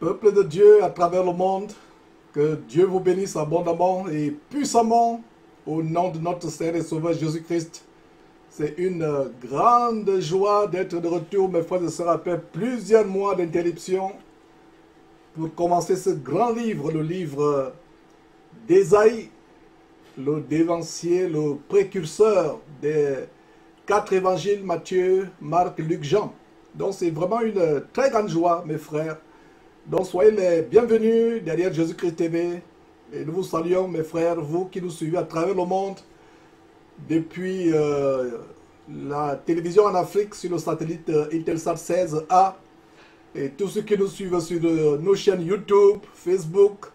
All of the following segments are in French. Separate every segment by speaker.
Speaker 1: Peuple de Dieu à travers le monde, que Dieu vous bénisse abondamment et puissamment au nom de notre Seigneur et Sauveur Jésus-Christ. C'est une grande joie d'être de retour, mes frères et sœurs, après plusieurs mois d'interruption pour commencer ce grand livre, le livre d'Ésaïe, le dévancier, le précurseur des quatre évangiles, Matthieu, Marc, Luc, Jean. Donc c'est vraiment une très grande joie, mes frères. Donc soyez les bienvenus derrière Jésus-Christ TV. Et nous vous saluons, mes frères, vous qui nous suivez à travers le monde, depuis euh, la télévision en Afrique sur le satellite euh, Intelsat 16A, et tous ceux qui nous suivent sur euh, nos chaînes YouTube, Facebook,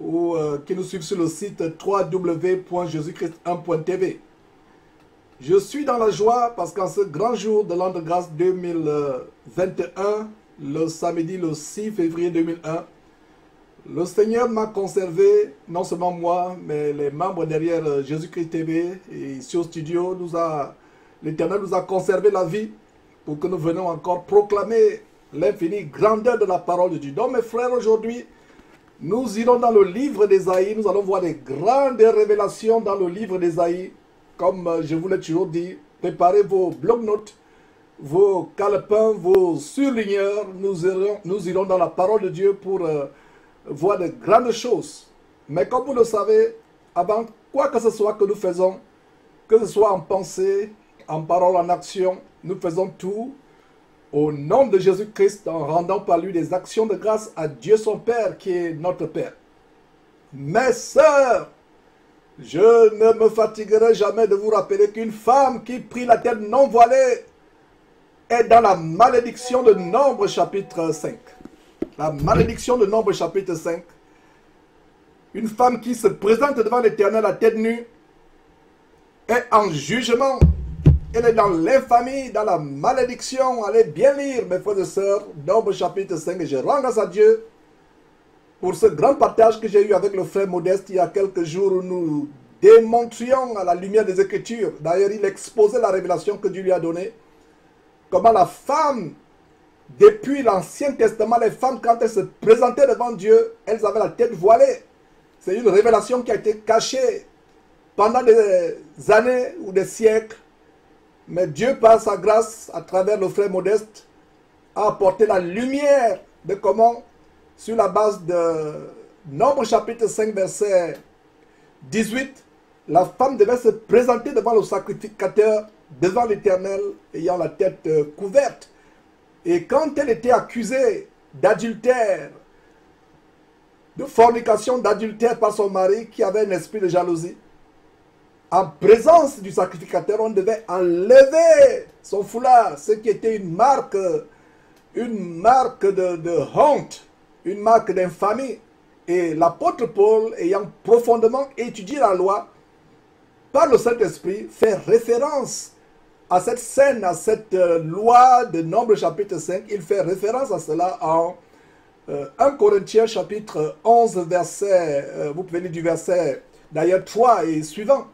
Speaker 1: ou qui nous suivent sur le site www.jésuschrist1.tv. Je suis dans la joie parce qu'en ce grand jour de l'an de grâce 2021, le samedi le 6 février 2001, le Seigneur m'a conservé, non seulement moi, mais les membres derrière euh, Jésus-Christ TV et au studio, nous a, l'Éternel nous a conservé la vie pour que nous venions encore proclamer l'infinie grandeur de la parole de Dieu. Donc mes frères, aujourd'hui, nous irons dans le livre d'Ésaïe, nous allons voir des grandes révélations dans le livre d'Ésaïe. Comme euh, je vous l'ai toujours dit, préparez vos bloc-notes, vos calepins, vos surligneurs. Nous irons, nous irons dans la parole de Dieu pour euh, voir de grandes choses. Mais comme vous le savez, avant quoi que ce soit que nous faisons, que ce soit en pensée, en parole, en action, nous faisons tout au nom de Jésus-Christ en rendant par lui des actions de grâce à Dieu son Père qui est notre Père. Mes sœurs, je ne me fatiguerai jamais de vous rappeler qu'une femme qui prit la tête non voilée est dans la malédiction de Nombre chapitre 5. La malédiction de Nombre chapitre 5. Une femme qui se présente devant l'Éternel à tête nue est en jugement elle est dans l'infamie, dans la malédiction. Allez bien lire, mes frères et sœurs, Nombre chapitre 5. Et je rends grâce à Dieu pour ce grand partage que j'ai eu avec le frère Modeste il y a quelques jours où nous démontrions à la lumière des Écritures. D'ailleurs, il exposait la révélation que Dieu lui a donnée. Comment la femme, depuis l'Ancien Testament, les femmes, quand elles se présentaient devant Dieu, elles avaient la tête voilée. C'est une révélation qui a été cachée pendant des années ou des siècles mais Dieu, par sa grâce, à travers le frère modeste, a apporté la lumière de comment, sur la base de Nombre chapitre 5, verset 18, la femme devait se présenter devant le sacrificateur, devant l'Éternel, ayant la tête euh, couverte. Et quand elle était accusée d'adultère, de fornication, d'adultère par son mari qui avait un esprit de jalousie, en présence du sacrificateur, on devait enlever son foulard, ce qui était une marque, une marque de, honte, une marque d'infamie. Et l'apôtre Paul, ayant profondément étudié la loi, par le Saint-Esprit, fait référence à cette scène, à cette euh, loi de Nombre chapitre 5. Il fait référence à cela en 1 euh, Corinthiens chapitre 11, verset, euh, vous pouvez lire du verset d'ailleurs 3 et suivant.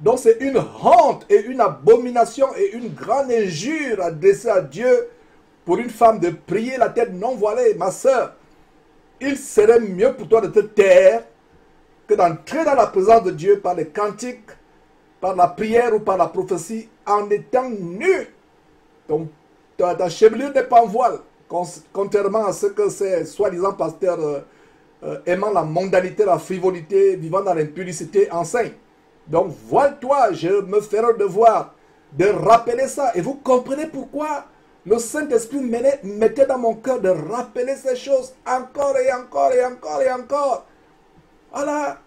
Speaker 1: Donc c'est une honte et une abomination et une grande injure adressée à Dieu pour une femme de prier la tête non voilée. Ma soeur, il serait mieux pour toi de te taire que d'entrer dans la présence de Dieu par les cantiques, par la prière ou par la prophétie en étant nu. Donc ta, chevelure n'est pas en voile, contrairement à ce que ces soi-disant pasteurs euh, euh, aimant la mondanité, la frivolité, vivant dans l'impudicité enseignent. Donc, voile-toi, je me ferai le devoir de rappeler ça. Et vous comprenez pourquoi le Saint-Esprit mettait dans mon cœur de rappeler ces choses encore et encore et encore et encore. Voilà.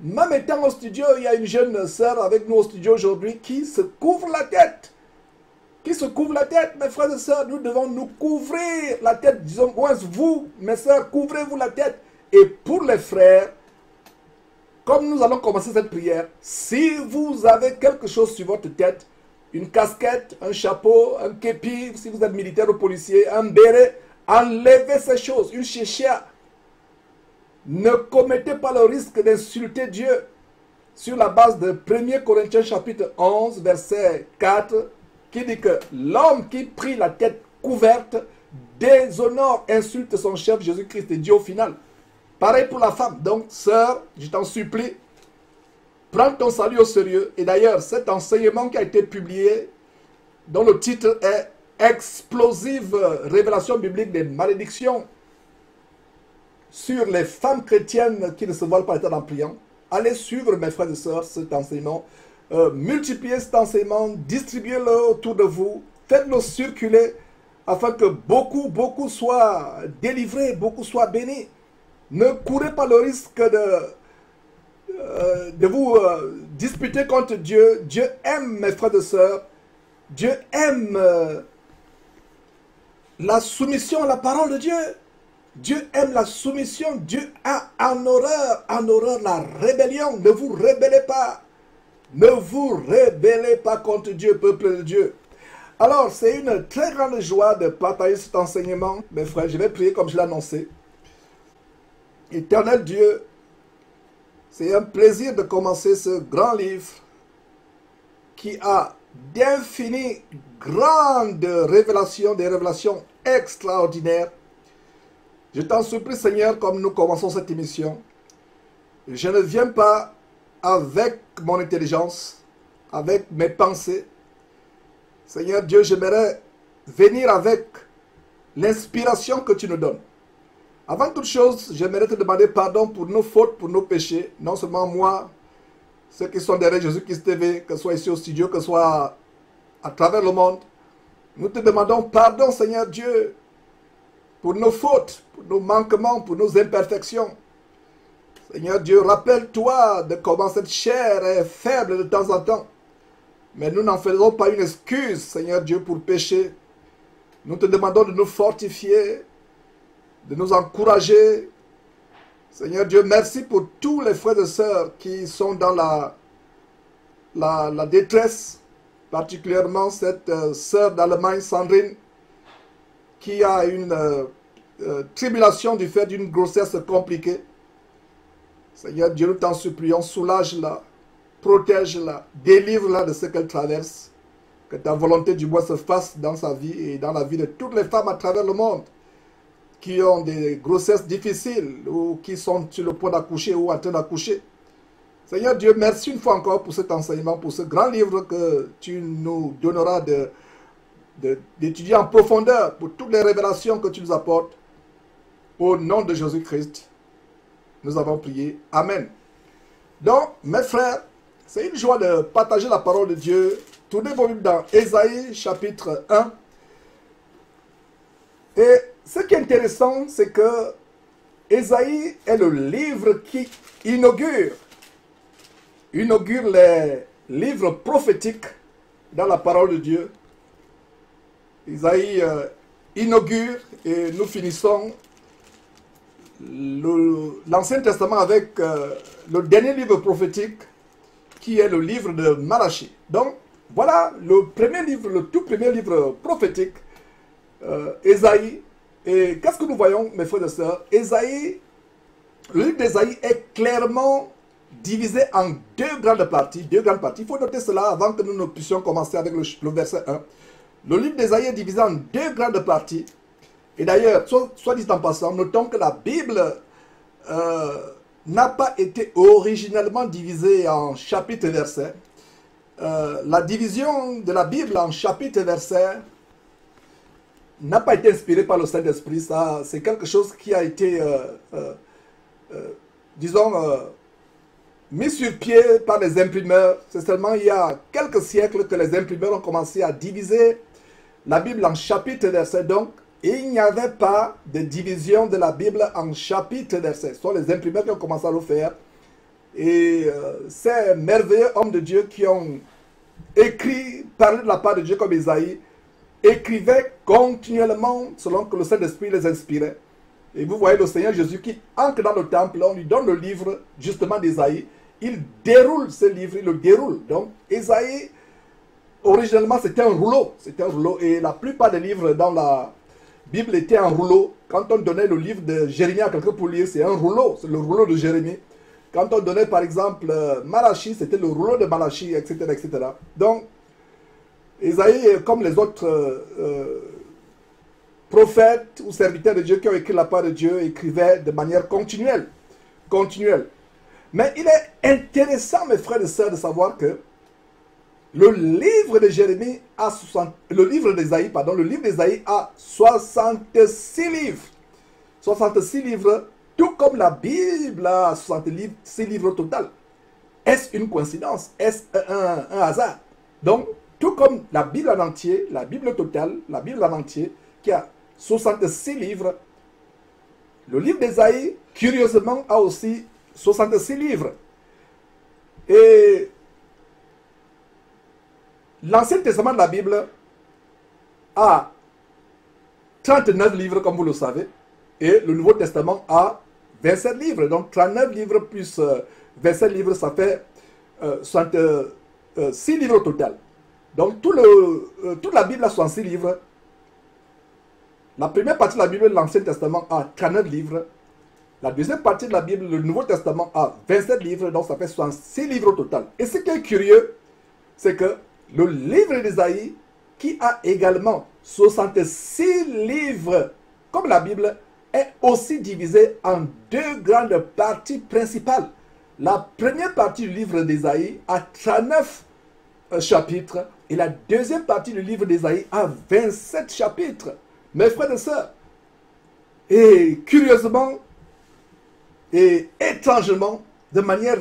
Speaker 1: Même étant au studio, il y a une jeune sœur avec nous au studio aujourd'hui qui se couvre la tête. Qui se couvre la tête, mes frères et sœurs, nous devons nous couvrir la tête. Disons, vous, mes sœurs, couvrez-vous la tête? Et pour les frères, comme nous allons commencer cette prière, si vous avez quelque chose sur votre tête, une casquette, un chapeau, un képi, si vous êtes militaire ou policier, un béret, enlevez ces choses, une chichia. Ne commettez pas le risque d'insulter Dieu sur la base de 1 Corinthiens chapitre 11, verset 4, qui dit que l'homme qui prit la tête couverte déshonore, insulte son chef Jésus-Christ et Dieu au final. Pareil pour la femme. Donc, sœur, je t'en supplie, prends ton salut au sérieux. Et d'ailleurs, cet enseignement qui a été publié, dont le titre est Explosive révélation biblique des malédictions sur les femmes chrétiennes qui ne se voilent pas l'état en priant. Allez suivre, mes frères et sœurs, cet enseignement. Euh, multipliez cet enseignement, distribuez-le autour de vous, faites-le circuler afin que beaucoup, beaucoup soient délivrés, beaucoup soient bénis. Ne courez pas le risque de, euh, vous euh, disputer contre Dieu. Dieu aime, mes frères et sœurs. Dieu aime la soumission à la parole de Dieu. Dieu aime la soumission. Dieu a en horreur, en horreur la rébellion. Ne vous rébellez pas. Ne vous rébellez pas contre Dieu, peuple de Dieu. Alors, c'est une très grande joie de partager cet enseignement. Mes frères, je vais prier comme je l'ai annoncé. Éternel Dieu, c'est un plaisir de commencer ce grand livre qui a d'infinies grandes révélations, des révélations extraordinaires. Je t'en supplie, Seigneur, comme nous commençons cette émission, je ne viens pas avec mon intelligence, avec mes pensées. Seigneur Dieu, j'aimerais venir avec l'inspiration que tu nous donnes. Avant toute chose, j'aimerais te demander pardon pour nos fautes, pour nos péchés. Non seulement moi, ceux qui sont derrière Jésus-Christ TV, que ce soit ici au studio, que ce soit à travers le monde. Nous te demandons pardon, Seigneur Dieu, pour nos fautes, pour nos manquements, pour nos imperfections. Seigneur Dieu, rappelle-toi de comment cette chair est faible de temps en temps. Mais nous n'en faisons pas une excuse, Seigneur Dieu, pour pécher. Nous te demandons de nous fortifier, de nous encourager. Seigneur Dieu, merci pour tous les frères et sœurs qui sont dans la, la, détresse, particulièrement cette euh, sœur d'Allemagne, Sandrine, qui a une euh, euh, tribulation du fait d'une grossesse compliquée. Seigneur Dieu, nous t'en supplions, soulage-la, protège-la, délivre-la de ce qu'elle traverse. Que ta volonté du moins se fasse dans sa vie et dans la vie de toutes les femmes à travers le monde qui ont des grossesses difficiles ou qui sont sur le point d'accoucher ou en train d'accoucher. Seigneur Dieu, merci une fois encore pour cet enseignement, pour ce grand livre que tu nous donneras d'étudier en profondeur, pour toutes les révélations que tu nous apportes. Au nom de Jésus-Christ, nous avons prié. Amen. Donc, mes frères, c'est une joie de partager la parole de Dieu. Tournez vos Bibles dans Ésaïe chapitre 1. Et ce qui est intéressant, c'est que Ésaïe est le livre qui inaugure, inaugure les livres prophétiques dans la parole de Dieu. Ésaïe euh, inaugure et nous finissons l'Ancien Testament avec euh, le dernier livre prophétique qui est le livre de Malachie. Donc, voilà le premier livre, le tout premier livre prophétique, euh. Et qu'est-ce que nous voyons, mes frères et sœurs? Ésaïe, le livre d'Ésaïe est clairement divisé en deux grandes parties. Deux grandes parties. Il faut noter cela avant que nous ne puissions commencer avec le, le verset 1. Le livre d'Ésaïe est divisé en deux grandes parties. Et d'ailleurs, soit, dit en passant, notons que la Bible euh, n'a pas été originellement divisée en chapitres et versets. Euh, la division de la Bible en chapitres et versets n'a pas été inspirée par le Saint-Esprit. C'est quelque chose qui a été, euh, disons, mis sur pied par les imprimeurs. C'est seulement il y a quelques siècles que les imprimeurs ont commencé à diviser la Bible en chapitres et versets. Donc, il n'y avait pas de division de la Bible en chapitres et versets. Ce sont les imprimeurs qui ont commencé à le faire. Et euh, ces merveilleux hommes de Dieu qui ont écrit, parlé de la part de Dieu comme Isaïe, écrivaient continuellement selon que le Saint-Esprit les inspirait. Et vous voyez le Seigneur Jésus qui entre dans le temple, on lui donne le livre justement d'Isaïe. Il déroule ce livre, il le déroule. Donc, Isaïe, originellement, c'était un rouleau. C'était un rouleau. Et la plupart des livres dans la, Bible était en rouleau. Quand on donnait le livre de Jérémie à quelqu'un pour lire, c'est un rouleau, c'est le rouleau de Jérémie. Quand on donnait par exemple euh, Malachi, c'était le rouleau de Malachi, etc. etc. Donc, Esaïe, comme les autres euh, euh, prophètes ou serviteurs de Dieu qui ont écrit la part de Dieu écrivaient de manière continuelle. Continuelle. Mais il est intéressant, mes frères et sœurs, de savoir que le livre de Jérémie a 60, le livre d'Ésaïe, pardon, le livre a 66 livres. 66 livres, tout comme la Bible a 66 livres au total. Est-ce une coïncidence? Est-ce un, un, hasard? Donc, tout comme la Bible en entier, la Bible totale, la Bible en entier, qui a 66 livres, le livre d'Ésaïe, curieusement, a aussi 66 livres. Et l'Ancien Testament de la Bible a 39 livres, comme vous le savez, et le Nouveau Testament a 27 livres. Donc 39 livres plus 27 livres, ça fait euh, 66 livres au total. Donc le, euh, toute la Bible a 66 livres. La première partie de la Bible, l'Ancien Testament, a 39 livres. La deuxième partie de la Bible, le Nouveau Testament, a 27 livres, donc ça fait 66 livres au total. Et ce qui est curieux, c'est que le livre d'Ésaïe, qui a également 66 livres, comme la Bible, est aussi divisé en deux grandes parties principales. La première partie du livre d'Ésaïe a 39 euh, chapitres et la deuxième partie du livre d'Ésaïe a 27 chapitres. Mes frères et sœurs, et curieusement et étrangement, de manière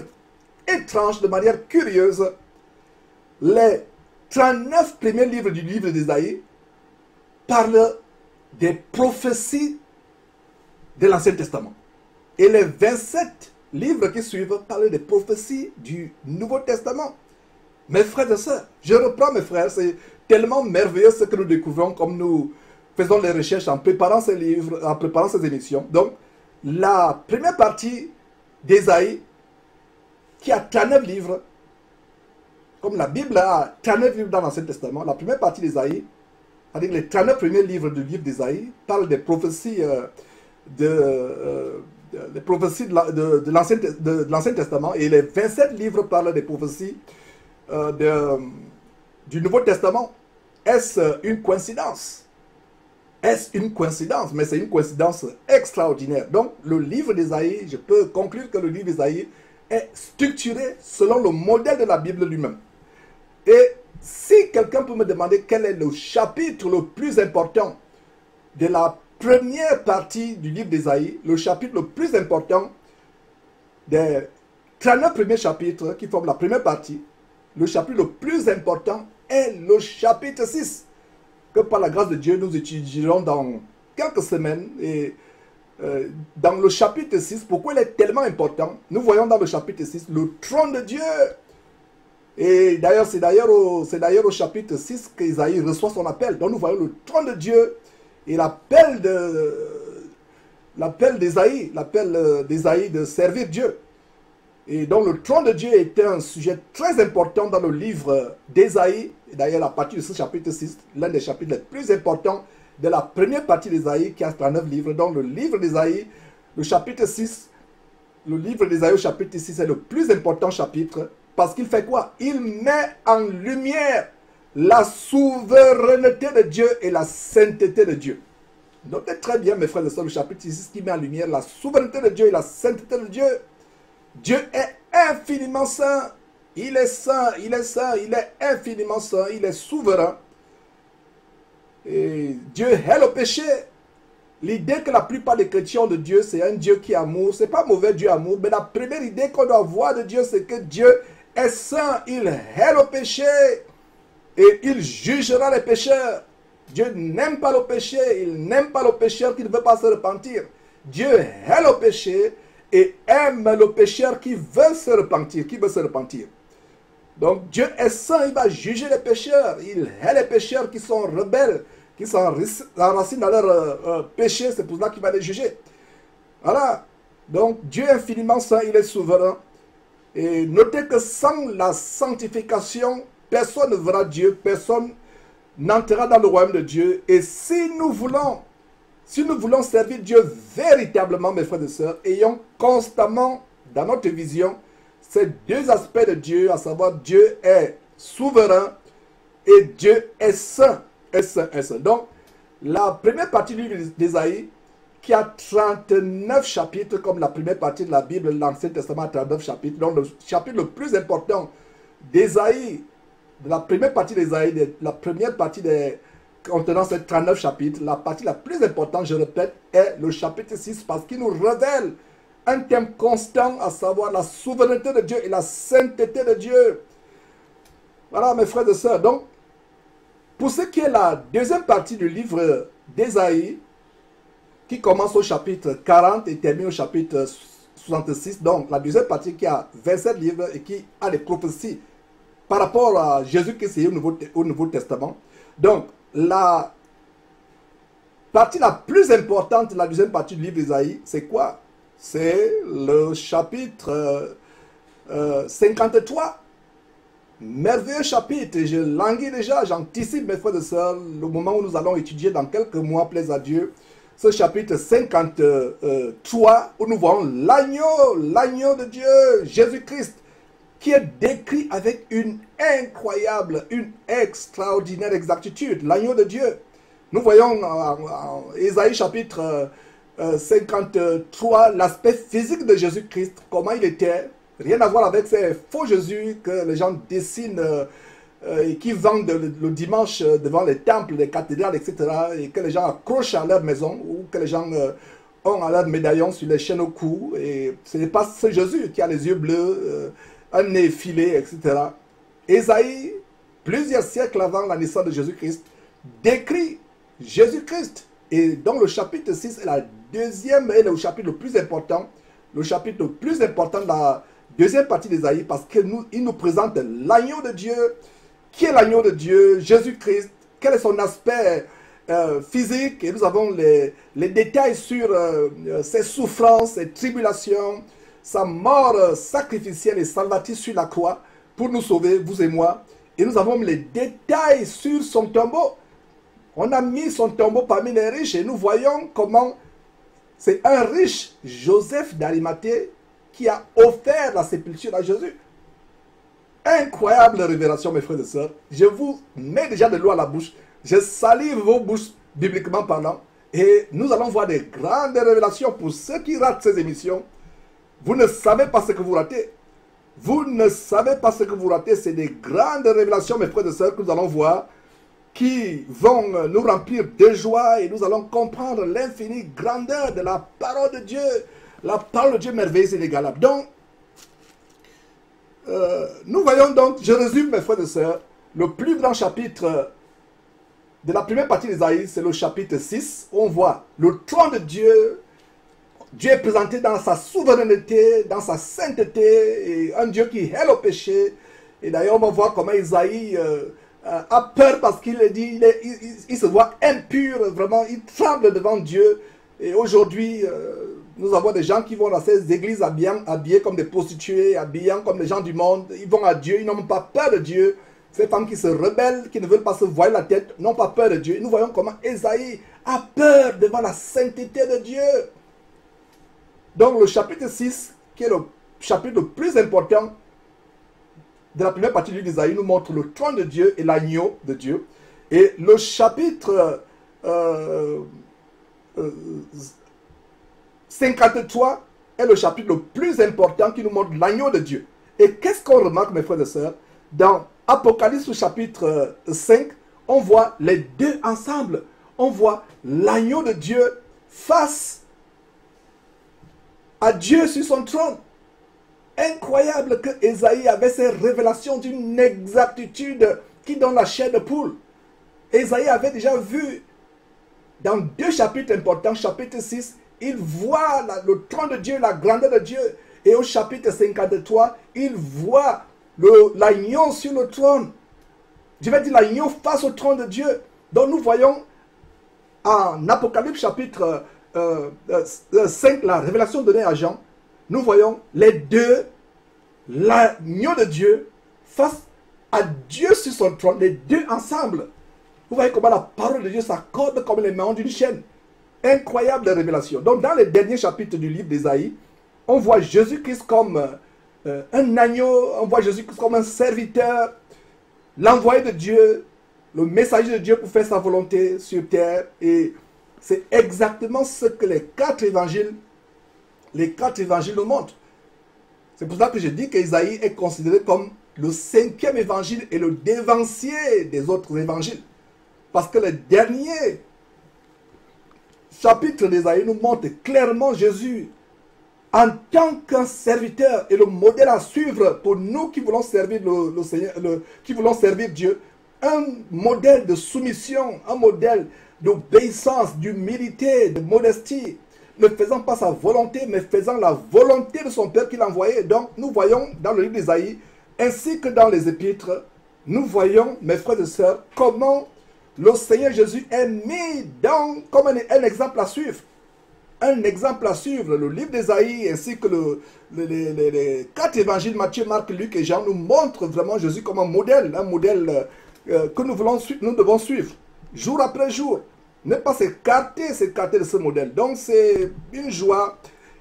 Speaker 1: étrange, de manière curieuse, les 39 premiers livres du livre d'Ésaïe parlent des prophéties de l'Ancien Testament. Et les 27 livres qui suivent parlent des prophéties du Nouveau Testament. Mes frères et sœurs, je reprends mes frères, c'est tellement merveilleux ce que nous découvrons comme nous faisons les recherches en préparant ces livres, en préparant ces émissions. Donc, la première partie d'Ésaïe, qui a 39 livres, comme la Bible a 39 livres dans l'Ancien Testament, la première partie d'Ésaïe, c'est-à-dire les 39 premiers livres du livre d'Ésaïe, parlent des prophéties, euh, de, euh, des prophéties de, de l'Ancien Testament, et les 27 livres parlent des prophéties euh, du Nouveau Testament. Est-ce une coïncidence? Est-ce une coïncidence? Mais c'est une coïncidence extraordinaire. Donc, le livre d'Ésaïe, je peux conclure que le livre d'Ésaïe est structuré selon le modèle de la Bible lui-même. Et si quelqu'un peut me demander quel est le chapitre le plus important de la première partie du livre d'Ésaïe, le chapitre le plus important des 39 premiers chapitres qui forment la première partie, le chapitre le plus important est le chapitre 6, que par la grâce de Dieu nous étudierons dans quelques semaines. Et euh, dans le chapitre 6, pourquoi il est tellement important? Nous voyons dans le chapitre 6 le trône de Dieu et d'ailleurs, c'est d'ailleurs au, chapitre 6 qu'Isaïe reçoit son appel. Donc nous voyons le trône de Dieu et l'appel de l'appel d'Isaïe, l'appel euh, de servir Dieu. Et donc le trône de Dieu était un sujet très important dans le livre d'Isaïe. D'ailleurs, à partir de ce chapitre 6, l'un des chapitres les plus importants de la première partie d'Isaïe qui a 39 livres. Donc le livre d'Isaïe, le chapitre 6, le livre d'Isaïe au chapitre 6 est le plus important chapitre parce qu'il fait quoi? Il met en lumière la souveraineté de Dieu et la sainteté de Dieu. Notez très bien, mes frères et sœurs, le chapitre 6 qui met en lumière la souveraineté de Dieu et la sainteté de Dieu. Dieu est infiniment saint. Il est saint, il est saint, il est infiniment saint, il est souverain. Et Dieu est le péché. L'idée que la plupart des chrétiens de Dieu, c'est un Dieu qui est amour. Ce n'est pas mauvais Dieu amour, mais la première idée qu'on doit avoir de Dieu, c'est que Dieu est saint, il hait le péché et il jugera les pécheurs. Dieu n'aime pas le péché, il n'aime pas le pécheur qui ne veut pas se repentir. Dieu hait le péché et aime le pécheur qui veut se repentir, qui veut se repentir. Donc Dieu est saint, il va juger les pécheurs. Il hait les pécheurs qui sont rebelles, qui s'enracinent dans leur euh, euh, péché, c'est pour cela qu'il va les juger. Voilà. Donc Dieu est infiniment saint, il est souverain. Et notez que sans la sanctification, personne ne verra Dieu, personne n'entrera dans le royaume de Dieu. Et si nous voulons, si nous voulons servir Dieu véritablement, mes frères et sœurs, ayons constamment dans notre vision ces deux aspects de Dieu, à savoir Dieu est souverain et Dieu est saint. Est saint, est saint. Donc, la première partie du livre d'Ésaïe, qui a 39 chapitres, comme la première partie de la Bible, l'Ancien Testament a 39 chapitres. Donc le chapitre le plus important d'Ésaïe, de la première partie d'Ésaïe, la première partie contenant ces 39 chapitres, la partie la plus importante, je répète, est le chapitre 6 parce qu'il nous révèle un thème constant, à savoir la souveraineté de Dieu et la sainteté de Dieu. Voilà, mes frères et sœurs. Donc, pour ce qui est la deuxième partie du livre d'Ésaïe, qui commence au chapitre 40 et termine au chapitre 66, donc la deuxième partie qui a 27 livres et qui a des prophéties par rapport à Jésus-Christ au Nouveau, au Nouveau Testament. Donc, la partie la plus importante la deuxième partie du livre d'Ésaïe, c'est quoi? C'est le chapitre 53. Euh, Merveilleux chapitre, je languis déjà, j'anticipe mes frères et sœurs, le moment où nous allons étudier dans quelques mois, plaise à Dieu, ce chapitre 53, où nous voyons l'agneau, l'agneau de Dieu, Jésus-Christ, qui est décrit avec une incroyable, une extraordinaire exactitude, l'agneau de Dieu. Nous voyons en, Ésaïe chapitre 53 l'aspect physique de Jésus-Christ, comment il était, rien à voir avec ces faux Jésus que les gens dessinent euh, et qui vendent le, dimanche devant les temples, les cathédrales, etc. et que les gens accrochent à leur maison ou que les gens euh, ont à leur médaillon sur les chaînes au cou. Et ce n'est pas ce Jésus qui a les yeux bleus. Euh, un nez filé, etc. Ésaïe, plusieurs siècles avant la naissance de Jésus-Christ, décrit Jésus-Christ. Et dans le chapitre 6 est la deuxième, et le chapitre le plus important, le chapitre le plus important de la deuxième partie d'Ésaïe, parce qu'il nous, il nous présente l'agneau de Dieu. Qui est l'agneau de Dieu Jésus-Christ. Quel est son aspect euh, physique Et nous avons les, détails sur euh, ses souffrances, ses tribulations, sa mort sacrificielle et salvatrice sur la croix pour nous sauver, vous et moi. Et nous avons les détails sur son tombeau. On a mis son tombeau parmi les riches et nous voyons comment c'est un riche, Joseph d'Arimathée, qui a offert la sépulture à Jésus. Incroyable révélation, mes frères et sœurs. Je vous mets déjà de l'eau à la bouche. Je salive vos bouches, bibliquement parlant. Et nous allons voir des grandes révélations pour ceux qui ratent ces émissions. Vous ne savez pas ce que vous ratez. Vous ne savez pas ce que vous ratez. C'est des grandes révélations, mes frères et sœurs, que nous allons voir, qui vont nous remplir de joie et nous allons comprendre l'infinie grandeur de la parole de Dieu. La parole de Dieu merveilleuse et inégalable. Donc, euh, nous voyons donc, je résume mes frères et sœurs, le plus grand chapitre de la première partie d'Ésaïe, c'est le chapitre 6. On voit le trône de Dieu Dieu est présenté dans sa souveraineté, dans sa sainteté, et un Dieu qui hait le péché. Et d'ailleurs, on va voir comment Isaïe euh, euh, a peur parce qu'il dit, il, se voit impur, vraiment, il tremble devant Dieu. Et aujourd'hui, nous avons des gens qui vont dans ces églises habillés, habillés comme des prostituées, habillés comme des gens du monde. Ils vont à Dieu, ils n'ont pas peur de Dieu. Ces femmes qui se rebellent, qui ne veulent pas se voir la tête, n'ont pas peur de Dieu. Nous voyons comment Esaïe a peur devant la sainteté de Dieu. Donc le chapitre 6, qui est le chapitre le plus important de la première partie du livre d'Isaïe, nous montre le trône de Dieu et l'agneau de Dieu. Et le chapitre 53 euh, euh, est le chapitre le plus important qui nous montre l'agneau de Dieu. Et qu'est-ce qu'on remarque, mes frères et sœurs? Dans Apocalypse chapitre 5, euh, on voit les deux ensemble. On voit l'agneau de Dieu face à Dieu sur son trône. Incroyable que Esaïe avait ces révélations d'une exactitude qui donne la chair de poule. Esaïe avait déjà vu dans deux chapitres importants, chapitre 6, il voit le trône de Dieu, la grandeur de Dieu. Et au chapitre 53, il voit l'agneau sur le trône. Je vais dire l'agneau face au trône de Dieu. Donc nous voyons en Apocalypse chapitre 5, euh, euh, la révélation donnée à Jean, nous voyons les deux, l'agneau de Dieu face à Dieu sur son trône, les deux ensemble. Vous voyez comment la parole de Dieu s'accorde comme les mains d'une chaîne. Incroyable révélation. Donc dans les derniers chapitres du livre d'Ésaïe, on voit Jésus-Christ comme euh, un agneau, on voit Jésus-Christ comme un serviteur, l'envoyé de Dieu, le messager de Dieu pour faire sa volonté sur terre. Et c'est exactement ce que les quatre évangiles, les quatre évangiles nous montrent. C'est pour ça que je dis qu'Isaïe est considéré comme le cinquième évangile et le dévancier des autres évangiles. Parce que le dernier chapitre d'Isaïe nous montre clairement Jésus en tant qu'un serviteur et le modèle à suivre pour nous qui voulons servir le, qui voulons servir Dieu, un modèle de soumission, un modèle d'obéissance, d'humilité, de modestie, ne faisant pas sa volonté, mais faisant la volonté de son Père qui l'a envoyé. Donc, nous voyons dans le livre d'Isaïe, ainsi que dans les épîtres, nous voyons, mes frères et sœurs, comment le Seigneur Jésus est mis dans, comme un, exemple à suivre. Un exemple à suivre. Le livre d'Ésaïe ainsi que le, les, quatre évangiles, Matthieu, Marc, Luc et Jean, nous montrent vraiment Jésus comme un modèle, un modèle euh, que nous, voulons, nous devons suivre, jour après jour. Ne pas s'écarter, s'écarter de ce modèle. Donc c'est une joie.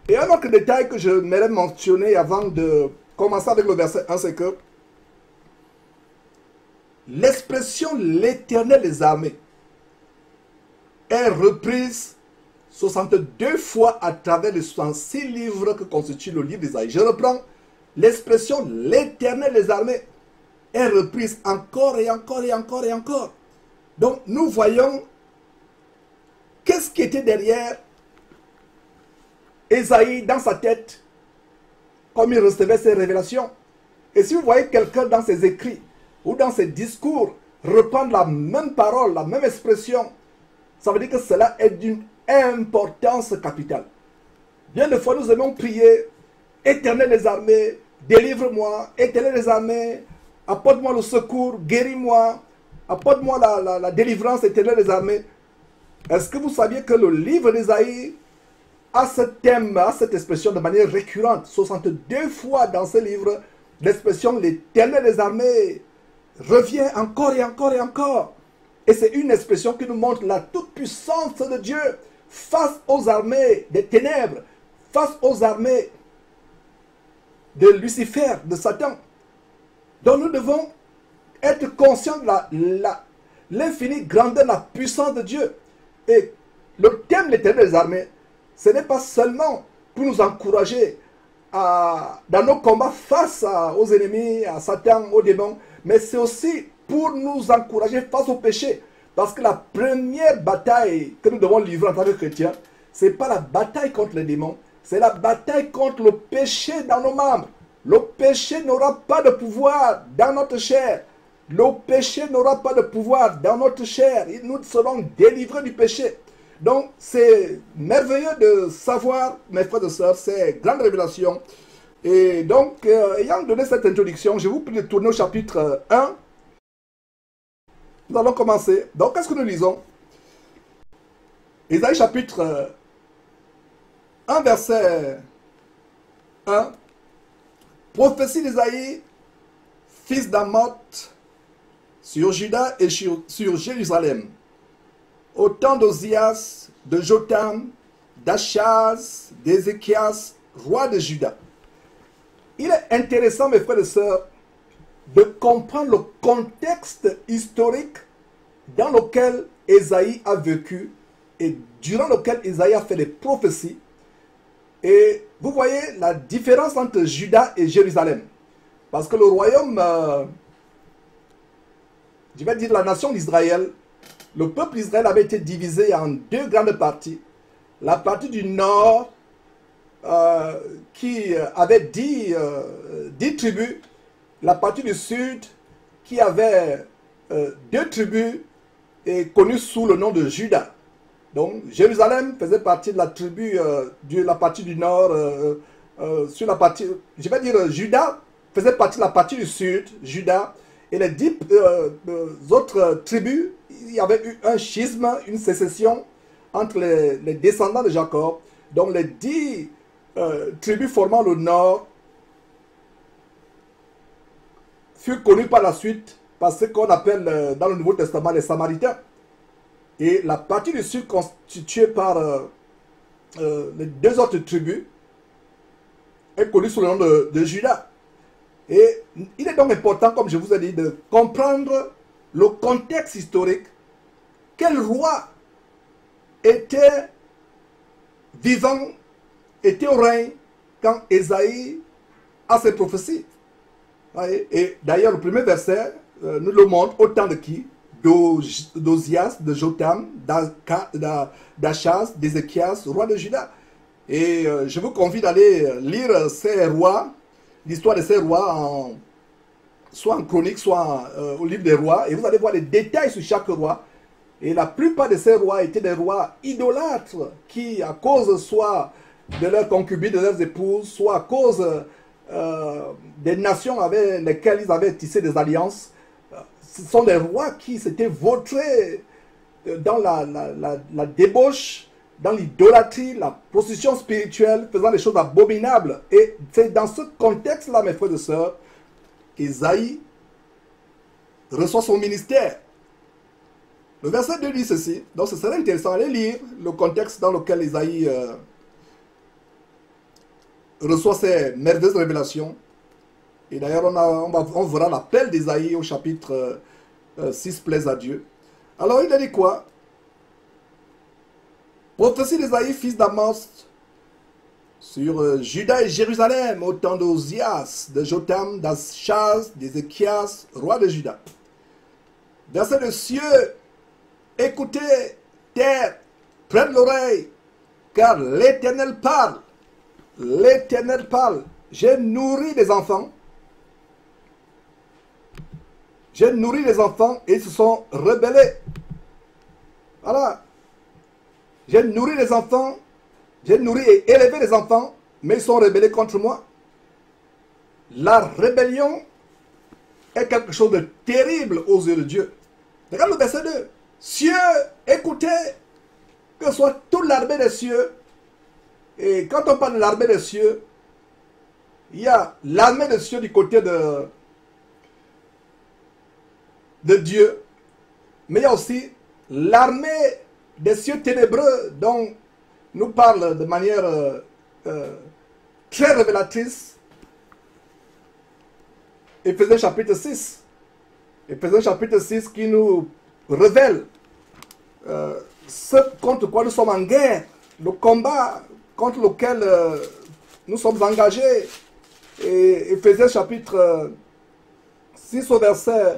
Speaker 1: Et un autre détail que je m'aimerais mentionner avant de commencer avec le verset 1, c'est que l'expression l'éternel des armées est reprise 62 fois à travers les 66 livres que constitue le livre d'Isaïe. Je reprends l'expression l'éternel des armées est reprise encore et encore et encore et encore. Donc nous voyons qu'est-ce qui était derrière Esaïe dans sa tête, comme il recevait ses révélations. Et si vous voyez quelqu'un dans ses écrits ou dans ses discours reprendre la même parole, la même expression, ça veut dire que cela est d'une importance capitale. Bien de fois, nous aimons prier, éternel les armées, délivre-moi, éternel les armées, apporte-moi le secours, guéris-moi, apporte-moi la, la, délivrance, éternel les armées. Est-ce que vous saviez que le livre d'Ésaïe a ce thème, a cette expression de manière récurrente, 62 fois dans ce livre, l'expression l'éternel des armées revient encore et encore et encore. Et c'est une expression qui nous montre la toute-puissance de Dieu face aux armées des ténèbres, face aux armées de Lucifer, de Satan. Donc nous devons être conscients de l'infinie grandeur, la puissance de Dieu. Et le thème l'éternel des armées, ce n'est pas seulement pour nous encourager dans nos combats face aux ennemis, à Satan, aux démons, mais c'est aussi pour nous encourager face au péché. Parce que la première bataille que nous devons livrer en tant que chrétiens, ce n'est pas la bataille contre les démons, c'est la bataille contre le péché dans nos membres. Le péché n'aura pas de pouvoir dans notre chair. Le péché n'aura pas de pouvoir dans notre chair. Nous serons délivrés du péché. Donc, c'est merveilleux de savoir, mes frères et sœurs, ces grandes révélations et donc, euh, ayant donné cette introduction, je vous prie de tourner au chapitre 1. Nous allons commencer. Donc, qu'est-ce que nous lisons? Isaïe chapitre 1, verset 1. Prophétie d'Isaïe, fils d'Amoth, sur Juda et sur, Jérusalem. Au temps d'Ozias, de Jotam, d'Achaz, d'Ézéchias, roi de Juda. Il est intéressant, mes frères et sœurs, de comprendre le contexte historique dans lequel Esaïe a vécu et durant lequel Esaïe a fait des prophéties. Et vous voyez la différence entre Juda et Jérusalem. Parce que le royaume, euh, je vais dire la nation d'Israël, le peuple d'Israël avait été divisé en deux grandes parties. La partie du nord euh, qui avait dix, euh, dix, tribus, la partie du sud qui avait euh, deux tribus et connue sous le nom de Juda. Donc Jérusalem faisait partie de la tribu de la partie du nord, sur la partie, je vais dire Juda faisait partie de la partie du sud, Juda, et les dix autres tribus, il y avait eu un schisme, une sécession entre les, les descendants de Jacob. Donc les dix euh, tribus formant le nord furent connues par la suite par ce qu'on appelle euh, dans le Nouveau Testament les Samaritains. Et la partie du sud constituée par euh, les deux autres tribus est connue sous le nom de Judas. Et il est donc important, comme je vous ai dit, de comprendre le contexte historique, quel roi était vivant, était au règne quand Esaïe a ses prophéties. Et d'ailleurs, le premier verset euh, nous le montre autant de qui? D'Ozias, de Jotam, d'Achaz, d'Ézéchias, roi de Juda. Et euh, je vous convie d'aller lire ces rois, l'histoire de ces rois, soit en chronique, soit euh, au livre des rois, et vous allez voir les détails sur chaque roi. Et la plupart de ces rois étaient des rois idolâtres qui, à cause soit de leurs concubines, de leurs épouses, soit à cause euh, des nations avec lesquelles ils avaient tissé des alliances, ce sont des rois qui s'étaient vautrés dans la, la débauche, dans l'idolâtrie, la prostitution spirituelle, faisant des choses abominables. Et c'est dans ce contexte-là, mes frères et sœurs, qu'Isaïe reçoit son ministère. Le verset 2 dit ceci. Donc ce serait intéressant d'aller lire le contexte dans lequel Isaïe euh, reçoit ces merveilleuses révélations. Et d'ailleurs, on, on, verra l'appel d'Isaïe au chapitre 6, euh, plaise à Dieu. Alors il a dit quoi? Prophétie d'Isaïe, fils d'Amos, sur euh, Juda et Jérusalem, au temps d'Ozias, de Jotam, d'Achaz, d'Ézéchias, roi de Juda. Verset de cieux, écoutez, terre, prête l'oreille, car l'Éternel parle. L'Éternel parle. J'ai nourri les enfants. J'ai nourri les enfants et ils se sont rebellés. Voilà. J'ai nourri les enfants, j'ai nourri et élevé les enfants, mais ils sont rebellés contre moi. La rébellion est quelque chose de terrible aux yeux de Dieu. Regarde le verset 2. Cieux, écoutez, que soit toute l'armée des cieux. Et quand on parle de l'armée des cieux, il y a l'armée des cieux du côté de, Dieu, mais il y a aussi l'armée des cieux ténébreux dont nous parle de manière euh, euh, très révélatrice Éphésiens chapitre 6. Éphésiens chapitre 6 qui nous révèle euh, ce contre quoi nous sommes en guerre, le combat contre lequel nous sommes engagés. Et Éphésiens chapitre 6 au verset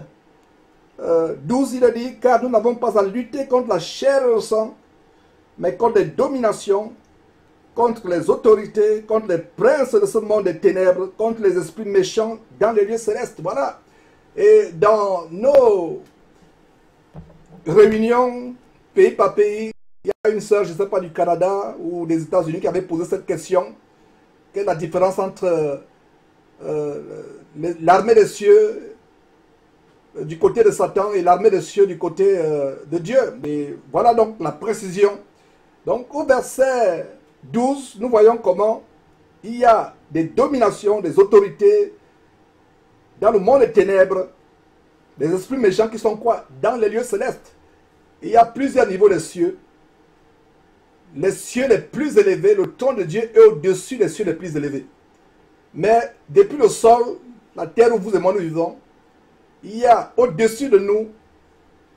Speaker 1: 12, il a dit, car nous n'avons pas à lutter contre la chair et le sang, mais contre les dominations, contre les autorités, contre les princes de ce monde des ténèbres, contre les esprits méchants dans les lieux célestes. Voilà. Et dans nos réunions, pays par pays, il y a une sœur, je ne sais pas, du Canada ou des États-Unis qui avait posé cette question. Quelle est la différence entre euh, l'armée des cieux du côté de Satan et l'armée des cieux du côté euh, de Dieu. Voilà donc la précision. Donc au verset 12, nous voyons comment il y a des dominations, des autorités dans le monde des ténèbres, des esprits méchants qui sont quoi? Dans les lieux célestes. Il y a plusieurs niveaux de cieux. Les cieux les plus élevés, le trône de Dieu est au-dessus des cieux les plus élevés. Mais depuis le sol, la terre où vous et moi nous vivons, il y a au-dessus de nous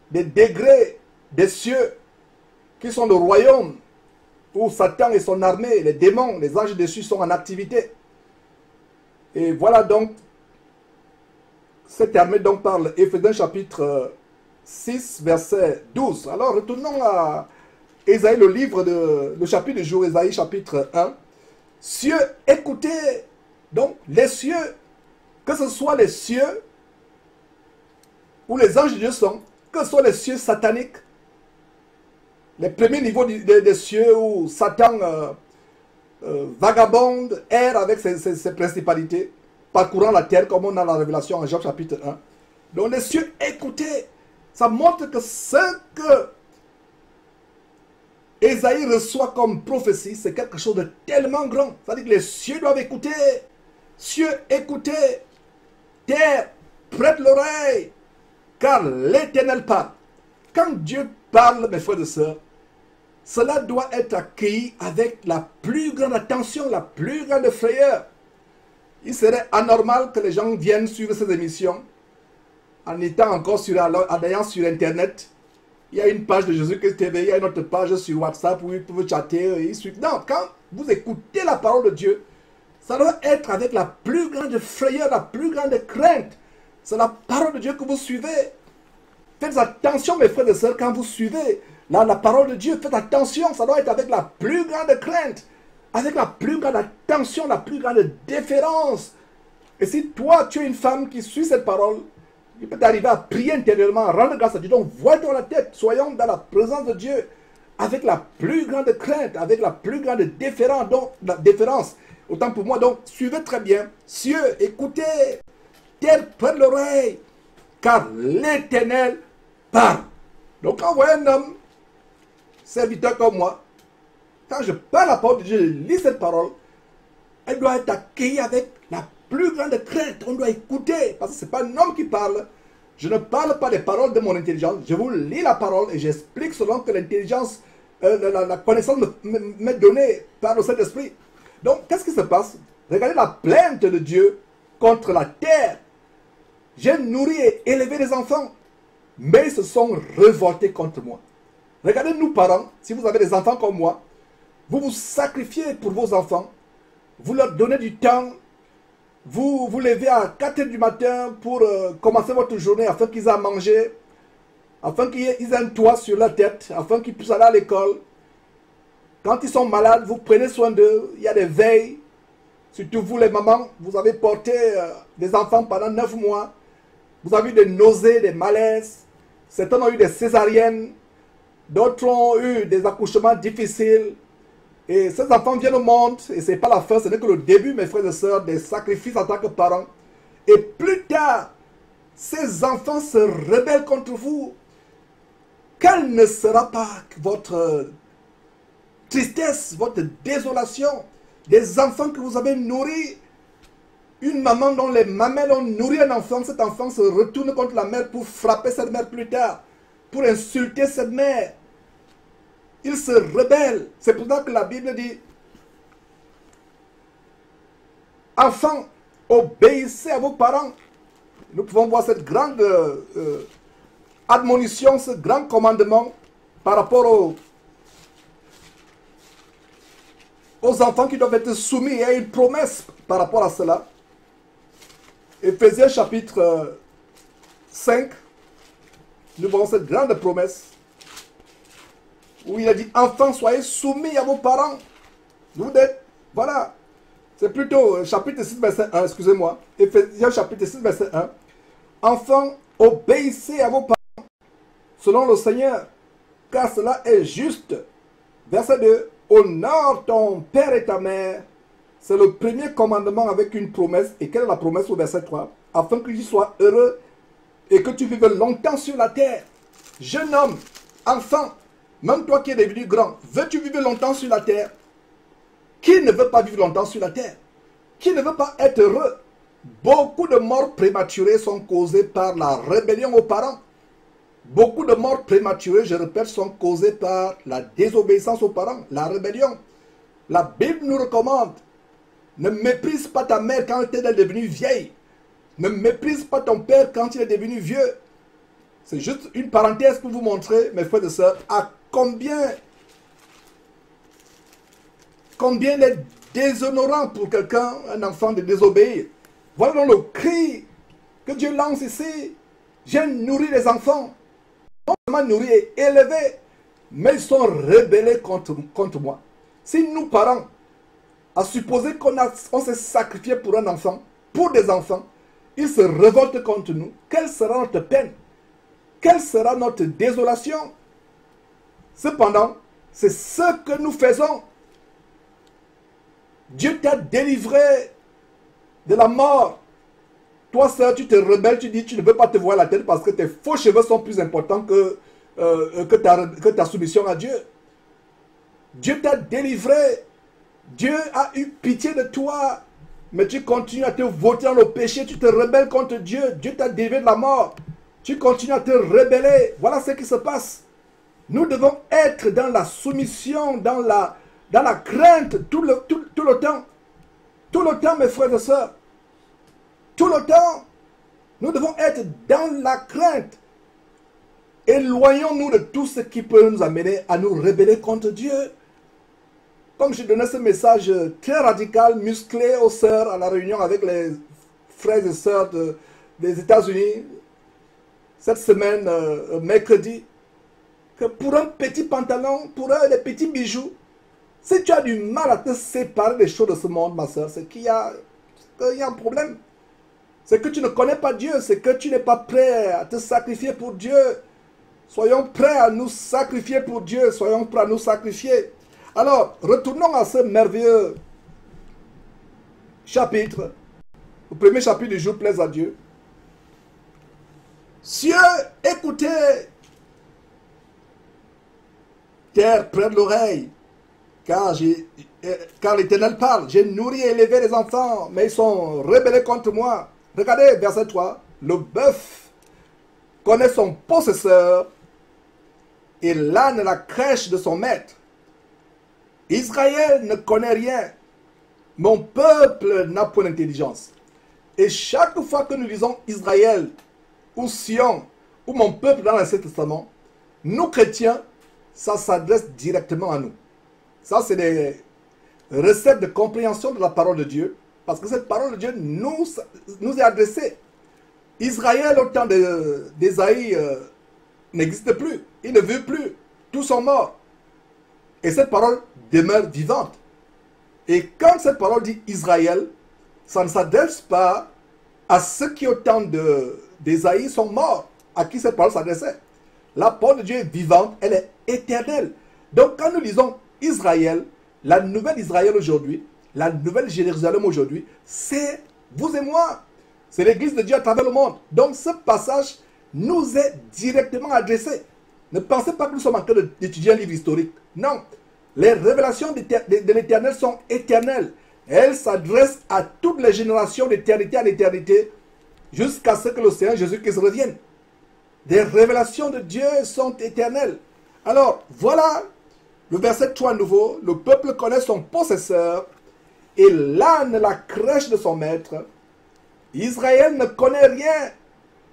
Speaker 1: des degrés des cieux qui sont le royaume où Satan et son armée, les démons, les anges dessus sont en activité. Et voilà donc, cette armée dont parle Éphésiens chapitre 6, verset 12. Alors retournons à Ésaïe, le livre de, le chapitre du jour, Ésaïe chapitre 1. Cieux, écoutez, donc les cieux, que ce soit les cieux où les anges de Dieu sont, que sont les cieux sataniques, les premiers niveaux des, cieux où Satan euh, euh, vagabonde, erre avec ses, principalités, parcourant la terre comme on a la révélation en Job chapitre 1. Donc les cieux, écoutez, ça montre que ce que Esaïe reçoit comme prophétie, c'est quelque chose de tellement grand. C'est-à-dire que les cieux doivent écouter. Cieux, écoutez. Terre, prête l'oreille. Car l'Éternel parle. Quand Dieu parle, mes frères et sœurs, cela doit être accueilli avec la plus grande attention, la plus grande frayeur. Il serait anormal que les gens viennent suivre ces émissions en étant encore sur, en ayant sur Internet, il y a une page de Jésus-Christ TV, il y a une autre page sur WhatsApp où ils peuvent chatter et suivre. Non, quand vous écoutez la parole de Dieu, ça doit être avec la plus grande frayeur, la plus grande crainte. C'est la parole de Dieu que vous suivez. Faites attention, mes frères et sœurs, quand vous suivez la parole de Dieu, faites attention, ça doit être avec la plus grande crainte, avec la plus grande attention, la plus grande déférence. Et si toi, tu es une femme qui suit cette parole, il peut arriver à prier intérieurement, rendre grâce à Dieu. Donc, vois dans la tête, soyons dans la présence de Dieu avec la plus grande crainte, avec la plus grande déférence. Donc, la déférence. Autant pour moi, donc, suivez très bien. Cieux, écoutez, terre, près l'oreille, car l'Éternel parle. Donc, quand vous voyez un homme, serviteur comme moi, quand je parle la parole de Dieu, je lis cette parole, elle doit être accueillie avec plus grande crainte. On doit écouter, parce que ce n'est pas un homme qui parle. Je ne parle pas des paroles de mon intelligence. Je vous lis la parole et j'explique selon que l'intelligence, euh, la, connaissance m'est donnée par le Saint-Esprit. Donc, qu'est-ce qui se passe? Regardez la plainte de Dieu contre la terre. J'ai nourri et élevé les enfants, mais ils se sont révoltés contre moi. Regardez nous parents, si vous avez des enfants comme moi, vous vous sacrifiez pour vos enfants, vous leur donnez du temps, vous vous levez à 4 h du matin pour euh, commencer votre journée afin qu'ils aient à manger, afin qu'ils aient un toit sur la tête, afin qu'ils puissent aller à l'école. Quand ils sont malades, vous prenez soin d'eux. Il y a des veilles. Surtout vous les mamans, vous avez porté euh, des enfants pendant 9 mois. Vous avez eu des nausées, des malaises. Certains ont eu des césariennes. D'autres ont eu des accouchements difficiles. Et ces enfants viennent au monde, et ce n'est pas la fin, ce n'est que le début, mes frères et sœurs, des sacrifices en tant que parents. Et plus tard, ces enfants se rebellent contre vous. Quelle ne sera pas votre tristesse, votre désolation des enfants que vous avez nourris? Une maman dont les mamelles ont nourri un enfant, cet enfant se retourne contre la mère pour frapper cette mère plus tard, pour insulter cette mère. Il se rebelle. C'est pour ça que la Bible dit, enfants, obéissez à vos parents. Nous pouvons voir cette grande euh, admonition, ce grand commandement par rapport aux, aux enfants qui doivent être soumis. Il y a une promesse par rapport à cela. Éphésiens chapitre 5, euh, nous voyons cette grande promesse où il a dit Enfants, soyez soumis à vos parents. Vous êtes, voilà. C'est plutôt euh, chapitre 6, verset 1, excusez-moi. Ephésiens chapitre 6, verset 1. Enfants, obéissez à vos parents selon le Seigneur, car cela est juste. Verset 2. Honore ton père et ta mère. C'est le premier commandement avec une promesse. Et quelle est la promesse au verset 3 Afin que tu sois heureux et que tu vives longtemps sur la terre. Jeune homme, enfant, même toi qui es devenu grand, veux-tu vivre longtemps sur la terre? Qui ne veut pas vivre longtemps sur la terre? Qui ne veut pas être heureux? Beaucoup de morts prématurées sont causées par la rébellion aux parents. Beaucoup de morts prématurées, je répète, sont causées par la désobéissance aux parents, la rébellion. La Bible nous recommande, ne méprise pas ta mère quand elle est devenue vieille. Ne méprise pas ton père quand il est devenu vieux. C'est juste une parenthèse pour vous montrer, mes frères et sœurs, à combien, combien il est déshonorant pour quelqu'un, un enfant, de désobéir. Voilà le cri que Dieu lance ici. J'ai nourri les enfants. Non seulement nourri et élevé, mais ils sont rebellés contre, contre moi. Si nous, parents, à supposer qu'on on s'est sacrifié pour un enfant, pour des enfants, ils se révoltent contre nous, quelle sera notre peine? Quelle sera notre désolation? Cependant, c'est ce que nous faisons. Dieu t'a délivré de la mort. Toi, sœur, tu te rebelles, tu dis tu ne veux pas te voir la tête parce que tes faux cheveux sont plus importants que, euh, que, ta, que ta soumission à Dieu. Dieu t'a délivré. Dieu a eu pitié de toi. Mais tu continues à te voter dans le péché, tu te rebelles contre Dieu. Dieu t'a délivré de la mort. Tu continues à te rebeller. Voilà ce qui se passe. Nous devons être dans la soumission, dans la, dans la crainte tout le, tout, le temps. Tout le temps, mes frères et sœurs. Tout le temps. Nous devons être dans la crainte. Éloignons-nous de tout ce qui peut nous amener à nous rebeller contre Dieu. Comme je donnais ce message très radical, musclé aux sœurs à la réunion avec les frères et sœurs des États-Unis cette semaine, euh, mercredi, que pour un petit pantalon, pour un, des petits bijoux, si tu as du mal à te séparer des choses de ce monde, ma soeur, c'est qu'il y, y a un problème. C'est que tu ne connais pas Dieu, c'est que tu n'es pas prêt à te sacrifier pour Dieu. Soyons prêts à nous sacrifier pour Dieu, soyons prêts à nous sacrifier. Alors, retournons à ce merveilleux chapitre. Le premier chapitre du jour plaise à Dieu. Cieux, écoutez. Terre, prête l'oreille. Car, car l'Éternel parle. J'ai nourri et élevé les enfants, mais ils sont rebellés contre moi. Regardez, verset 3. Le bœuf connaît son possesseur et l'âne la crèche de son maître. Israël ne connaît rien. Mon peuple n'a point d'intelligence. Et chaque fois que nous lisons Israël ou Sion ou mon peuple dans l'Ancien Testament, nous chrétiens, ça s'adresse directement à nous. Ça, c'est des recettes de compréhension de la parole de Dieu, parce que cette parole de Dieu nous, nous est adressée. Israël, au temps d'Ésaïe, euh, n'existe plus. Il ne veut plus. Tous sont morts. Et cette parole demeure vivante. Et quand cette parole dit Israël, ça ne s'adresse pas à ceux qui, au temps d'Ésaïe, sont morts, à qui cette parole s'adressait. La parole de Dieu est vivante, elle est éternelle. Donc quand nous lisons Israël, la nouvelle Israël aujourd'hui, la nouvelle Jérusalem aujourd'hui, c'est vous et moi. C'est l'église de Dieu à travers le monde. Donc ce passage nous est directement adressé. Ne pensez pas que nous sommes en train d'étudier un livre historique. Non. Les révélations de l'éternel sont éternelles. Elles s'adressent à toutes les générations d'éternité à l'éternité jusqu'à ce que le Seigneur Jésus-Christ revienne. Les révélations de Dieu sont éternelles. Alors, voilà le verset 3 nouveau. Le peuple connaît son possesseur et l'âne la crèche de son maître. Israël ne connaît rien.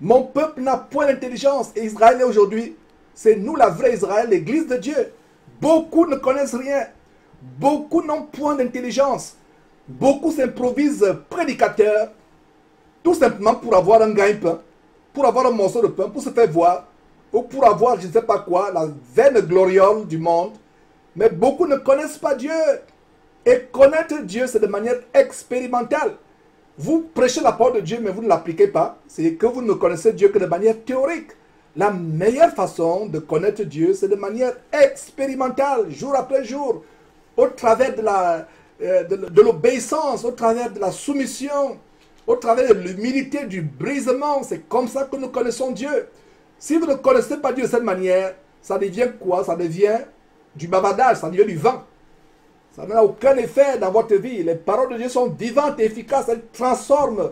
Speaker 1: Mon peuple n'a point d'intelligence. Et Israël est aujourd'hui, c'est nous la vraie Israël, l'église de Dieu. Beaucoup ne connaissent rien. Beaucoup n'ont point d'intelligence. Beaucoup s'improvisent prédicateurs, tout simplement pour avoir un gagne-pain, pour avoir un morceau de pain, pour se faire voir, ou pour avoir je ne sais pas quoi, la veine gloriole du monde. Mais beaucoup ne connaissent pas Dieu. Et connaître Dieu, c'est de manière expérimentale. Vous prêchez la parole de Dieu, mais vous ne l'appliquez pas. C'est que vous ne connaissez Dieu que de manière théorique. La meilleure façon de connaître Dieu, c'est de manière expérimentale, jour après jour, au travers de euh, de, l'obéissance, au travers de la soumission, au travers de l'humilité, du brisement. C'est comme ça que nous connaissons Dieu. Si vous ne connaissez pas Dieu de cette manière, ça devient quoi? Ça devient du bavardage, ça devient du vent. Ça n'a aucun effet dans votre vie. Les paroles de Dieu sont vivantes et efficaces. Elles transforment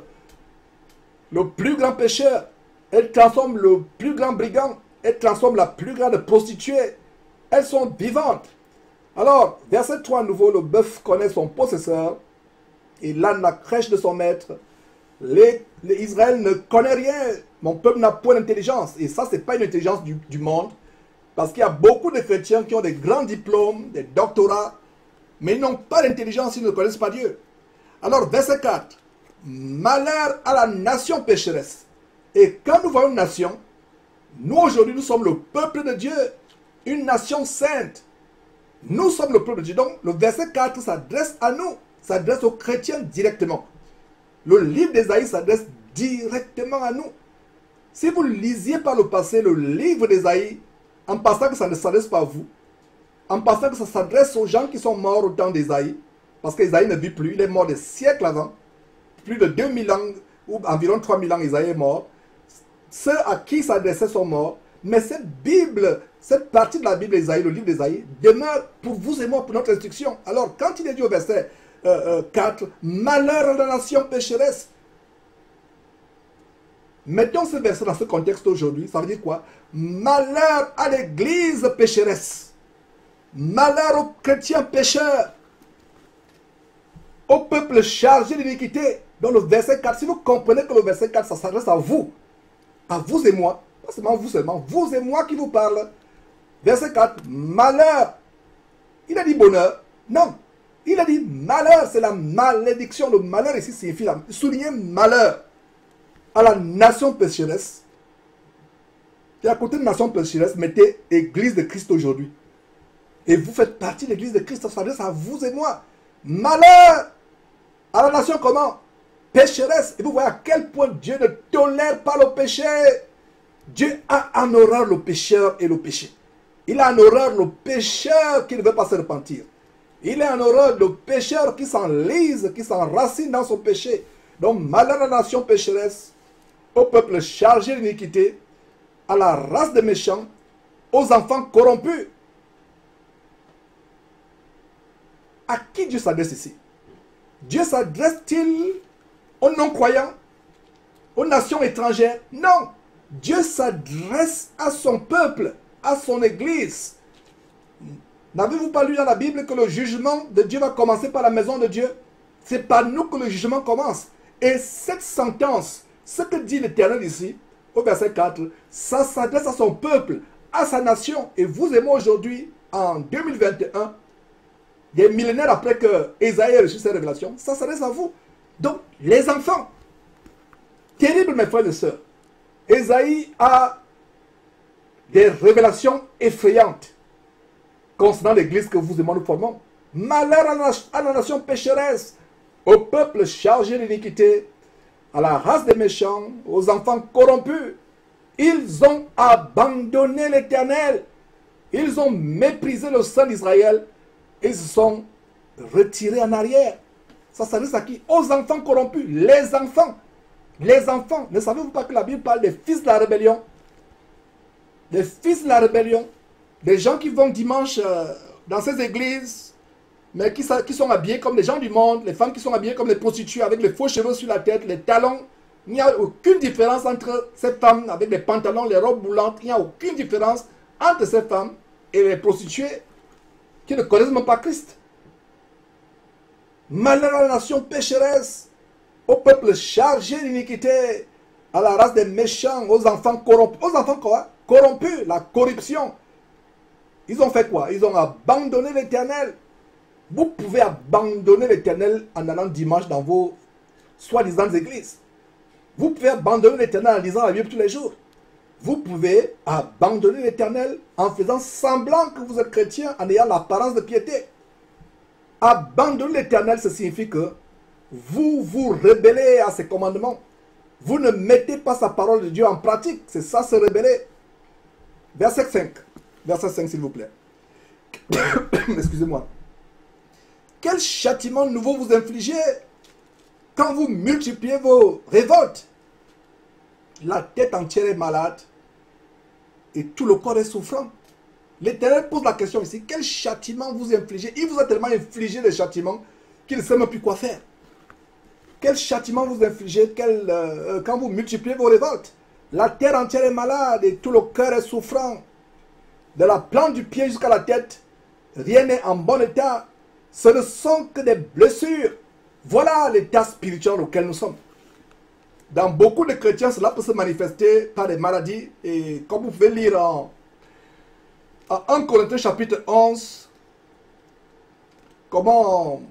Speaker 1: le plus grand pécheur. Elles transforment le plus grand brigand. Elles transforment la plus grande prostituée. Elles sont vivantes. Alors, verset 3 à nouveau, le bœuf connaît son possesseur et l'âne la crèche de son maître. Les, ne connaît rien. Mon peuple n'a point d'intelligence. Et ça, ce n'est pas une intelligence du, du monde. Parce qu'il y a beaucoup de chrétiens qui ont des grands diplômes, des doctorats, mais ils n'ont pas d'intelligence, ils ne connaissent pas Dieu. Alors, verset 4. Malheur à la nation pécheresse. Et quand nous voyons une nation, nous aujourd'hui, nous sommes le peuple de Dieu, une nation sainte. Nous sommes le peuple de Dieu. Donc, le verset 4 s'adresse à nous, s'adresse aux chrétiens directement. Le livre d'Ésaïe s'adresse directement à nous. Si vous lisiez par le passé le livre d'Ésaïe, en pensant que ça ne s'adresse pas à vous, en pensant que ça s'adresse aux gens qui sont morts au temps d'Ésaïe, parce qu'Ésaïe ne vit plus, il est mort des siècles avant, plus de 2000 ans, ou environ 3000 ans, Ésaïe est mort. Ceux à qui s'adressait sont morts, mais cette Bible, cette partie de la Bible d'Ésaïe, le livre d'Ésaïe, demeure pour vous et moi, pour notre instruction. Alors, quand il est dit au verset 4, euh, euh, malheur à la nation pécheresse, mettons ce verset dans ce contexte aujourd'hui, ça veut dire quoi? Malheur à l'église pécheresse, malheur aux chrétiens pécheurs, au peuple chargé d'iniquité, Dans le verset 4, si vous comprenez que le verset 4, ça s'adresse à vous, à vous et moi, pas seulement vous seulement, vous et moi qui vous parle. Verset 4, malheur. Il a dit bonheur. Non. Il a dit malheur, c'est la malédiction. Le malheur ici signifie souligner malheur à la nation pécheresse. Et à côté de nation pécheresse, mettez Église de Christ aujourd'hui. Et vous faites partie de l'Église de Christ, ça s'adresse à vous et moi. Malheur à la nation comment? Pécheresse. Et vous voyez à quel point Dieu ne tolère pas le péché. Dieu a en horreur le pécheur et le péché. Il a en horreur le pécheur qui ne veut pas se repentir. Il est en horreur le pécheur qui s'enlise, qui s'enracine dans son péché. Donc, malheur à la nation pécheresse, au peuple chargé d'iniquité, à la race des méchants, aux enfants corrompus. À qui Dieu s'adresse ici? Dieu s'adresse-t-il aux non-croyants Aux nations étrangères? Non Dieu s'adresse à son peuple, à son église. N'avez-vous pas lu dans la Bible que le jugement de Dieu va commencer par la maison de Dieu? C'est par nous que le jugement commence. Et cette sentence, ce que dit l'Éternel ici, au verset 4, ça s'adresse à son peuple, à sa nation. Et vous et moi aujourd'hui, en 2021, des millénaires après que Esaïe a reçu cette révélation, ça s'adresse à vous. Donc, les enfants, terrible mes frères et sœurs, Esaïe a des révélations effrayantes concernant l'église que vous et moi nous formons. Malheur à la, nation pécheresse, au peuple chargé d'iniquité, à la race des méchants, aux enfants corrompus. Ils ont abandonné l'Éternel. Ils ont méprisé le Saint d'Israël. Ils se sont retirés en arrière. Ça s'adresse à qui? Aux enfants corrompus. Les enfants. Les enfants, ne savez-vous pas que la Bible parle des fils de la rébellion? Des fils de la rébellion. Des gens qui vont dimanche euh, dans ces églises, mais qui, qui, sont habillés comme les gens du monde, les femmes qui sont habillées comme les prostituées avec les faux cheveux sur la tête, les talons. Il n'y a aucune différence entre ces femmes avec les pantalons, les robes boulantes. Il n'y a aucune différence entre ces femmes et les prostituées qui ne connaissent même pas Christ. Malheur à la nation pécheresse au peuple chargé d'iniquité, à la race des méchants, aux enfants corrompus. Aux enfants quoi? Corrompus, la corruption. Ils ont fait quoi? Ils ont abandonné l'éternel. Vous pouvez abandonner l'éternel en allant dimanche dans vos soi-disant églises. Vous pouvez abandonner l'éternel en lisant la Bible tous les jours. Vous pouvez abandonner l'éternel en faisant semblant que vous êtes chrétien, en ayant l'apparence de piété. Abandonner l'éternel, ça signifie que vous vous rebellez à ses commandements. Vous ne mettez pas sa parole de Dieu en pratique. C'est ça se rebeller. Verset 5. Verset 5, s'il vous plaît. Excusez-moi. Quel châtiment nouveau vous infligez quand vous multipliez vos révoltes? La tête entière est malade et tout le corps est souffrant. L'Éternel pose la question ici, quel châtiment vous infligez? Il vous a tellement infligé des châtiments qu'il ne sait même plus quoi faire. Quel châtiment vous infligez quel, euh, quand vous multipliez vos révoltes? La terre entière est malade et tout le cœur est souffrant. De la plante du pied jusqu'à la tête, rien n'est en bon état. Ce ne sont que des blessures. Voilà l'état spirituel auquel nous sommes. Dans beaucoup de chrétiens, cela peut se manifester par des maladies. Et comme vous pouvez lire en, en 1 Corinthiens chapitre 11, comment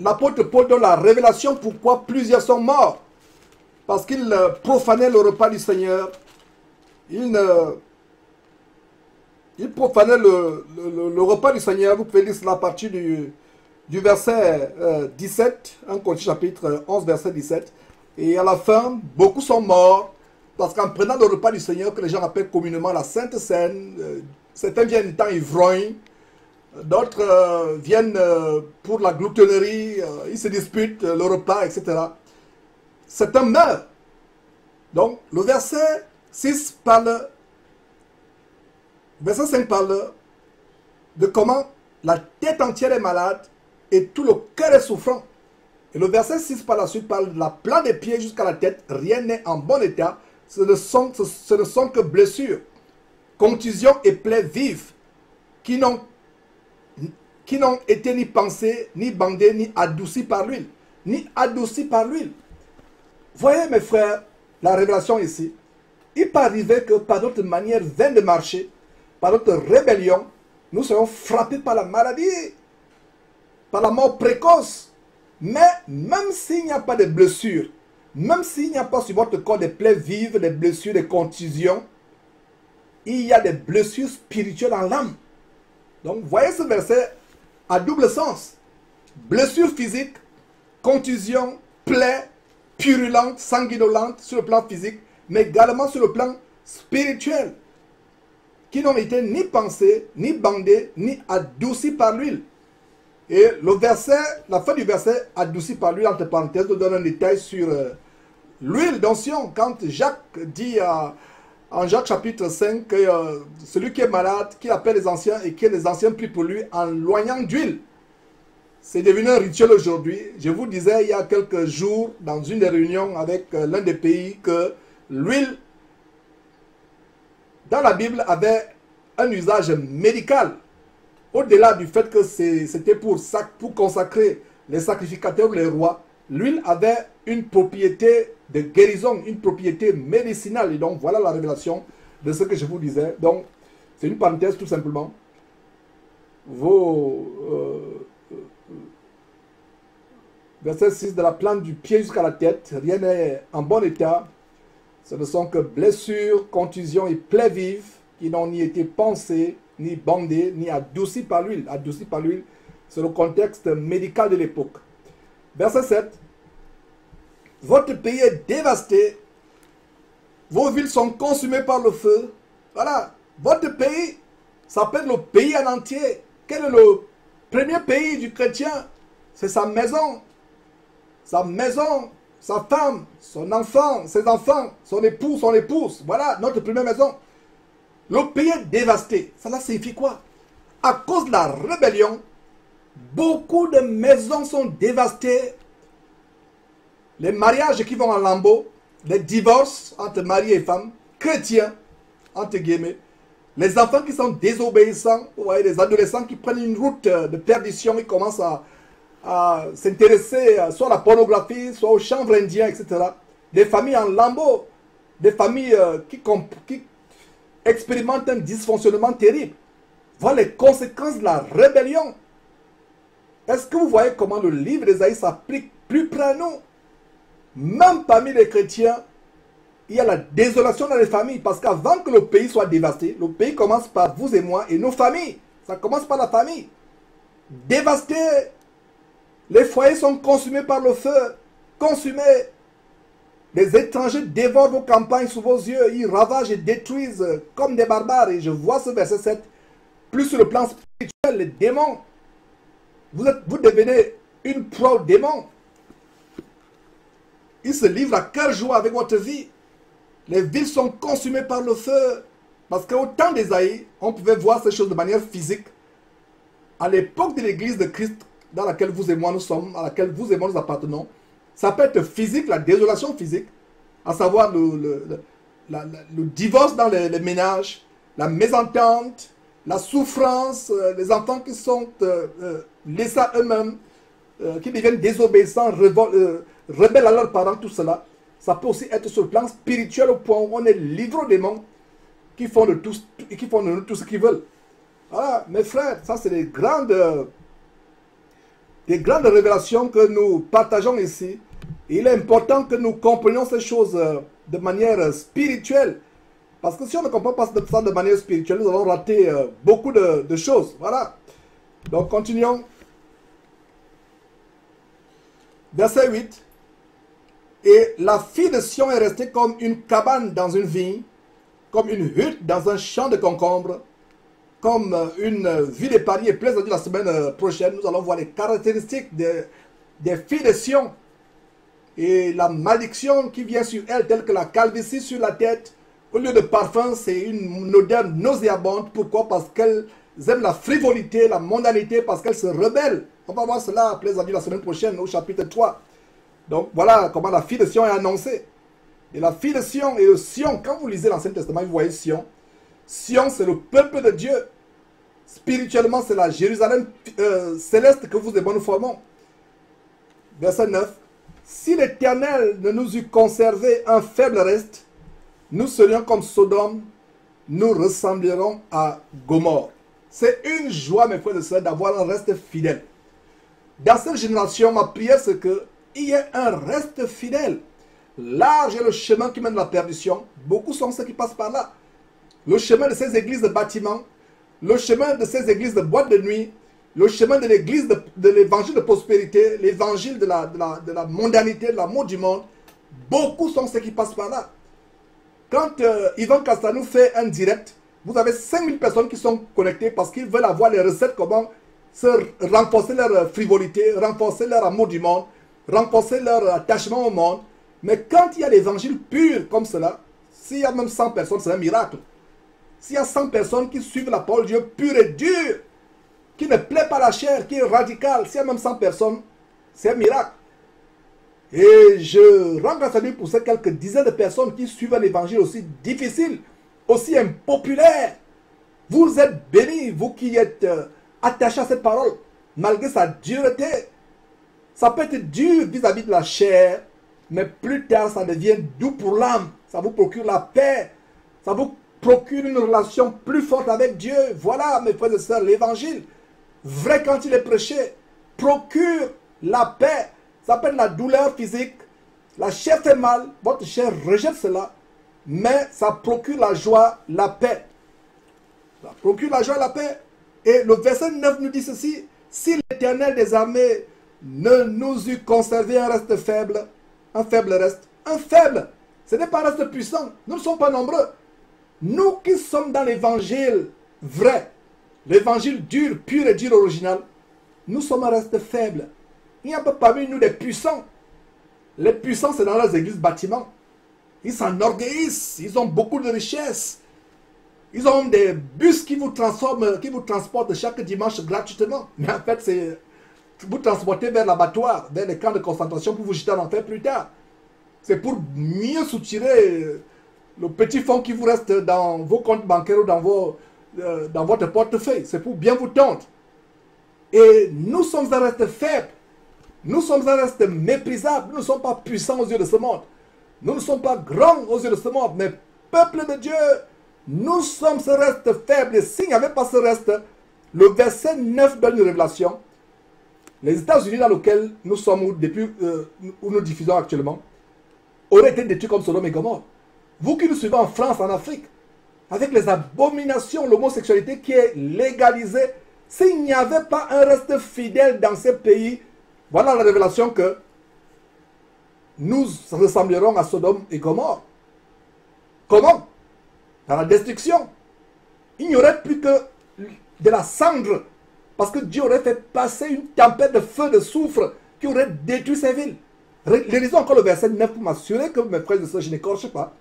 Speaker 1: l'apôtre Paul donne la révélation pourquoi plusieurs sont morts. Parce qu'ils profanaient le repas du Seigneur. Ils, ne, ils profanaient le, repas du Seigneur. Vous pouvez lire cela à partir du, du verset 17, 1 chapitre 11, verset 17. Et à la fin, beaucoup sont morts parce qu'en prenant le repas du Seigneur, que les gens appellent communément la Sainte Seine, euh, certains viennent étant ivrognes, D'autres euh, viennent euh, pour la gloutonnerie, euh, ils se disputent le repas, etc. C'est un meurtre. Donc, le verset 6 parle, verset 5 parle de comment la tête entière est malade et tout le cœur est souffrant. Et le verset 6 par la suite parle de la plante des pieds jusqu'à la tête, rien n'est en bon état, ce ne sont, ce ne sont que blessures, contusions et plaies vives qui n'ont été ni pensés, ni bandés, ni adoucis par l'huile. ni adouci par l'huile. Voyez mes frères, la révélation ici. Il peut arriver que par notre manière vaine de marcher, notre rébellion, nous serons frappés par la maladie, par la mort précoce. Mais même s'il n'y a pas de blessures, même s'il n'y a pas sur votre corps des plaies vives, des blessures, des contusions, il y a des blessures spirituelles en l'âme. Donc, voyez ce verset à double sens. Blessures physiques, contusions, plaies purulentes, sanguinolentes sur le plan physique, mais également sur le plan spirituel, qui n'ont été ni pensées, ni bandées, ni adoucies par l'huile. Et le verset, la fin du verset, adouci par l'huile, entre parenthèses, nous donne un détail sur euh, l'huile d'onction. Quand Jacques dit en Jacques chapitre 5 que euh, celui qui est malade, qui appelle les anciens et que les anciens prient pour lui en loignant d'huile. C'est devenu un rituel aujourd'hui. Je vous disais il y a quelques jours, dans une des réunions avec euh, l'un des pays, que l'huile, dans la Bible, avait un usage médical. Au-delà du fait que c'était pour, pour consacrer les sacrificateurs, les rois, l'huile avait une propriété de guérison, une propriété médicinale. Et donc, voilà la révélation de ce que je vous disais. Donc, c'est une parenthèse tout simplement. Vos euh, verset 6 de la plante du pied jusqu'à la tête, rien n'est en bon état. Ce ne sont que blessures, contusions et plaies vives qui n'ont ni été pensées, ni bandées, ni adoucies par l'huile. Adoucies par l'huile, c'est le contexte médical de l'époque. Verset 7. Votre pays est dévasté. Vos villes sont consumées par le feu. Voilà. Votre pays s'appelle le pays en entier. Quel est le premier pays du chrétien? C'est sa maison. Sa maison, sa femme, son enfant, ses enfants, son époux, son épouse. Voilà notre première maison. Le pays est dévasté. Cela signifie quoi? À cause de la rébellion, beaucoup de maisons sont dévastées les mariages qui vont en lambeaux, les divorces entre mari et femme, chrétiens, entre guillemets, les enfants qui sont désobéissants, vous voyez, les adolescents qui prennent une route de perdition, ils commencent à, s'intéresser soit à la pornographie, soit au chanvre indien, etc. Des familles en lambeaux, des familles euh, qui, qui expérimentent un dysfonctionnement terrible. Voilà les conséquences de la rébellion. Est-ce que vous voyez comment le livre d'Esaïe s'applique plus près à nous? Même parmi les chrétiens, il y a la désolation dans les familles. Parce qu'avant que le pays soit dévasté, le pays commence par vous et moi et nos familles. Ça commence par la famille. Dévasté. Les foyers sont consumés par le feu. Consumés. Les étrangers dévorent vos campagnes sous vos yeux. Ils ravagent et détruisent comme des barbares. Et je vois ce verset 7. Plus sur le plan spirituel, les démons. Vous, êtes, vous devenez une proie aux démons. Il se livre à cœur joie avec votre vie. Les villes sont consumées par le feu. Parce qu'au temps d'Ésaïe, on pouvait voir ces choses de manière physique. À l'époque de l'église de Christ, dans laquelle vous et moi nous sommes, à laquelle vous et moi nous appartenons, ça peut être physique, la désolation physique, à savoir le, divorce dans les, ménages, la mésentente, la souffrance, euh, les enfants qui sont euh, euh, laissés à eux-mêmes, qui deviennent désobéissants, rebelles à leurs parents, tout cela, ça peut aussi être sur le plan spirituel au point où on est livré aux démons qui font de, tout, qui nous tout ce qu'ils veulent. Ah, mes frères, ça c'est des grandes, des grandes révélations que nous partageons ici. il est important que nous comprenions ces choses euh, de manière spirituelle. Parce que si on ne comprend pas ça de manière spirituelle, nous allons rater euh, beaucoup de, choses. Voilà. Donc continuons. Verset 8. Et la fille de Sion est restée comme une cabane dans une vigne, comme une hutte dans un champ de concombre, comme euh, une ville de Paris. La semaine euh, prochaine, nous allons voir les caractéristiques des, des filles de Sion et la malédiction qui vient sur elles, telle que la calvitie sur la tête. Au lieu de parfum, c'est une odeur nauséabonde. Pourquoi? Parce qu'elles aiment la frivolité, la mondanité, parce qu'elles se rebellent. On va voir cela, plaisir la semaine prochaine, au chapitre 3. Donc voilà comment la fille de Sion est annoncée. Et la fille de Sion et le Sion, quand vous lisez l'Ancien Testament, vous voyez Sion. Sion, c'est le peuple de Dieu. Spirituellement, c'est la Jérusalem euh, céleste que vous et moi nous formons. verset 9, si l'Éternel ne nous eût conservé un faible reste, nous serions comme Sodome, nous ressemblerons à Gomorre. C'est une joie, mes frères et sœurs, d'avoir un reste fidèle. Dans cette génération, ma prière, c'est qu'il y ait un reste fidèle. Large est le chemin qui mène à la perdition. Beaucoup sont ceux qui passent par là. Le chemin de ces églises de bâtiments, le chemin de ces églises de boîtes de nuit, le chemin de l'église de, l'évangile de prospérité, l'évangile de la, de, la, mondanité, de l'amour du monde, beaucoup sont ceux qui passent par là. Quand euh, Yvan Castanou fait un direct, vous avez 5000 personnes qui sont connectées parce qu'ils veulent avoir les recettes, comment se renforcer leur frivolité, renforcer leur amour du monde, renforcer leur attachement au monde. Mais quand il y a l'évangile pur comme cela, s'il y a même 100 personnes, c'est un miracle. S'il y a 100 personnes qui suivent la parole de Dieu pure et dure, qui ne plaît pas la chair, qui est radical, s'il y a même 100 personnes, c'est un miracle. Et je rends grâce à Dieu pour ces quelques dizaines de personnes qui suivent un évangile aussi difficile, aussi impopulaire. Vous êtes bénis, vous qui êtes euh, attachés à cette parole, malgré sa dureté. Ça peut être dur vis-à-vis -vis de la chair, mais plus tard, ça devient doux pour l'âme. Ça vous procure la paix. Ça vous procure une relation plus forte avec Dieu. Voilà, mes frères et sœurs, l'évangile vrai quand il est prêché, procure la paix. Ça s'appelle la douleur physique. La chair fait mal, votre chair rejette cela, mais ça procure la joie, la paix. Ça procure la joie, la paix. Et le verset 9 nous dit ceci, si l'éternel des armées ne nous eût conservé un reste faible, un faible reste, un faible, ce n'est pas un reste puissant, nous ne sommes pas nombreux. Nous qui sommes dans l'évangile vrai, l'évangile dur, pur et dur original, nous sommes un reste faible. Il n'y a pas parmi nous des puissants. Les puissants, c'est dans les églises bâtiments. Ils s'enorgueillissent, ils ont beaucoup de richesses. Ils ont des bus qui vous transforment, qui vous transportent chaque dimanche gratuitement. Mais en fait, c'est vous transporter vers l'abattoir, vers les camps de concentration pour vous jeter en enfer plus tard. C'est pour mieux soutirer le petit fonds qui vous reste dans vos comptes bancaires ou dans vos euh, dans votre portefeuille. C'est pour bien vous tendre. Et nous sommes un reste faible. Nous sommes un reste méprisable. Nous ne sommes pas puissants aux yeux de ce monde. Nous ne sommes pas grands aux yeux de ce monde. Mais peuple de Dieu, nous sommes ce reste faible. Et s'il n'y avait pas ce reste, le verset 9 donne une révélation. Les États-Unis dans lesquels nous sommes, depuis, euh, où nous diffusons actuellement, auraient été détruits comme Sodome et Gomorre. Vous qui nous suivez en France, en Afrique, avec les abominations, l'homosexualité qui est légalisée, s'il n'y avait pas un reste fidèle dans ces pays, voilà la révélation que nous ressemblerons à Sodome et Gomorre. Comment? Dans la destruction. Il n'y aurait plus que de la cendre, parce que Dieu aurait fait passer une tempête de feu, de soufre, qui aurait détruit ces villes. Lisons encore le verset 9 pour m'assurer que mes frères et sœurs, je n'écorche pas.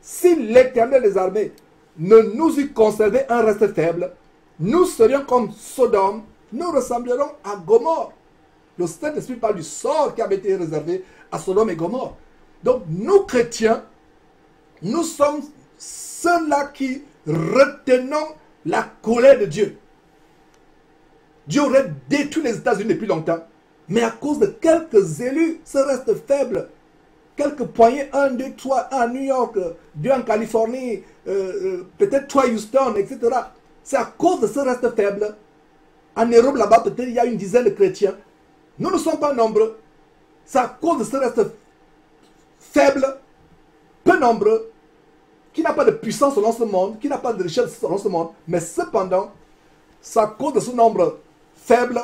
Speaker 1: Si l'éternel des armées ne nous y conserver un reste faible, nous serions comme Sodome, nous ressemblerons à Gomorre. Le Saint-Esprit parle du sort qui avait été réservé à Sodome et Gomorre. Donc nous chrétiens, nous sommes ceux-là qui retenons la colère de Dieu. Dieu aurait détruit les États-Unis depuis longtemps, mais à cause de quelques élus, ce reste faible quelques poignées, un, deux, trois, un à New York, deux en Californie, euh, euh, peut-être trois Houston, etc. C'est à cause de ce reste faible. En Europe, là-bas, peut-être il y a une dizaine de chrétiens. Nous ne sommes pas nombreux. C'est à cause de ce reste faible, peu nombreux, qui n'a pas de puissance dans ce monde, qui n'a pas de richesse dans ce monde. Mais cependant, c'est à cause de ce nombre faible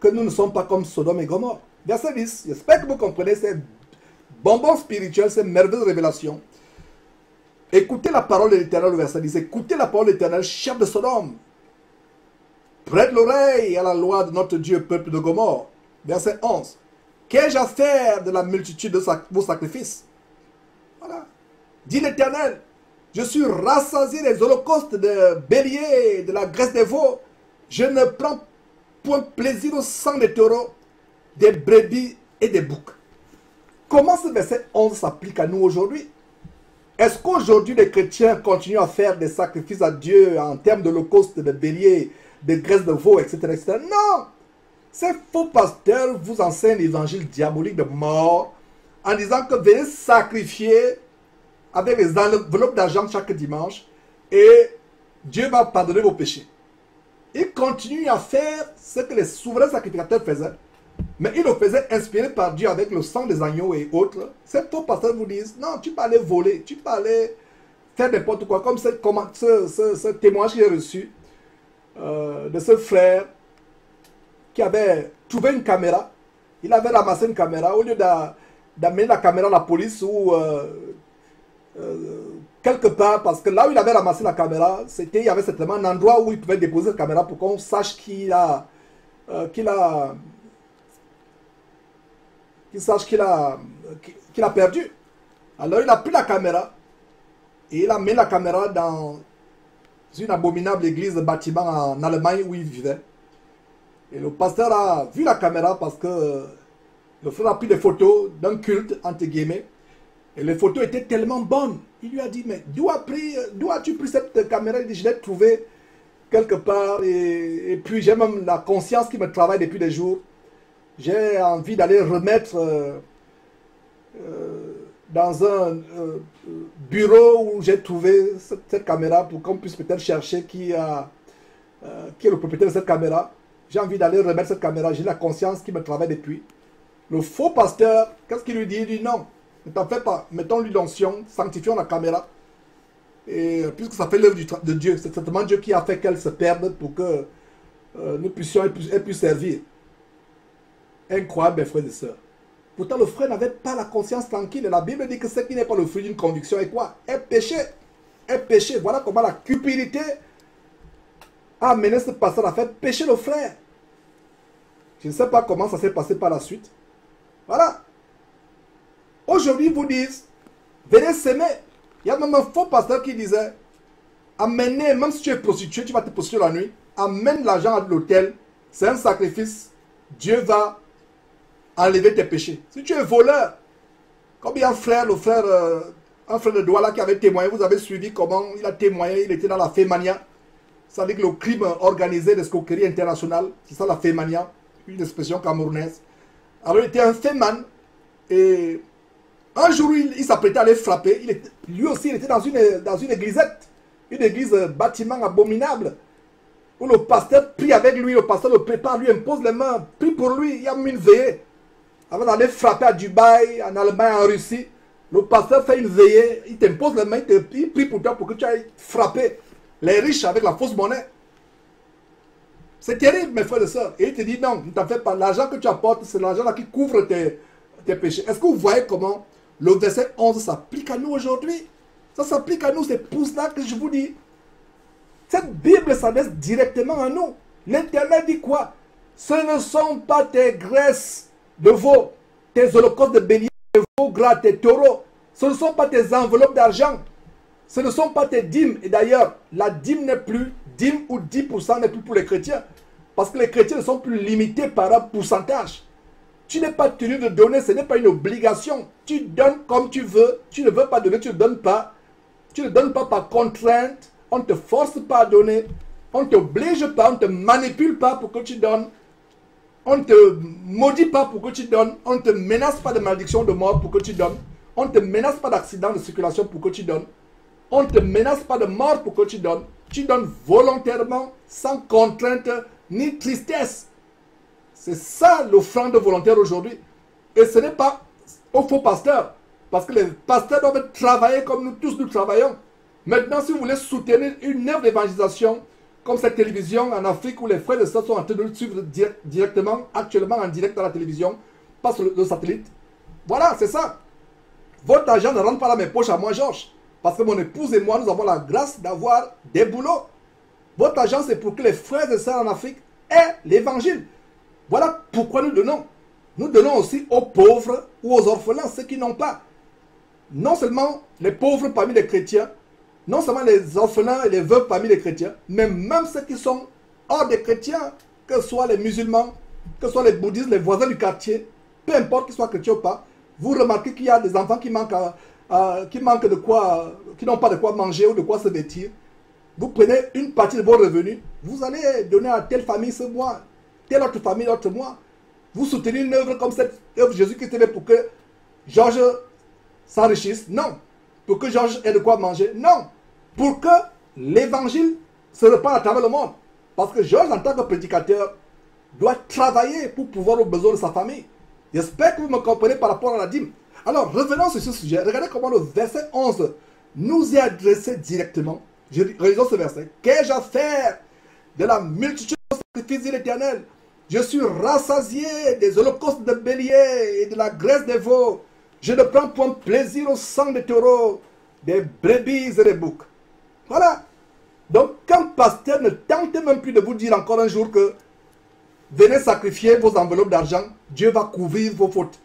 Speaker 1: que nous ne sommes pas comme Sodome et Gomorre. Verset 10, j'espère que vous comprenez ces bonbon spirituel, c'est merveilleuse révélation. Écoutez la parole de l'éternel, verset 10. Écoutez la parole de l'éternel, chef de Sodome. Prête l'oreille à la loi de notre Dieu, peuple de Gomorre. Verset 11. Qu'ai-je à faire de la multitude de vos sacrifices? Voilà. Dit l'Éternel, je suis rassasié des holocaustes de béliers, de la graisse des veaux. Je ne prends point plaisir au sang des taureaux, des brebis et des boucs. Comment ce verset 11 s'applique à nous aujourd'hui? Est-ce qu'aujourd'hui les chrétiens continuent à faire des sacrifices à Dieu en termes de de bélier, de graisse de veau, etc., etc. Non Ces faux pasteurs vous enseignent l'évangile diabolique de mort en disant que venez sacrifier avec les enveloppes d'argent chaque dimanche et Dieu va pardonner vos péchés. Ils continuent à faire ce que les souverains sacrificateurs faisaient, mais ils le faisaient inspiré par Dieu avec le sang des agneaux et autres. Ces faux pasteurs vous disent, non, tu peux aller voler, tu peux aller faire n'importe quoi, comme ce, ce, ce, témoignage que j'ai reçu euh, de ce frère qui avait trouvé une caméra. Il avait ramassé une caméra. Au lieu d'amener la caméra à la police ou euh, euh, quelque part, parce que là où il avait ramassé la caméra, c'était, il y avait certainement un endroit où il pouvait déposer la caméra pour qu'on sache qu'il a, qu'il a, qu'il sache qu'il a, qu'il a perdu. Alors il a pris la caméra et il a mis la caméra dans une abominable église de bâtiment en Allemagne où il vivait. Et le pasteur a vu la caméra parce que le frère a pris des photos d'un culte, entre guillemets. Et les photos étaient tellement bonnes. Il lui a dit, mais d'où as-tu pris cette caméra? Il dit, je l'ai trouvée quelque part. Et, puis j'ai même la conscience qui me travaille depuis des jours. J'ai envie d'aller remettre euh, euh, dans un euh, bureau où j'ai trouvé cette, caméra pour qu'on puisse peut-être chercher qui, est le propriétaire de cette caméra. J'ai envie d'aller remettre cette caméra. J'ai la conscience qui me travaille depuis. Le faux pasteur, qu'est-ce qu'il lui dit? Il dit non, ne t'en fais pas. Mettons-lui l'onction, sanctifions la caméra. Et puisque ça fait l'œuvre de Dieu, c'est certainement Dieu qui a fait qu'elle se perde pour que nous puissions, puisse, servir. Incroyable, mes frères et sœurs. Pourtant, le frère n'avait pas la conscience tranquille. La Bible dit que ce qui n'est pas le fruit d'une conviction est quoi? Est péché. Est péché. Voilà comment la cupidité a amené ce pasteur à faire pécher le frère. Je ne sais pas comment ça s'est passé par la suite. Voilà. Aujourd'hui, ils vous disent, venez s'aimer. Il y a même un faux pasteur qui disait, amenez, même si tu es prostitué, tu vas te prostituer la nuit, amène l'argent à l'hôtel. C'est un sacrifice. Dieu va enlever tes péchés. Si tu es voleur, comme il y a un frère, le frère, euh, un frère de Douala qui avait témoigné, vous avez suivi comment il a témoigné, il était dans la fémania. Ça veut dire que le crime organisé, l'escroquerie internationale, c'est ça la fémania, une expression camerounaise. Alors il était un féman et un jour il, s'apprêtait à aller frapper. Lui aussi il était dans une, dans une églisette, une église euh, bâtiment abominable. Où le pasteur prie avec lui, le pasteur le prépare, lui impose les mains, prie pour lui, il y a une veillée. Avant d'aller frapper à Dubaï, en Allemagne, en Russie, le pasteur fait une veillée, il t'impose les mains, il prie pour toi pour que tu ailles frapper les riches avec la fausse monnaie. C'est terrible, mes frères et sœurs. Et il te dit non, ne t'en fais pas. L'argent que tu apportes, c'est l'argent là qui couvre tes, tes péchés. Est-ce que vous voyez comment le verset 11 s'applique à nous aujourd'hui? Ça s'applique à nous, c'est pour cela que je vous dis. Cette Bible s'adresse directement à nous. L'Internet dit quoi? Ce ne sont pas tes graisses de veau, tes holocaustes de bélier, tes veaux gras, tes taureaux. Ce ne sont pas tes enveloppes d'argent. Ce ne sont pas tes dîmes. Et d'ailleurs, la dîme n'est plus, dîme ou 10% n'est plus pour les chrétiens. Parce que les chrétiens ne sont plus limités par un pourcentage. Tu n'es pas tenu de donner, ce n'est pas une obligation. Tu donnes comme tu veux. Tu ne veux pas donner, tu ne donnes pas. Tu ne donnes pas par contrainte. On ne te force pas à donner. On ne t'oblige pas, on ne te manipule pas pour que tu donnes. On ne te maudit pas pour que tu donnes. On ne te menace pas de malédiction de mort pour que tu donnes. On ne te menace pas d'accident de circulation pour que tu donnes. On ne te menace pas de mort pour que tu donnes. Tu donnes volontairement, sans contrainte ni tristesse. C'est ça l'offrande volontaire aujourd'hui. Et ce n'est pas au faux pasteur. Parce que les pasteurs doivent travailler comme nous tous nous travaillons. Maintenant, si vous voulez soutenir une œuvre d'évangélisation, comme cette télévision en Afrique où les frères de sœurs sont en train de le suivre directement, actuellement en direct dans la télévision, pas sur le satellite. Voilà, c'est ça. Votre argent ne rentre pas dans mes poches à moi, Georges. Parce que mon épouse et moi, nous avons la grâce d'avoir des boulots. Votre argent, c'est pour que les frères et sœurs en Afrique aient l'évangile. Voilà pourquoi nous donnons. Nous donnons aussi aux pauvres ou aux orphelins, ceux qui n'ont pas. Non seulement les pauvres parmi les chrétiens, non seulement les orphelins et les veuves parmi les chrétiens, mais même ceux qui sont hors des chrétiens, que ce soit les musulmans, que ce soit les bouddhistes, les voisins du quartier, peu importe qu'ils soient chrétiens ou pas, vous remarquez qu'il y a des enfants qui manquent de quoi, qui n'ont pas de quoi manger ou de quoi se vêtir, vous prenez une partie de vos revenus, vous allez donner à telle famille ce mois. telle autre famille, autre moi. Vous soutenez une œuvre comme cette œuvre Jésus-Christ pour que Georges s'enrichisse Non. Pour que Georges ait de quoi manger Non. Pour que l'évangile se répande à travers le monde. Parce que Georges, en tant que prédicateur, doit travailler pour pouvoir aux besoins de sa famille. J'espère que vous me comprenez par rapport à la dîme. Alors, revenons sur ce sujet. Regardez comment le verset 11 nous est adressé directement. Je relisons ce verset. Qu'ai-je à faire de la multitude de sacrifices de l'éternel? Je suis rassasié des holocaustes de bélier et de la graisse des veaux. Je ne prends point plaisir au sang des taureaux, des brebis et des boucs. Voilà. Donc, quand pasteur ne tente même plus de vous dire encore un jour que venez sacrifier vos enveloppes d'argent, Dieu va couvrir vos fautes.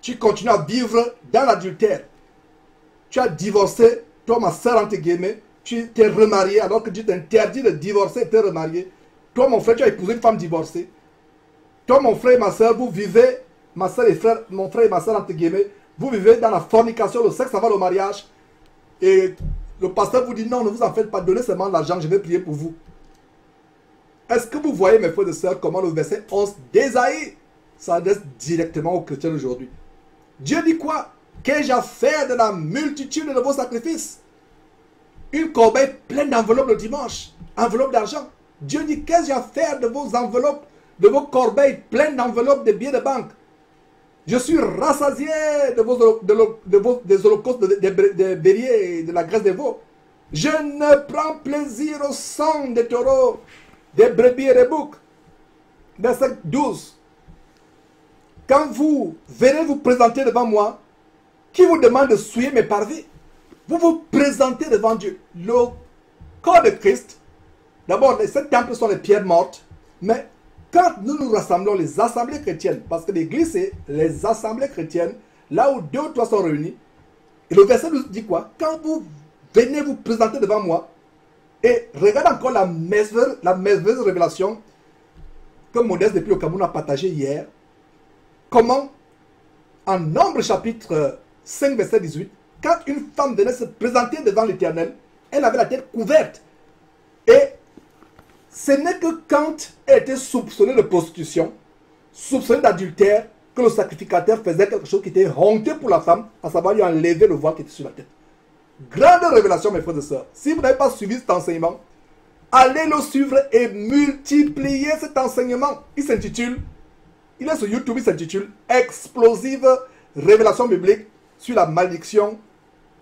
Speaker 1: Tu continues à vivre dans l'adultère. Tu as divorcé, toi ma soeur entre guillemets, tu t'es remarié alors que Dieu t'interdit de divorcer et te remarier. Toi mon frère, tu as épousé une femme divorcée. Toi mon frère et ma soeur, vous vivez, ma soeur et frère, mon frère et ma soeur entre guillemets, vous vivez dans la fornication, le sexe avant le mariage. Et le pasteur vous dit non, ne vous en faites pas, donnez seulement l'argent, je vais prier pour vous. Est-ce que vous voyez, mes frères et sœurs, comment le verset 11 d'Ésaïe s'adresse directement aux chrétiens aujourd'hui Dieu dit quoi? Qu'ai-je à faire de la multitude de vos sacrifices? Une corbeille pleine d'enveloppes le dimanche, enveloppes d'argent. Dieu dit Qu'ai-je à faire de vos enveloppes, de vos corbeilles pleines d'enveloppes de billets de banque? Je suis rassasié de vos, de, vos des holocaustes des béliers et de la graisse des veaux. Je ne prends plaisir au sang des taureaux des brebis et des boucs. Verset 12. Quand vous venez vous présenter devant moi, qui vous demande de souiller mes parvis, vous vous présentez devant Dieu. Le corps de Christ, d'abord, sept temples sont les pierres mortes, mais quand nous nous rassemblons, les assemblées chrétiennes, parce que l'église, c'est les assemblées chrétiennes, là où deux ou trois sont réunis, et le verset nous dit quoi? Quand vous venez vous présenter devant moi, et regarde encore la merveilleuse, la révélation que Modeste depuis le Cameroun a partagée hier. Comment, en Nombre chapitre 5, verset 18, quand une femme venait se présenter devant l'Éternel, elle avait la tête couverte. Ce n'est que quand elle était soupçonnée de prostitution, soupçonnée d'adultère, que le sacrificateur faisait quelque chose qui était honteux pour la femme, à savoir lui enlever le voile qui était sur la tête. Grande révélation, mes frères et sœurs. Si vous n'avez pas suivi cet enseignement, allez le suivre et multipliez cet enseignement. Il s'intitule, il est sur YouTube, il s'intitule Explosive révélation biblique sur la malédiction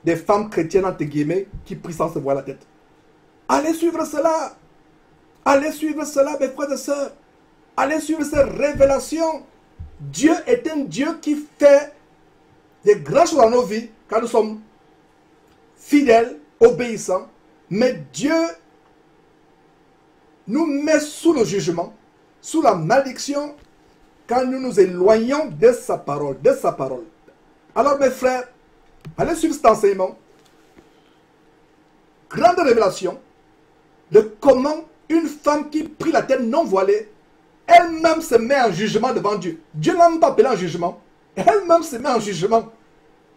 Speaker 1: des femmes chrétiennes, entre guillemets, qui prient sans se voir la tête. Allez suivre cela. Allez suivre cela, mes frères et sœurs. Allez suivre cette révélation. Dieu est un Dieu qui fait des grandes choses dans nos vies quand nous sommes fidèle, obéissant, mais Dieu nous met sous le jugement, sous la malédiction, quand nous nous éloignons de sa parole, de sa parole. Alors mes frères, allez suivre cet enseignement. Grande révélation de comment une femme qui prit la tête non voilée, elle-même se met en jugement devant Dieu. Dieu n'a même pas appelé en jugement. Elle-même se met en jugement.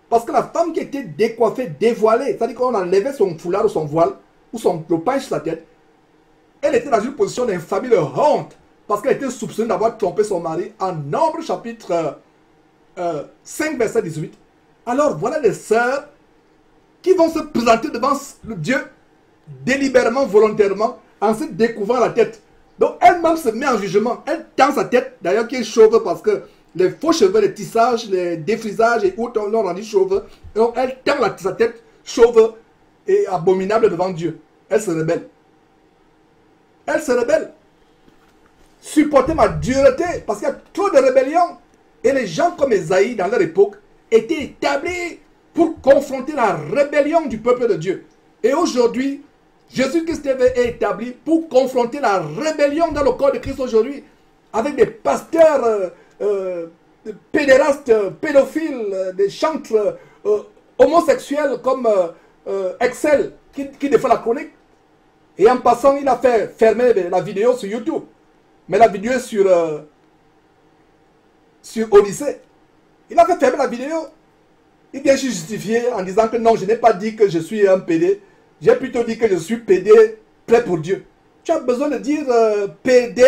Speaker 1: Parce que la femme qui était décoiffée, dévoilée, c'est-à-dire qu'on enlevait son foulard ou son voile, ou son, le sur sa tête, elle était dans une position d'infamie, de honte, parce qu'elle était soupçonnée d'avoir trompé son mari en Nombre chapitre 5, euh, verset 18. Alors voilà les sœurs qui vont se présenter devant Dieu délibérément, volontairement, en se découvrant la tête. Donc elle-même se met en jugement. Elle tend sa tête, d'ailleurs qui est chauve parce que les faux cheveux, les tissages, les défrisages et autres, on leur rendu chauve. Donc elle tend sa tête chauve et abominable devant Dieu. Elle se rebelle. Elle se rebelle. Supporter ma dureté parce qu'il y a trop de rébellion. Et les gens comme Esaïe dans leur époque étaient établis pour confronter la rébellion du peuple de Dieu. Et aujourd'hui, Jésus-Christ est établi pour confronter la rébellion dans le corps de Christ aujourd'hui. Avec des pasteurs euh, euh, pédérastes, pédophiles, euh, des chantres homosexuels comme Excel qui, qui défend la chronique. Et en passant, il a fait fermer la vidéo sur YouTube. Mais la vidéo est sur, sur. Il a fait fermer la vidéo. Il vient justifier en disant que non, je n'ai pas dit que je suis un PD. J'ai plutôt dit que je suis PD prêt pour Dieu. Tu as besoin de dire PD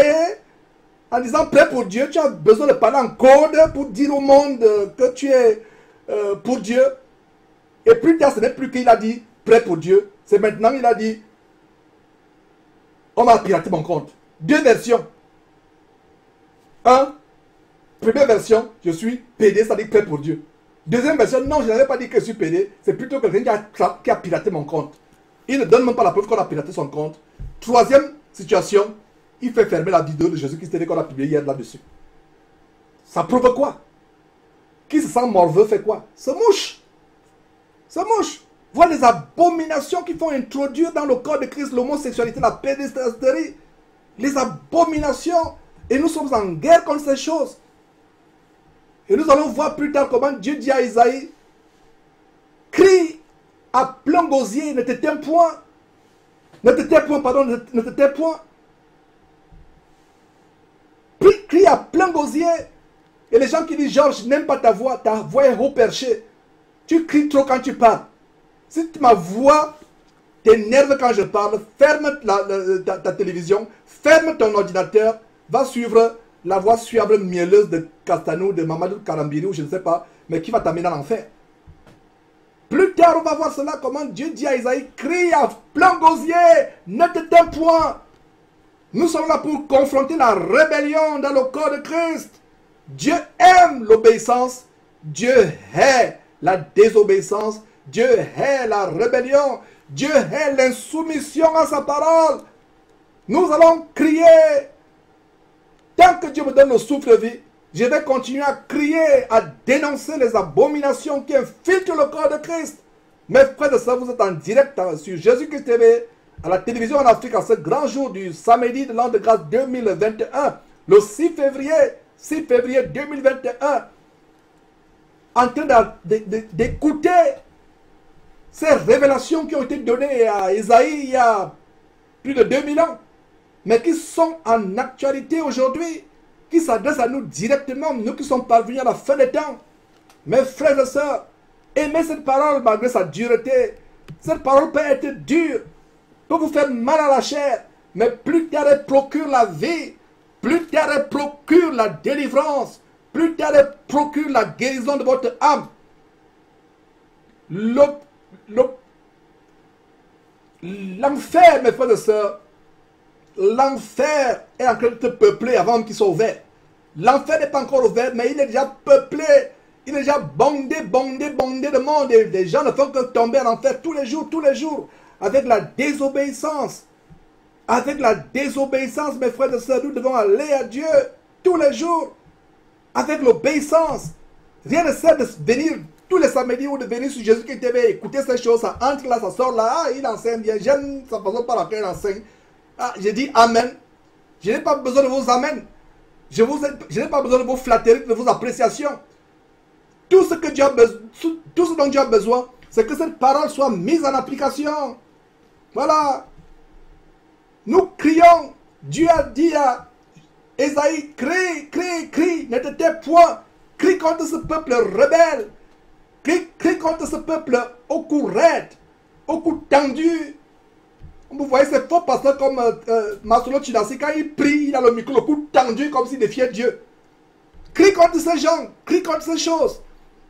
Speaker 1: en disant prêt pour Dieu, tu as besoin de parler en code pour dire au monde que tu es euh, pour Dieu. Et plus tard, ce n'est plus qu'il a dit prêt pour Dieu. C'est maintenant il a dit on m'a piraté mon compte. Deux versions. Un, première version, je suis pédé, c'est-à-dire prêt pour Dieu. Deuxième version, non, je n'avais pas dit que je suis pédé, c'est plutôt quelqu'un qui a piraté mon compte. Il ne donne même pas la preuve qu'on a piraté son compte. Troisième situation, il fait fermer la vidéo de Jésus-Christ qu'on a publié hier là-dessus. Ça prouve quoi? Qui se sent morveux fait quoi? Se mouche. Se mouche. Voilà les abominations qui font introduire dans le corps de Christ l'homosexualité, la pédestre, Les abominations. Et nous sommes en guerre contre ces choses. Et nous allons voir plus tard comment Dieu dit à Isaïe, crie à plein gosier, ne t'éteins point. Ne t'éteins point, pardon, ne t'éteins point. Crie à plein gosier. Et les gens qui disent, Georges, n'aime pas ta voix, ta voix est haut perché. Tu cries trop quand tu parles. Si ma voix t'énerve quand je parle, ferme ta, télévision, ferme ton ordinateur, va suivre la voix suave, mielleuse de Castanou, de Mamadou Karambiri, ou je ne sais pas, mais qui va t'amener à l'enfer. Plus tard, on va voir cela, comment Dieu dit à Isaïe, crie à plein gosier, ne t'éteins point. Nous sommes là pour confronter la rébellion dans le corps de Christ. Dieu aime l'obéissance. Dieu hait la désobéissance. Dieu hait la rébellion. Dieu hait l'insoumission à sa parole. Nous allons crier. Tant que Dieu me donne le souffle vie, je vais continuer à crier, à dénoncer les abominations qui infiltrent le corps de Christ. Mes frères de ça, vous êtes en direct sur Jésus-Christ TV à la télévision en Afrique en ce grand jour du samedi de l'an de grâce 2021, le 6 février, 6 février 2021, en train d'écouter ces révélations qui ont été données à Isaïe il y a plus de 2000 ans, mais qui sont en actualité aujourd'hui, qui s'adressent à nous directement, nous qui sommes parvenus à la fin des temps. Mes frères et sœurs, aimez cette parole malgré sa dureté. Cette parole peut être dure, peut vous faire mal à la chair, mais plus tard elle procure la vie, plus elle procure la délivrance, plus elle procure la guérison de votre âme. L'enfer, mes frères et sœurs, l'enfer est en train de peupler avant qu'il soit ouvert. L'enfer n'est pas encore ouvert, mais il est déjà peuplé. Il est déjà bondé, bondé, bondé de monde. Et les gens ne font que tomber en enfer tous les jours, tous les jours avec la désobéissance. Avec la désobéissance, mes frères et sœurs, nous devons aller à Dieu tous les jours. Avec l'obéissance. Rien ne sert de venir tous les samedis ou de venir sur Jésus qui TV, écouter ces choses, ça entre là, ça sort là, ah, il enseigne bien, j'aime sa façon par laquelle il enseigne. Ah, j'ai dit Amen. Je n'ai pas besoin de vos Amen. Je, je n'ai pas besoin de vos flatteries, de vos appréciations. Tout ce, que Dieu dont Dieu a besoin, c'est que cette parole soit mise en application. Voilà. Nous crions. Dieu a dit à Esaïe, crie, crie, crie, ne te point. Crie contre ce peuple rebelle. Crie, crie contre ce peuple au cou raide, au cou tendu. Vous voyez ces faux pasteurs comme euh, euh Chinasi, quand il prie, il a le micro, le cou tendu comme s'il défiait Dieu. Crie contre ces gens, crie contre ces choses.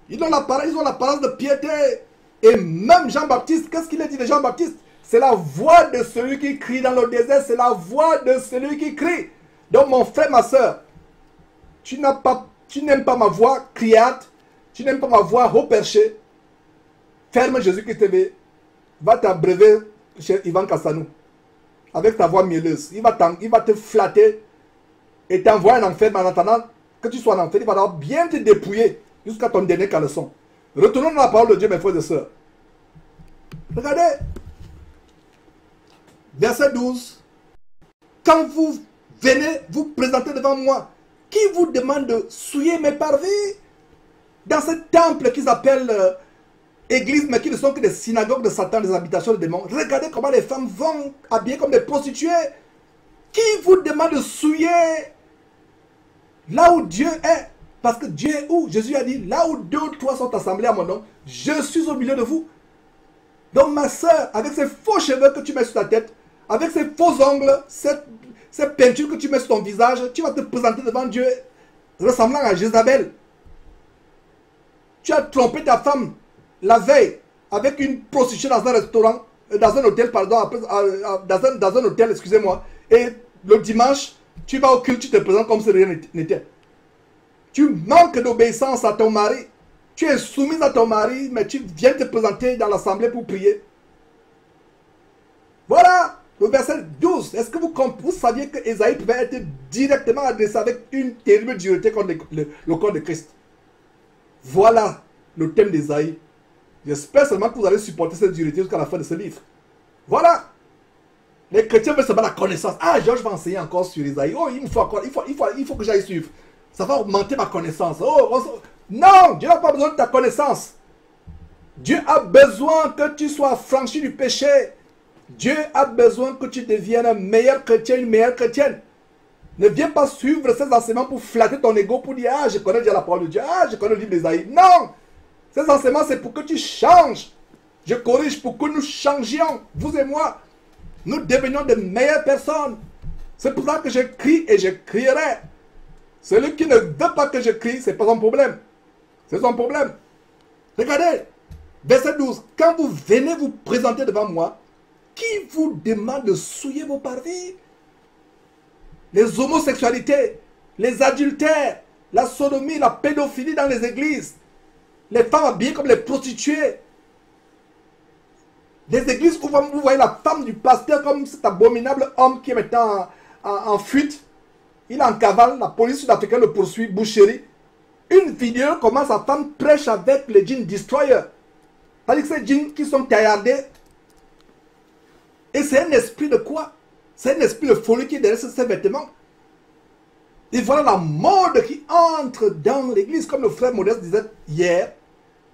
Speaker 1: Ils ont la parole, ils ont la parole de piété. Et même Jean-Baptiste, qu'est-ce qu'il a dit de Jean-Baptiste? C'est la voix de celui qui crie dans le désert. C'est la voix de celui qui crie. Donc mon frère, ma soeur, tu n'aimes pas ma voix criante. Tu n'aimes pas ma voix haut perché. Ferme Jésus-Christ TV. Va t'abreuver chez Ivan Kassanou. Avec ta voix mielleuse. Il va, te flatter et t'envoyer en enfer. Mais en attendant que tu sois en enfer, il va bien te dépouiller jusqu'à ton dernier caleçon. Retournons dans la parole de Dieu, mes frères et sœurs. Regardez, verset 12. Quand vous venez vous présenter devant moi, qui vous demande de souiller mes parvis? Dans ce temple qu'ils appellent euh, église, mais qui ne sont que des synagogues de Satan, des habitations de démons. Regardez comment les femmes vont habillées comme des prostituées. Qui vous demande de souiller là où Dieu est? Parce que Dieu est où? Jésus a dit, là où deux ou trois sont assemblés à mon nom, je suis au milieu de vous. Donc ma soeur, avec ces faux cheveux que tu mets sur ta tête, avec ces faux ongles, cette, Cette peinture que tu mets sur ton visage, tu vas te présenter devant Dieu ressemblant à Jézabel. Tu as trompé ta femme la veille avec une prostituée dans un restaurant, euh, dans un hôtel, pardon, dans un, dans un hôtel, excusez-moi. Et le dimanche, tu vas au culte, tu te présentes comme si rien n'était. Tu manques d'obéissance à ton mari. Tu es soumise à ton mari, mais tu viens te présenter dans l'assemblée pour prier. Voilà le verset 12. Est-ce que vous, vous saviez que Esaïe pouvait être directement adressé avec une terrible dureté contre le, corps de Christ? Voilà le thème d'Esaïe. J'espère seulement que vous allez supporter cette dureté jusqu'à la fin de ce livre. Voilà. Les chrétiens veulent savoir la connaissance. Ah, Georges va enseigner encore sur Esaïe. Oh, il me faut encore, il faut, il faut, il faut que j'aille suivre. Ça va augmenter ma connaissance. Oh, non, Dieu n'a pas besoin de ta connaissance. Dieu a besoin que tu sois franchi du péché. Dieu a besoin que tu deviennes un meilleur chrétien, une meilleure chrétienne. Ne viens pas suivre ces enseignements pour flatter ton ego, pour dire Ah, je connais déjà la parole de Dieu, ah, je connais le livre d'Esaïe. Non Ces enseignements, c'est pour que tu changes. Je corrige pour que nous changions, vous et moi. Nous devenions de meilleures personnes. C'est pour ça que je crie et je crierai. Celui qui ne veut pas que je crie, c'est pas son problème. C'est son problème. Regardez, verset 12. Quand vous venez vous présenter devant moi, qui vous demande de souiller vos parvis? Les homosexualités, les adultères, la sodomie, la pédophilie dans les églises, les femmes habillées comme les prostituées. Des églises où vous voyez la femme du pasteur comme cet abominable homme qui est maintenant en, fuite. Il est en cavale, la police sud-africaine le poursuit, boucherie. Une vidéo comment sa femme prêche avec les jeans destroyers. C'est-à-dire que ces jeans qui sont taillardés et c'est un esprit de quoi? C'est un esprit de folie qui est ces vêtements. Et voilà la mode qui entre dans l'église, comme le frère Modeste disait hier,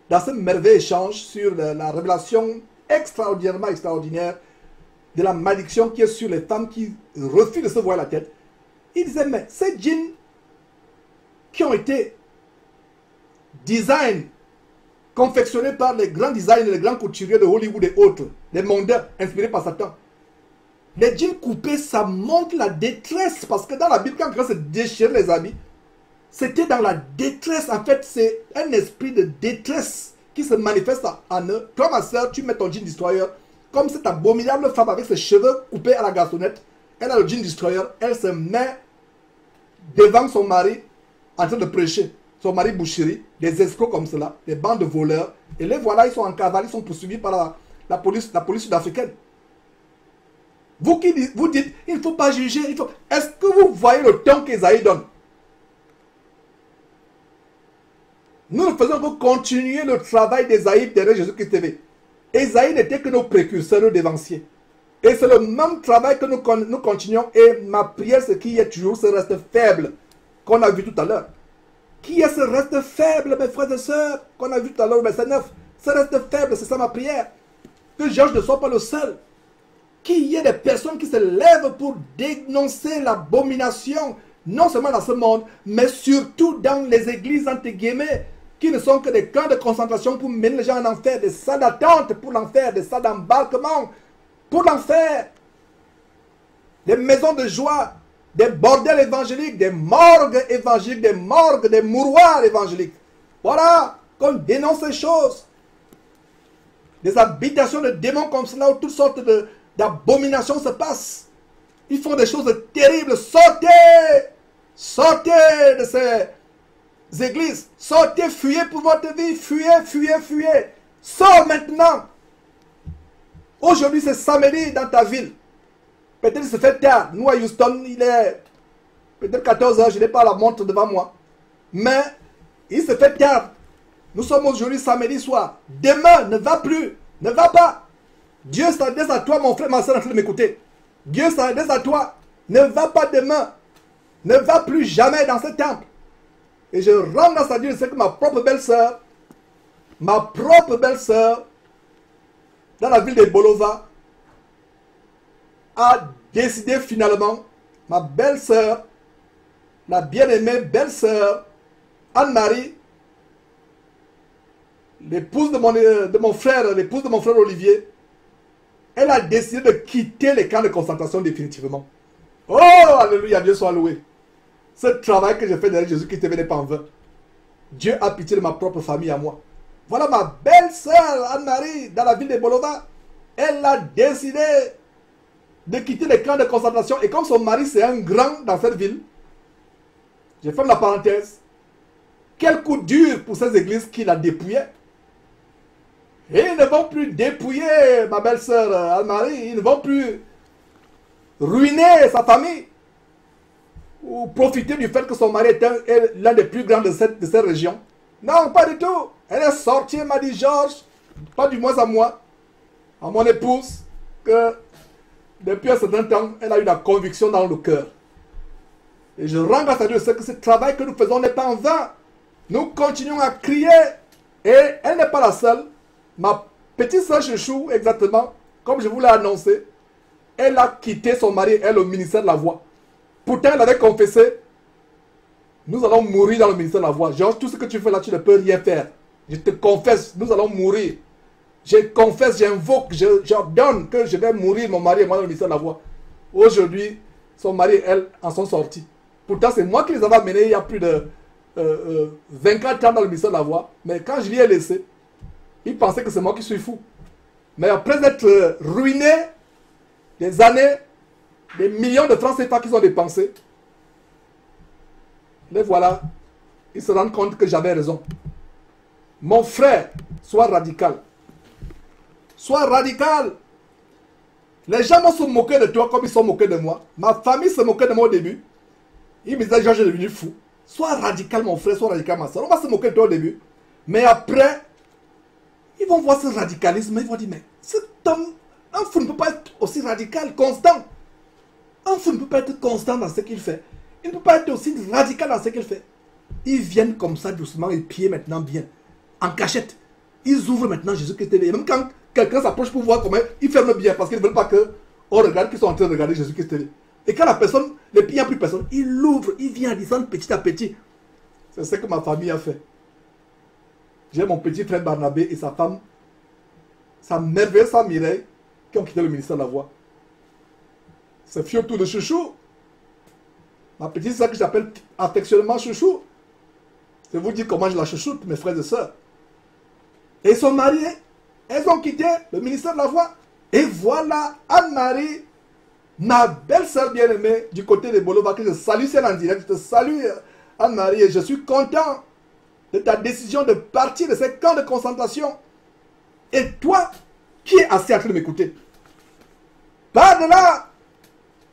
Speaker 1: dans ce merveilleux échange sur la, révélation extraordinairement extraordinaire de la malédiction qui est sur les femmes qui refusent de se voir la tête. Il disait, mais ces jeans qui ont été design, confectionnés par les grands designers, les grands couturiers de Hollywood et autres, les mondains inspirés par Satan. Les jeans coupés, ça montre la détresse. Parce que dans la Bible, quand quelqu'un se déchire les habits, c'était dans la détresse. En fait, c'est un esprit de détresse qui se manifeste en eux. Toi, ma soeur, tu mets ton jean destroyer. Comme cette abominable femme avec ses cheveux coupés à la garçonnette, elle a le jean destroyer, elle se met devant son mari en train de prêcher. Son mari boucherie, des escrocs comme cela, des bandes de voleurs. Et les voilà, ils sont en cavale, ils sont poursuivis par la, la police, la police sud-africaine. Vous qui dites, vous dites, il ne faut pas juger. Est-ce que vous voyez le temps qu'Esaïe donne? Nous ne faisons que continuer le travail d'Esaïe derrière Jésus-Christ TV. Esaïe n'était que nos précurseurs, nos dévanciers. Et c'est le même travail que nous, continuons. Et ma prière, c'est qu'il y ait toujours ce reste faible qu'on a vu tout à l'heure. Qui est ce reste faible, mes frères et sœurs, qu'on a vu tout à l'heure au verset 9 Ce reste faible, c'est ça ma prière. Que Georges ne soit pas le seul. Qu'il y ait des personnes qui se lèvent pour dénoncer l'abomination, non seulement dans ce monde, mais surtout dans les églises, entre guillemets, qui ne sont que des camps de concentration pour mener les gens en enfer, des salles d'attente pour l'enfer, des salles d'embarquement pour l'enfer, des maisons de joie, des bordels évangéliques, des morgues évangéliques, des morgues, des mouroirs évangéliques. Voilà qu'on dénonce ces choses. Des habitations de démons comme cela où toutes sortes d'abominations se passent. Ils font des choses terribles. Sortez Sortez de ces églises. Sortez, fuyez pour votre vie. Fuyez, fuyez, fuyez. Sors maintenant. Aujourd'hui, c'est samedi dans ta ville. Peut-être se fait tard. Nous à Houston, il est peut-être 14 heures, je n'ai pas la montre devant moi. Mais il se fait tard. Nous sommes aujourd'hui samedi soir. Demain, ne va plus. Ne va pas. Dieu s'adresse à toi, mon frère, ma soeur, en train de m'écouter. Dieu s'adresse à toi. Ne va pas demain. Ne va plus jamais dans ce temple. Et je rends grâce à Dieu, c'est que ma propre belle-sœur, ma propre belle-sœur, dans la ville de Bolova, a décidé finalement, ma belle-sœur, la bien-aimée belle-sœur, Anne-Marie, l'épouse de mon, de mon frère, l'épouse de mon frère Olivier, elle a décidé de quitter les camps de concentration définitivement. Oh, Alléluia, Dieu soit loué. Ce travail que j'ai fait derrière Jésus qui te venait pas en vain. Dieu a pitié de ma propre famille à moi. Voilà ma belle-sœur Anne-Marie dans la ville de Bolova. Elle a décidé de quitter les camps de concentration. Et comme son mari c'est un grand dans cette ville, je ferme la parenthèse. Quel coup dur pour ces églises qui la dépouillaient. Et ils ne vont plus dépouiller ma belle-sœur Anne-Marie. Ils ne vont plus ruiner sa famille. Ou profiter du fait que son mari est l'un des plus grands de cette, région. Non, pas du tout. Elle est sortie, m'a dit, Georges, pas du moins à moi, à mon épouse, que depuis un certain temps, elle a eu la conviction dans le cœur. Et je rends grâce à Dieu, c'est que ce travail que nous faisons n'est pas en vain. Nous continuons à crier. Et elle n'est pas la seule. Ma petite soeur Chouchou, exactement, comme je vous l'ai annoncé, elle a quitté son mari, elle, au ministère de la Voix. Pourtant, elle avait confessé, nous allons mourir dans le ministère de la Voix. Georges, tout ce que tu fais là, tu ne peux rien faire. Je te confesse, nous allons mourir. Je confesse, j'invoque, j'ordonne que je vais mourir, mon mari et moi, dans le ministère de la Voix. Aujourd'hui, son mari et elle en sont sortis. Pourtant, c'est moi qui les avais amenés il y a plus de 24 euh, euh, ans dans le ministère de la Voix. Mais quand je l'y ai laissé, il pensait que c'est moi qui suis fou. Mais après être ruiné, des années, des millions de francs CFA qu'ils ont dépensés, les voilà, ils se rendent compte que j'avais raison. Mon frère, sois radical. Sois radical. Les gens vont se moquer de toi comme ils sont moqués de moi. Ma famille se moquait de moi au début. Ils me disaient, est devenu fou. Sois radical, mon frère, sois radical, ma soeur. On va se moquer de toi au début. Mais après, ils vont voir ce radicalisme ils vont dire, mais cet homme, un fou ne peut pas être aussi radical, constant. Un fou ne peut pas être constant dans ce qu'il fait. Il ne peut pas être aussi radical dans ce qu'il fait. Ils viennent comme ça doucement et pieds maintenant bien, en cachette. Ils ouvrent maintenant Jésus-Christ TV. même quand quelqu'un s'approche pour voir comment ils ferment bien parce qu'ils ne veulent pas qu'on regarde qu'ils sont en train de regarder Jésus-Christ. Et quand la personne, les pieds, a plus personne, il l'ouvre, il vient descendre petit à petit. C'est ce que ma famille a fait. J'ai mon petit frère Barnabé et sa femme, sa merveilleuse femme Mireille, qui ont quitté le ministère de la Voix. C'est tout de Chouchou. Ma petite soeur que j'appelle affectionnément Chouchou. Je vous dire comment je la chouchoute, mes frères et sœurs. Et ils sont mariés. Elles ont quitté le ministère de la Voix. Et voilà Anne-Marie, ma belle-sœur bien-aimée, du côté de Bolova, que je salue, c'est en direct. Je te salue, Anne-Marie, et je suis content de ta décision de partir de ces camps de concentration. Et toi, qui es assis à train de m'écouter, pas de là,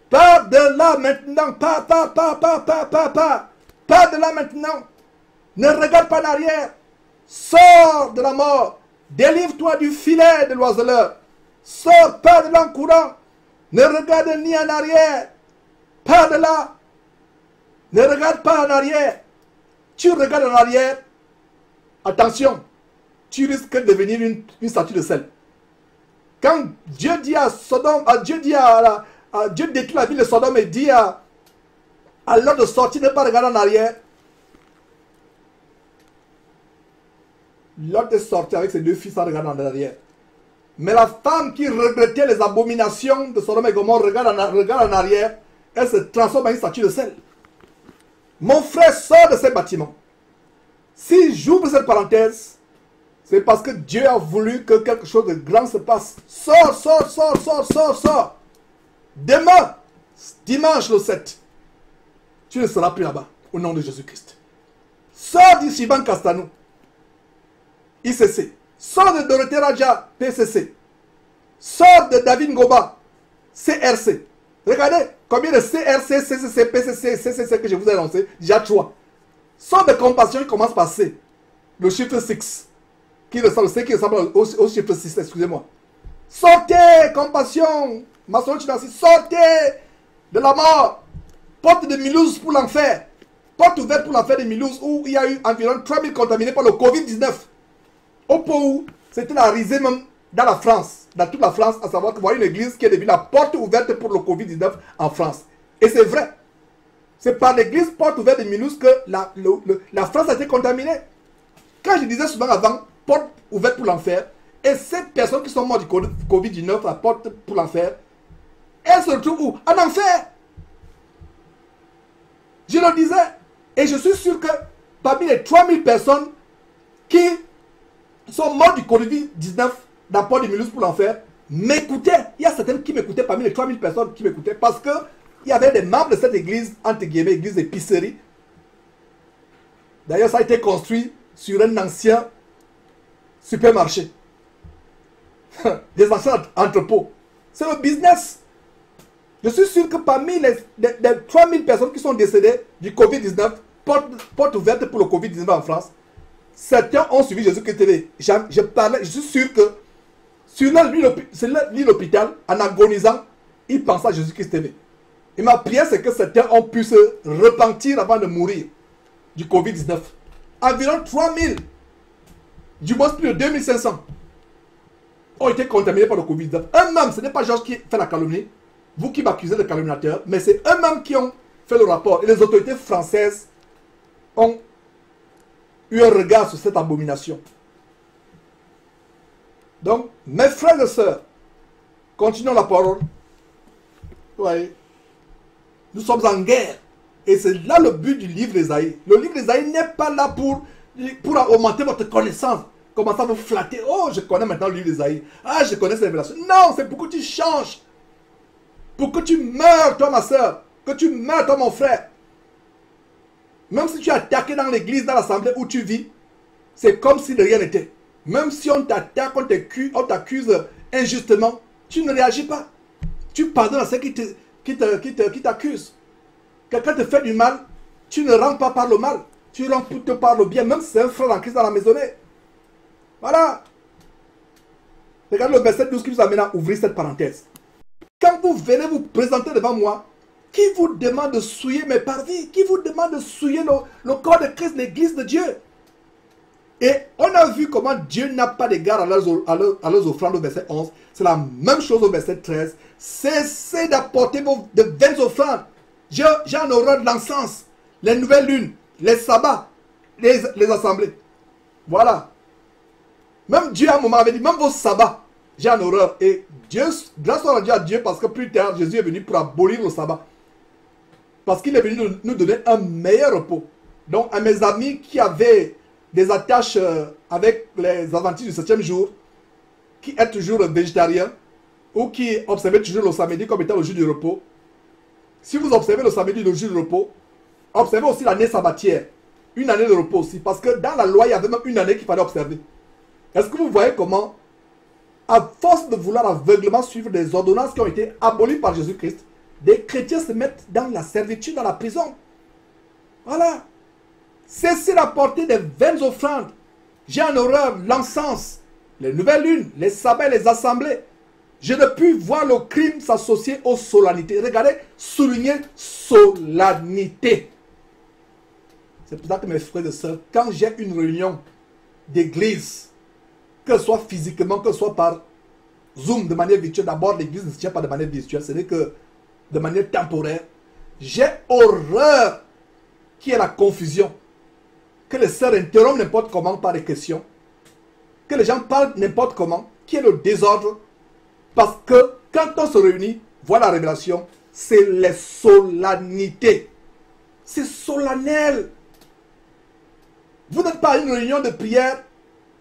Speaker 1: pas de là maintenant, pas, pas, pas, pas, pas, pas, pas, pas de là maintenant. Ne regarde pas en arrière. Sors de la mort. Délivre-toi du filet de l'oiseleur. Sors pas de là courant. Ne regarde ni en arrière. Pas de là. Ne regarde pas en arrière. Tu regardes en arrière, Attention, tu risques de devenir une, statue de sel. Quand Dieu dit à Sodome, à Dieu dit à, Dieu détruit la ville de Sodome et dit à, à de sortir, ne pas regarder en arrière. L'heure de sortir avec ses deux fils sans regarder en arrière. Mais la femme qui regrettait les abominations de Sodome et Gomorrhe regarde en, regarde en arrière, elle se transforme en une statue de sel. Mon frère sort de ce bâtiment. Si j'ouvre cette parenthèse, c'est parce que Dieu a voulu que quelque chose de grand se passe. Sors, sors, sors, sors, sors, sors. Demain, dimanche le 7, tu ne seras plus là-bas, au nom de Jésus-Christ. Sors d'Ishiban Castanou, ICC. Sors de Dorothée Raja, PCC. Sors de David Ngoba, CRC. Regardez combien de CRC, CCC, PCC, CCC que je vous ai annoncé. Déjà trois. Sort de compassion, il commence par C. Le chiffre 6. Qui ressemble, qui ressemble au, chiffre 6, excusez-moi. Sortez, compassion. Maçon sortez de la mort. Porte de Milouz pour l'enfer. Porte ouverte pour l'enfer de Milouz où il y a eu environ 3000 contaminés par le Covid-19. Au point où c'était la risée même dans la France, dans toute la France, à savoir que voilà une église qui est devenue la porte ouverte pour le Covid-19 en France. Et c'est vrai. C'est par l'église porte ouverte de Minus que la, la France a été contaminée. Quand je disais souvent avant, porte ouverte pour l'enfer, et ces personnes qui sont mortes du Covid-19, la porte pour l'enfer, elles se retrouvent où? En enfer Je le disais. Et je suis sûr que parmi les 3000 personnes qui sont mortes du Covid-19 d'apport de Mulhouse pour l'enfer, m'écoutaient. Il y a certaines qui m'écoutaient parmi les 3000 personnes qui m'écoutaient parce que il y avait des membres de cette église, entre guillemets, église d'épicerie. D'ailleurs, ça a été construit sur un ancien supermarché. des anciens entrepôts. C'est le business. Je suis sûr que parmi les, 3000 personnes qui sont décédées du Covid-19, porte, ouverte pour le Covid-19 en France, certains ont suivi Jésus-Christ. Je, je, suis sûr que sur leur lit l'hôpital, en agonisant, ils pensaient à Jésus-Christ TV. Et ma prière, c'est que certains ont pu se repentir avant de mourir du Covid-19. Environ 3000, du moins plus de 2500, ont été contaminés par le Covid-19. Eux-mêmes, ce n'est pas Georges qui fait la calomnie, vous qui m'accusez de calomniateur, mais c'est eux-mêmes qui ont fait le rapport. Et les autorités françaises ont eu un regard sur cette abomination. Donc, mes frères et sœurs, continuons la parole. Oui. Nous sommes en guerre. Et c'est là le but du livre d'Esaïe. Le livre d'Esaïe n'est pas là pour, pour augmenter votre connaissance. Commencer à vous flatter. Oh, je connais maintenant le livre d'Esaïe. Ah, je connais ces révélations. Non, c'est pour que tu changes. Pour que tu meurs, toi, ma soeur. Que tu meurs, toi, mon frère. Même si tu es attaqué dans l'église, dans l'assemblée où tu vis, c'est comme si de rien n'était. Même si on t'attaque, on t'accuse injustement, tu ne réagis pas. Tu pardonnes à ceux qui t'accusent. Qui qui Quelqu'un te fait du mal, tu ne rends pas par le mal. Tu rends te par le bien, même si c'est un frère en Christ dans la maisonnée. Voilà. Regardez le verset 12 qui vous amène à ouvrir cette parenthèse. Quand vous venez vous présenter devant moi, qui vous demande de souiller mes parvis? Qui vous demande de souiller le, corps de Christ, l'église de Dieu? Et on a vu comment Dieu n'a pas d'égard à leurs, offrandes au verset 11. C'est la même chose au verset 13. Cessez d'apporter de vaines offrandes. J'ai en horreur de l'encens, les nouvelles lunes, les sabbats, les, assemblées. Voilà. Même Dieu à un moment avait dit, même vos sabbats, j'ai en horreur. Et Dieu, grâce à Dieu, parce que plus tard, Jésus est venu pour abolir le sabbat. Parce qu'il est venu nous donner un meilleur repos. Donc, à mes amis qui avaient des attaches euh, avec les aventis du septième jour, qui est toujours végétarien, ou qui observaient toujours le samedi comme étant le jour du repos, si vous observez le samedi le jour de repos, observez aussi l'année sabbatière. Une année de repos aussi. Parce que dans la loi, il y avait même une année qu'il fallait observer. Est-ce que vous voyez comment, à force de vouloir aveuglement suivre des ordonnances qui ont été abolies par Jésus-Christ, des chrétiens se mettent dans la servitude, dans la prison. Voilà. Cessez d'apporter des vaines offrandes. J'ai en horreur l'encens, les nouvelles lunes, les sabbats, les assemblées. Je ne puis voir le crime s'associer aux solennités. Regardez, souligner solennité. C'est pour ça que mes frères et sœurs, quand j'ai une réunion d'église, que ce soit physiquement, que ce soit par Zoom de manière virtuelle, d'abord l'église ne se tient pas de manière virtuelle, ce n'est que de manière temporaire. J'ai horreur qui est la confusion. Que les sœurs interrompent n'importe comment par des questions. Que les gens parlent n'importe comment. Qui est le désordre parce que quand on se réunit, voilà la révélation, c'est les solennités. C'est solennel. Vous n'êtes pas à une réunion de prière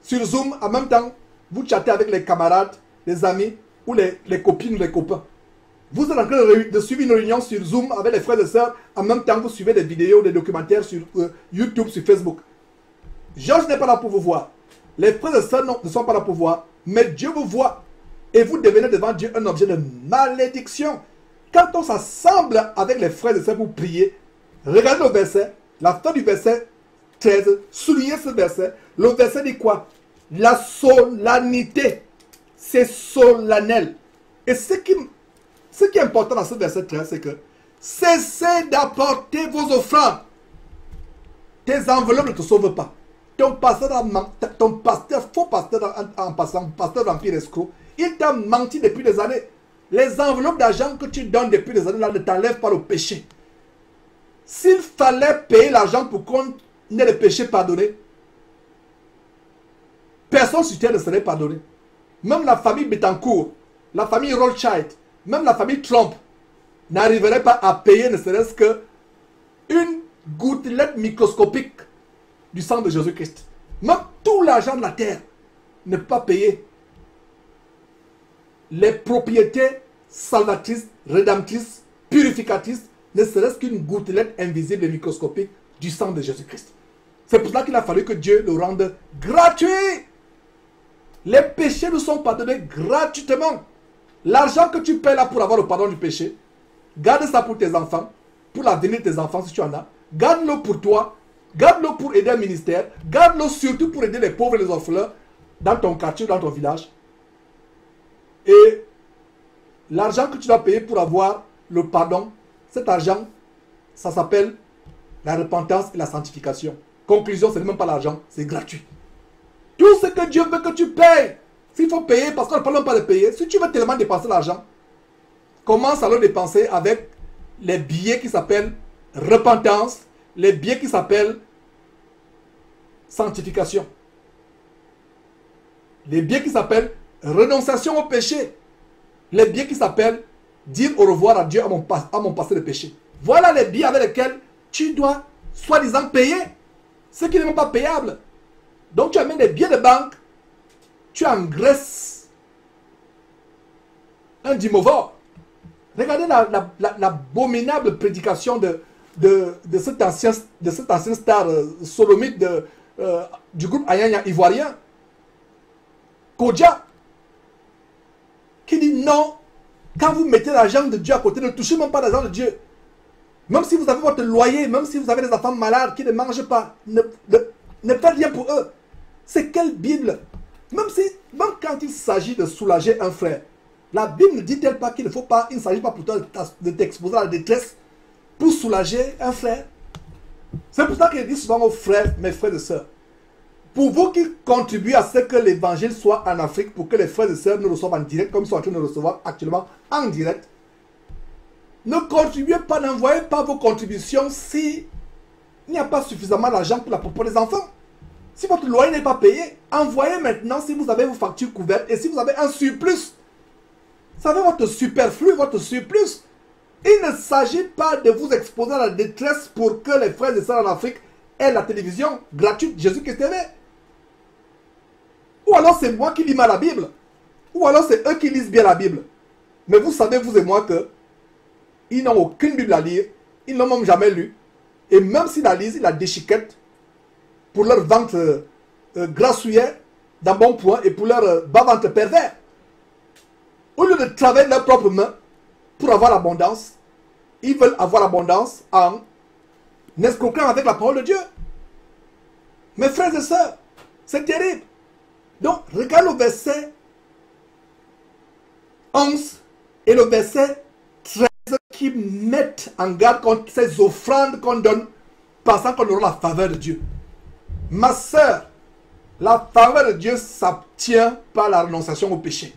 Speaker 1: sur Zoom en même temps. Vous chattez avec les camarades, les amis ou les, les copines ou les copains. Vous êtes en train de, suivre une réunion sur Zoom avec les frères et sœurs. En même temps, vous suivez des vidéos, des documentaires sur euh, YouTube, sur Facebook. Georges n'est pas là pour vous voir. Les frères et sœurs ne sont pas là pour voir. Mais Dieu vous voit. Et vous devenez devant Dieu un objet de malédiction. Quand on s'assemble avec les frères et sœurs pour prier, regardez le verset, la fin du verset 13, soulignez ce verset. Le verset dit quoi? La solennité. C'est solennel. Et ce qui, ce qui est important dans ce verset 13, c'est que cessez d'apporter vos offrandes. Tes enveloppes ne te sauvent pas. Ton pasteur, ton pasteur faux pasteur en, passant, pasteur vampire escroc, il t'a menti depuis des années. Les enveloppes d'argent que tu donnes depuis des années là ne t'enlèvent pas le péché. S'il fallait payer l'argent pour qu'on ait le péché pardonné, personne sur terre ne serait pardonné. Même la famille Betancourt, la famille Rothschild, même la famille Trump n'arriverait pas à payer ne serait-ce que une gouttelette microscopique du sang de Jésus-Christ. Même tout l'argent de la terre ne peut pas payer les propriétés salvatrices, rédemptrices, purificatrices, ne serait-ce qu'une gouttelette invisible et microscopique du sang de Jésus-Christ. C'est pour ça qu'il a fallu que Dieu le rende gratuit. Les péchés nous sont pardonnés gratuitement. L'argent que tu paies là pour avoir le pardon du péché, garde ça pour tes enfants, pour l'avenir de tes enfants si tu en as. Garde-le pour toi, garde-le pour aider un ministère, garde-le surtout pour aider les pauvres et les orphelins dans ton quartier, dans ton village. Et l'argent que tu dois payer pour avoir le pardon, cet argent, ça s'appelle la repentance et la sanctification. Conclusion, ce n'est même pas l'argent, c'est gratuit. Tout ce que Dieu veut que tu payes, s'il faut payer, parce qu'on ne parle même pas de payer, si tu veux tellement dépenser l'argent, commence à le dépenser avec les billets qui s'appellent repentance, les billets qui s'appellent sanctification, les billets qui s'appellent renonciation au péché, les billets qui s'appellent dire au revoir à Dieu à mon, à mon passé de péché. Voilà les billets avec lesquels tu dois soi-disant payer ce qui n'est même pas payable. Donc tu amènes des billets de banque, tu engraisses un dimovore. Regardez l'abominable la, prédication de, de, de, cet ancien, de star euh, solomite euh, du groupe Ayanya ivoirien, Kodja, qui dit non, quand vous mettez l'argent de Dieu à côté, ne touchez même pas l'argent de Dieu. Même si vous avez votre loyer, même si vous avez des enfants malades qui ne mangent pas, ne, ne, faites rien pour eux. C'est quelle Bible? Même, si, même quand il s'agit de soulager un frère, la Bible ne dit-elle pas qu'il ne faut pas, il ne s'agit pas plutôt de t'exposer à la détresse pour soulager un frère? C'est pour ça qu'il dit souvent aux frères, mes frères et sœurs, pour vous qui contribuez à ce que l'évangile soit en Afrique, pour que les frères et sœurs nous reçoivent en direct, comme ils sont en train de recevoir actuellement en direct, ne contribuez pas, n'envoyez pas vos contributions si il n'y a pas suffisamment d'argent pour la propos des enfants. Si votre loyer n'est pas payé, envoyez maintenant si vous avez vos factures couvertes et si vous avez un surplus. Vous savez, votre superflu, votre surplus. Il ne s'agit pas de vous exposer à la détresse pour que les frères et sœurs en Afrique aient la télévision gratuite Jésus-Christ TV. Ou alors c'est moi qui lis mal la Bible. Ou alors c'est eux qui lisent bien la Bible. Mais vous savez, vous et moi, que ils n'ont aucune Bible à lire. Ils n'ont même jamais lu. Et même s'ils la lisent, ils la déchiquettent pour leur ventre euh, euh d'un bon point et pour leur euh, bas-ventre pervers. Au lieu de travailler leurs propres mains pour avoir l'abondance, ils veulent avoir l'abondance en escroquant avec la parole de Dieu. Mes frères et sœurs, c'est terrible. Donc, regarde le verset 11 et le verset qui mettent en garde contre ces offrandes qu'on donne, pensant qu'on aura la faveur de Dieu. Ma soeur, la faveur de Dieu s'obtient par la renonciation au péché,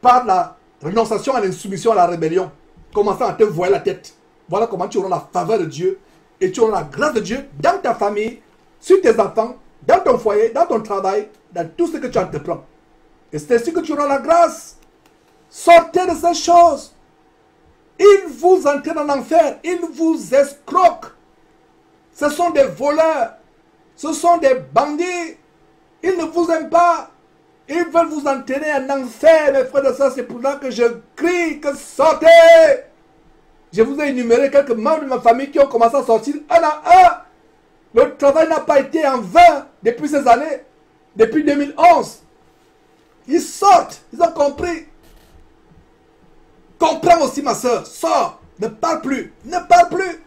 Speaker 1: par la renonciation à l'insoumission, à la rébellion, commençant à te voir la tête. Voilà comment tu auras la faveur de Dieu et tu auras la grâce de Dieu dans ta famille, sur tes enfants, dans ton foyer, dans ton travail, dans tout ce que tu entreprends. Et c'est ainsi que tu auras la grâce. Sortez de ces choses. Ils vous entraînent en enfer. Ils vous escroquent. Ce sont des voleurs. Ce sont des bandits. Ils ne vous aiment pas. Ils veulent vous entraîner en enfer, mes frères et sœurs. C'est pour ça que je crie que sortez. Je vous ai énuméré quelques membres de ma famille qui ont commencé à sortir un à un. Le travail n'a pas été en vain depuis ces années. Depuis 2011. Ils sortent. Ils ont compris. Comprends aussi ma soeur, sors, ne parle plus, ne parle plus.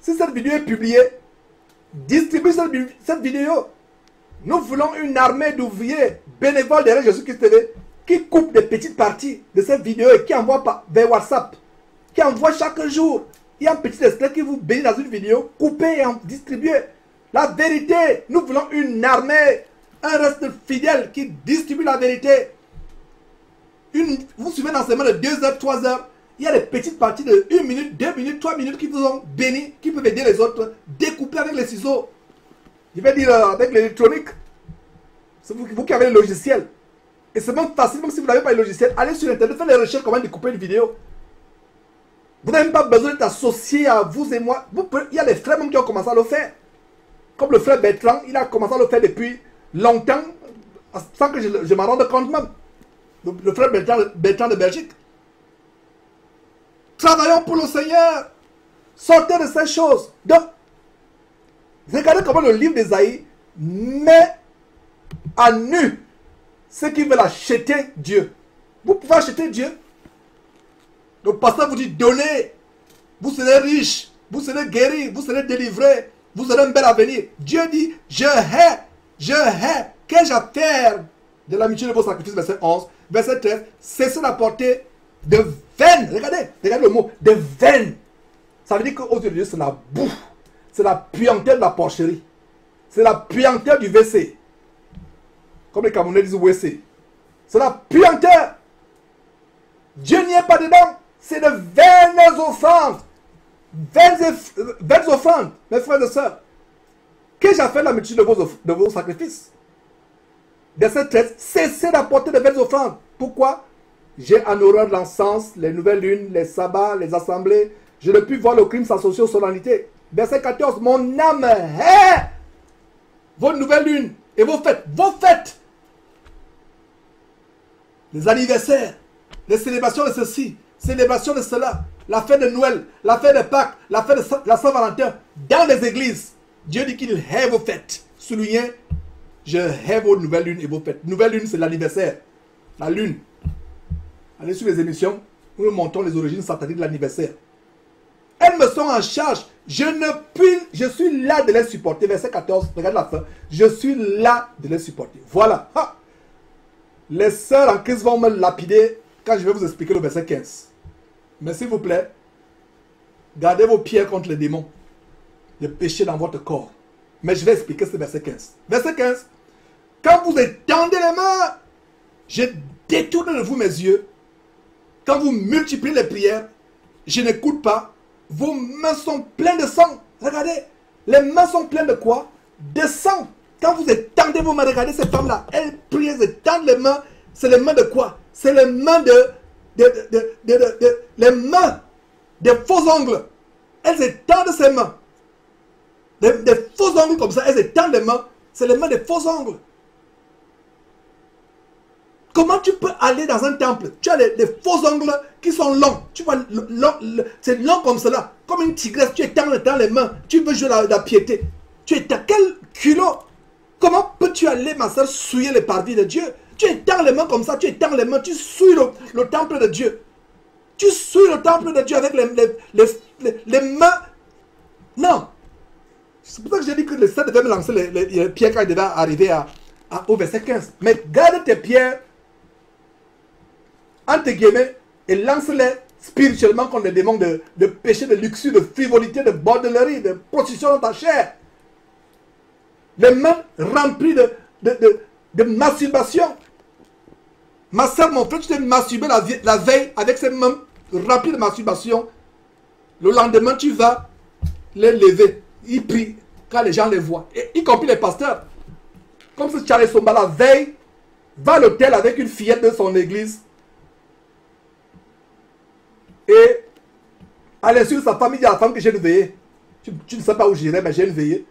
Speaker 1: Si cette vidéo est publiée, distribue cette, vidéo. Nous voulons une armée d'ouvriers bénévoles derrière Jésus-Christ TV qui coupe des petites parties de cette vidéo et qui envoie par, vers WhatsApp, qui envoie chaque jour. Il y a un petit extrait qui vous bénit dans une vidéo, coupé et distribué. La vérité, nous voulons une armée, un reste fidèle qui distribue la vérité vous suivez l'enseignement de 2 heures, 3 heures, il y a des petites parties de 1 minute, 2 minutes, 3 minutes qui vous ont béni, qui peuvent aider les autres, découper avec les ciseaux. Je vais dire euh, avec l'électronique. C'est vous, qui avez le logiciel. Et c'est même facile, même si vous n'avez pas le logiciel, allez sur internet, faites les recherches comment découper une vidéo. Vous n'avez même pas besoin d'être associé à vous et moi. Il y a des frères même qui ont commencé à le faire. Comme le frère Bertrand, il a commencé à le faire depuis longtemps, sans que je, je m'en rende compte même. Le, frère Bertrand de Belgique. Travaillons pour le Seigneur. Sortez de ces choses. Donc, regardez comment le livre d'Esaïe met à nu ceux qui veulent acheter Dieu. Vous pouvez acheter Dieu. Le pasteur vous dit donnez. Vous serez riche. Vous serez guéri. Vous serez délivré. Vous aurez un bel avenir. Dieu dit je hais. Je hais. À faire de l'amitié de vos sacrifices Verset 11. Verset 13. Cessez d'apporter de Regardez. Regardez le mot. De veine. Ça veut dire qu'aux yeux de Dieu, c'est la boue. C'est la puanteur de la porcherie. C'est la puanteur du WC. Comme les Camerounais disent WC. C'est la puanteur. Dieu n'y est pas dedans. C'est de vaines offrandes. Vaines, offrandes, mes frères et sœurs. À faire la multitude de vos, de vos sacrifices Verset 13. Cessez d'apporter de vaines offrandes. Pourquoi? J'ai en horreur l'encens, les nouvelles lunes, les sabbats, les assemblées. Je ne puis voir le crime s'associer aux solennités. Verset 14. Mon âme hait vos nouvelles lunes et vos fêtes. Vos fêtes les anniversaires, les célébrations de ceci, célébrations de cela, la fête de Noël, la fête de Pâques, la fête de la Saint-Valentin, dans les églises. Dieu dit qu'il hait vos fêtes. Soulignez, je hais vos nouvelles lunes et vos fêtes. Nouvelle lune, c'est l'anniversaire. La lune. Allez sur les émissions, nous montons les origines sataniques de l'anniversaire. Elles me sont en charge. Je ne puis, je suis là de les supporter. Verset 14, regarde la fin. Je suis là de les supporter. Voilà. Les sœurs en Christ vont me lapider quand je vais vous expliquer le verset 15. Mais s'il vous plaît, gardez vos pierres contre les démons, les péchés dans votre corps. Mais je vais expliquer ce verset 15. Verset 15. Quand vous étendez les mains, je détourne de vous mes yeux. Quand vous multipliez les prières, je n'écoute pas. Vos mains sont pleines de sang. Regardez, les mains sont pleines de quoi? De sang. Quand vous étendez vos mains, regardez cette femme-là. Elle prie, elle étend les mains. C'est les mains de quoi? C'est les mains de, Les mains des faux ongles. Elles étendent ses mains. Des, faux ongles comme ça, elles étendent les mains. C'est les mains des faux ongles. Comment tu peux aller dans un temple? Tu as les, faux ongles qui sont longs. Tu vois, c'est long comme cela. Comme une tigresse, tu étends dans les mains. Tu veux jouer la, piété. Tu étends quel culot? Comment peux-tu aller, ma soeur, souiller les parvis de Dieu? Tu étends les mains comme ça, tu étends les mains, tu souilles le, temple de Dieu. Tu souilles le temple de Dieu avec les, les, mains. Non. C'est pour ça que j'ai dit que le Seigneur devait me lancer les, pierres quand il devait arriver à, au verset 15. Mais garde tes pierres entre guillemets et lance-les spirituellement contre les démons de, de péché, de luxure, de frivolité, de bordellerie, de prostitution dans ta chair les mains remplies de, de, masturbation. Ma soeur, mon frère, tu t'es masturbé la, veille avec ces mains remplies de masturbation. Le lendemain, tu vas les lever. Ils prient quand les gens les voient, y compris les pasteurs. Comme si Charles Somba la veille va à l'hôtel avec une fillette de son église. Et à l'insu de sa famille, il y a la femme que j'ai veiller. Tu, tu, ne sais pas où j'irai, mais j'ai veiller.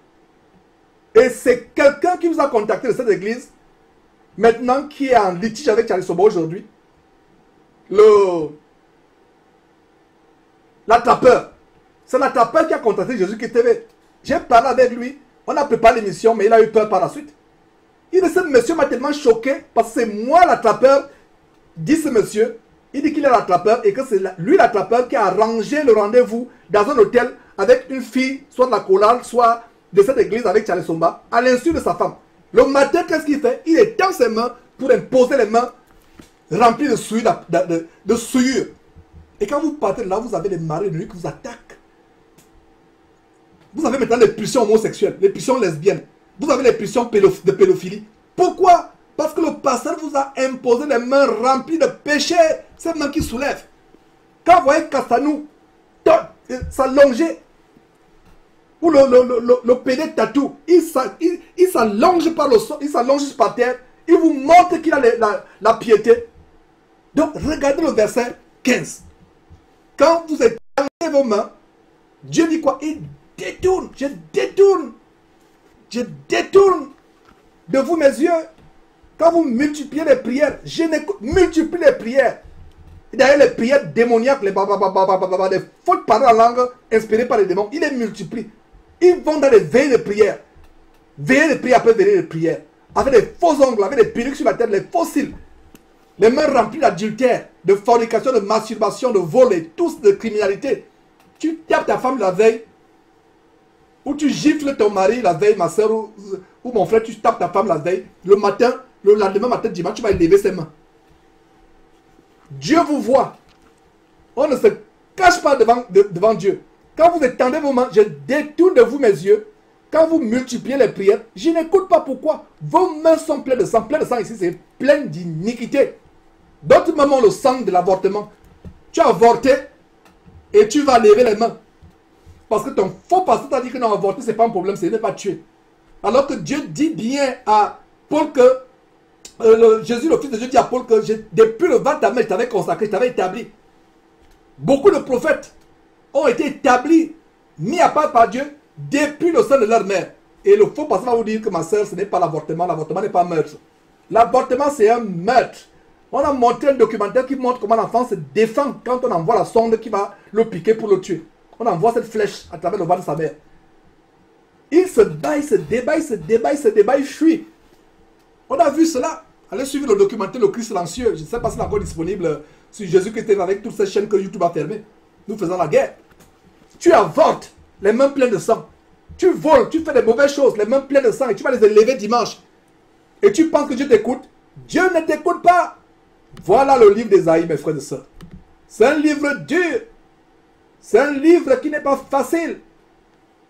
Speaker 1: Et c'est quelqu'un qui vous a contacté de cette église, maintenant qui est en litige avec Charlie Sobo aujourd'hui. Le. L'attrapeur. C'est l'attrapeur qui a contacté Jésus qui TV. J'ai parlé avec lui. On a préparé l'émission, mais il a eu peur par la suite. Il dit Ce monsieur m'a tellement choqué parce que c'est moi l'attrapeur, dit ce monsieur. Il dit qu'il est l'attrapeur et que c'est lui l'attrapeur qui a arrangé le rendez-vous dans un hôtel avec une fille, soit de la collale, soit de cette église avec Charles Somba, à l'insu de sa femme. Le matin, qu'est-ce qu'il fait? Il étend ses mains pour imposer les mains remplies de souillure. De, de, Et quand vous partez là, vous avez des maris de nuit qui vous attaquent. Vous avez maintenant les pulsions homosexuelles, les pulsions lesbiennes. Vous avez les pulsions de pédophilie. Pourquoi Parce que le pasteur vous a imposé les mains remplies de péché. Ces mains qui soulèvent. Quand vous voyez Castanou s'allonger ou le, le, le, PD tatou, il, s'allonge par le sol, il s'allonge par terre, il vous montre qu'il a la, piété. Donc regardez le verset 15. Quand vous êtes vos mains, Dieu dit quoi? Il détourne, je détourne, je détourne de vous mes yeux. Quand vous multipliez les prières, je multiplie les prières. D'ailleurs, les prières démoniaques, les, les fautes paroles en langue inspirées par les démons, il les multiplie. Ils vont dans les veilles de prière. Veiller de prière après veiller de prière. Avec des faux ongles, avec des perruques sur la tête, les fossiles. Les mains remplies d'adultère, de fornication, de masturbation, de vol et tous de criminalité. Tu tapes ta femme la veille, ou tu gifles ton mari la veille, ma soeur ou, mon frère, tu tapes ta femme la veille. Le matin, le lendemain matin, dimanche, tu vas lever ses mains. Dieu vous voit. On ne se cache pas devant, devant Dieu. Quand vous étendez vos mains, je détourne de vous mes yeux. Quand vous multipliez les prières, je n'écoute pas pourquoi. Vos mains sont pleines de sang. Plein de sang ici, c'est plein d'iniquité. D'autres moments, le sang de l'avortement. Tu as avorté et tu vas lever les mains. Parce que ton faux pasteur t'a dit que non, avorter, ce n'est pas un problème, ce n'est pas tuer. Alors que Dieu dit bien à Paul que, euh, Jésus, le Fils de Dieu, dit à Paul que depuis le ventre mère, je t'avais consacré, je t'avais établi. Beaucoup de prophètes ont été établis, mis à part par Dieu, depuis le sein de leur mère. Et le faux pasteur va vous dire que ma soeur, ce n'est pas l'avortement, l'avortement n'est pas meurtre. L'avortement, c'est un meurtre. On a montré un documentaire qui montre comment l'enfant se défend quand on envoie la sonde qui va le piquer pour le tuer. On envoie cette flèche à travers le ventre de sa mère. Il se bat, se débat, se débat, il se débat, il fuit. On a vu cela. Allez suivre le documentaire Le Christ silencieux. Je ne sais pas si c'est encore disponible sur Jésus-Christ avec toutes ces chaînes que YouTube a fermées. Nous faisons la guerre. Tu avortes, les mains pleines de sang. Tu voles, tu fais des mauvaises choses, les mains pleines de sang, et tu vas les élever dimanche. Et tu penses que Dieu t'écoute. Dieu ne t'écoute pas. Voilà le livre d'Esaïe, mes frères et sœurs. C'est un livre dur. C'est un livre qui n'est pas facile.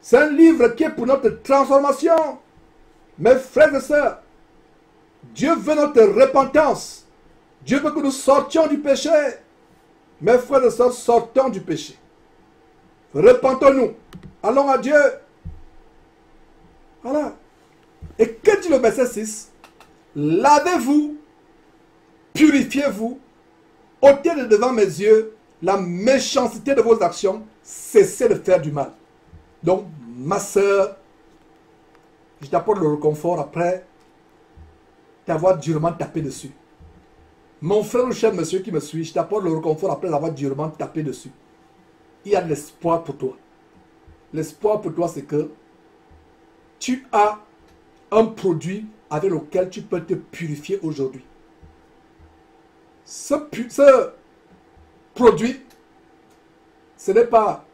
Speaker 1: C'est un livre qui est pour notre transformation. Mes frères et sœurs, Dieu veut notre repentance. Dieu veut que nous sortions du péché. Mes frères et sœurs, sortons du péché. Repentons-nous. Allons à Dieu. Voilà. Et que dit le verset 6 Lavez-vous, purifiez-vous, ôtez de devant mes yeux la méchanceté de vos actions, cessez de faire du mal. Donc, ma soeur, je t'apporte le réconfort après t'avoir durement tapé dessus. Mon frère ou cher monsieur qui me suit, je t'apporte le réconfort après avoir durement tapé dessus. Il y a de l'espoir pour toi. L'espoir pour toi, c'est que tu as un produit avec lequel tu peux te purifier aujourd'hui. Ce, ce, produit, ce n'est pas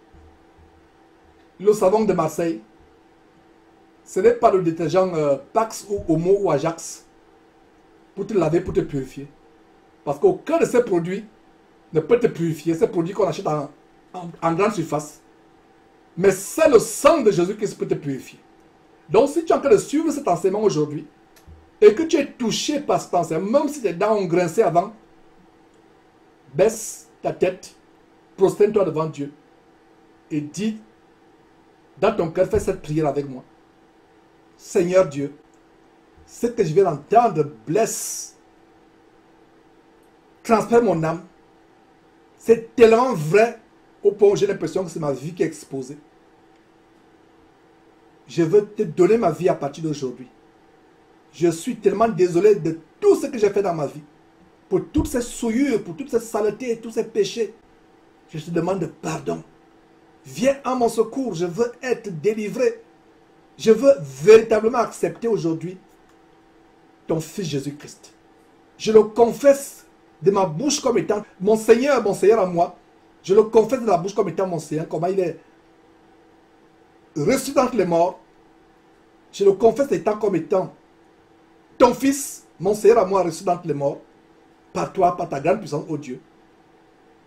Speaker 1: le savon de Marseille, ce n'est pas le détergent euh, Pax ou Homo ou Ajax pour te laver, pour te purifier. Parce qu'aucun de ces produits ne peut te purifier, ces produits qu'on achète en, grande surface. Mais c'est le sang de Jésus qui peut te purifier. Donc si tu es en train de suivre cet enseignement aujourd'hui, et que tu es touché par cet enseignement, même si tes dents ont grincé avant, baisse ta tête, prosterne-toi devant Dieu et dis dans ton cœur, fais cette prière avec moi. Seigneur Dieu, ce que je vais entendre blesse transfère mon âme. C'est tellement vrai au point où j'ai l'impression que c'est ma vie qui est exposée. Je veux te donner ma vie à partir d'aujourd'hui. Je suis tellement désolé de tout ce que j'ai fait dans ma vie. Pour toutes ces souillures, pour toutes ces saletés, tous ces péchés. Je te demande pardon. Viens à mon secours. Je veux être délivré. Je veux véritablement accepter aujourd'hui ton Fils Jésus-Christ. Je le confesse de ma bouche comme étant mon Seigneur, mon Seigneur à moi. Je le confesse de la bouche comme étant mon Seigneur, comment il est reçu dans les morts. Je le confesse étant comme étant ton Fils, mon Seigneur à moi, reçu dans les morts, par toi, par ta grande puissance, oh Dieu.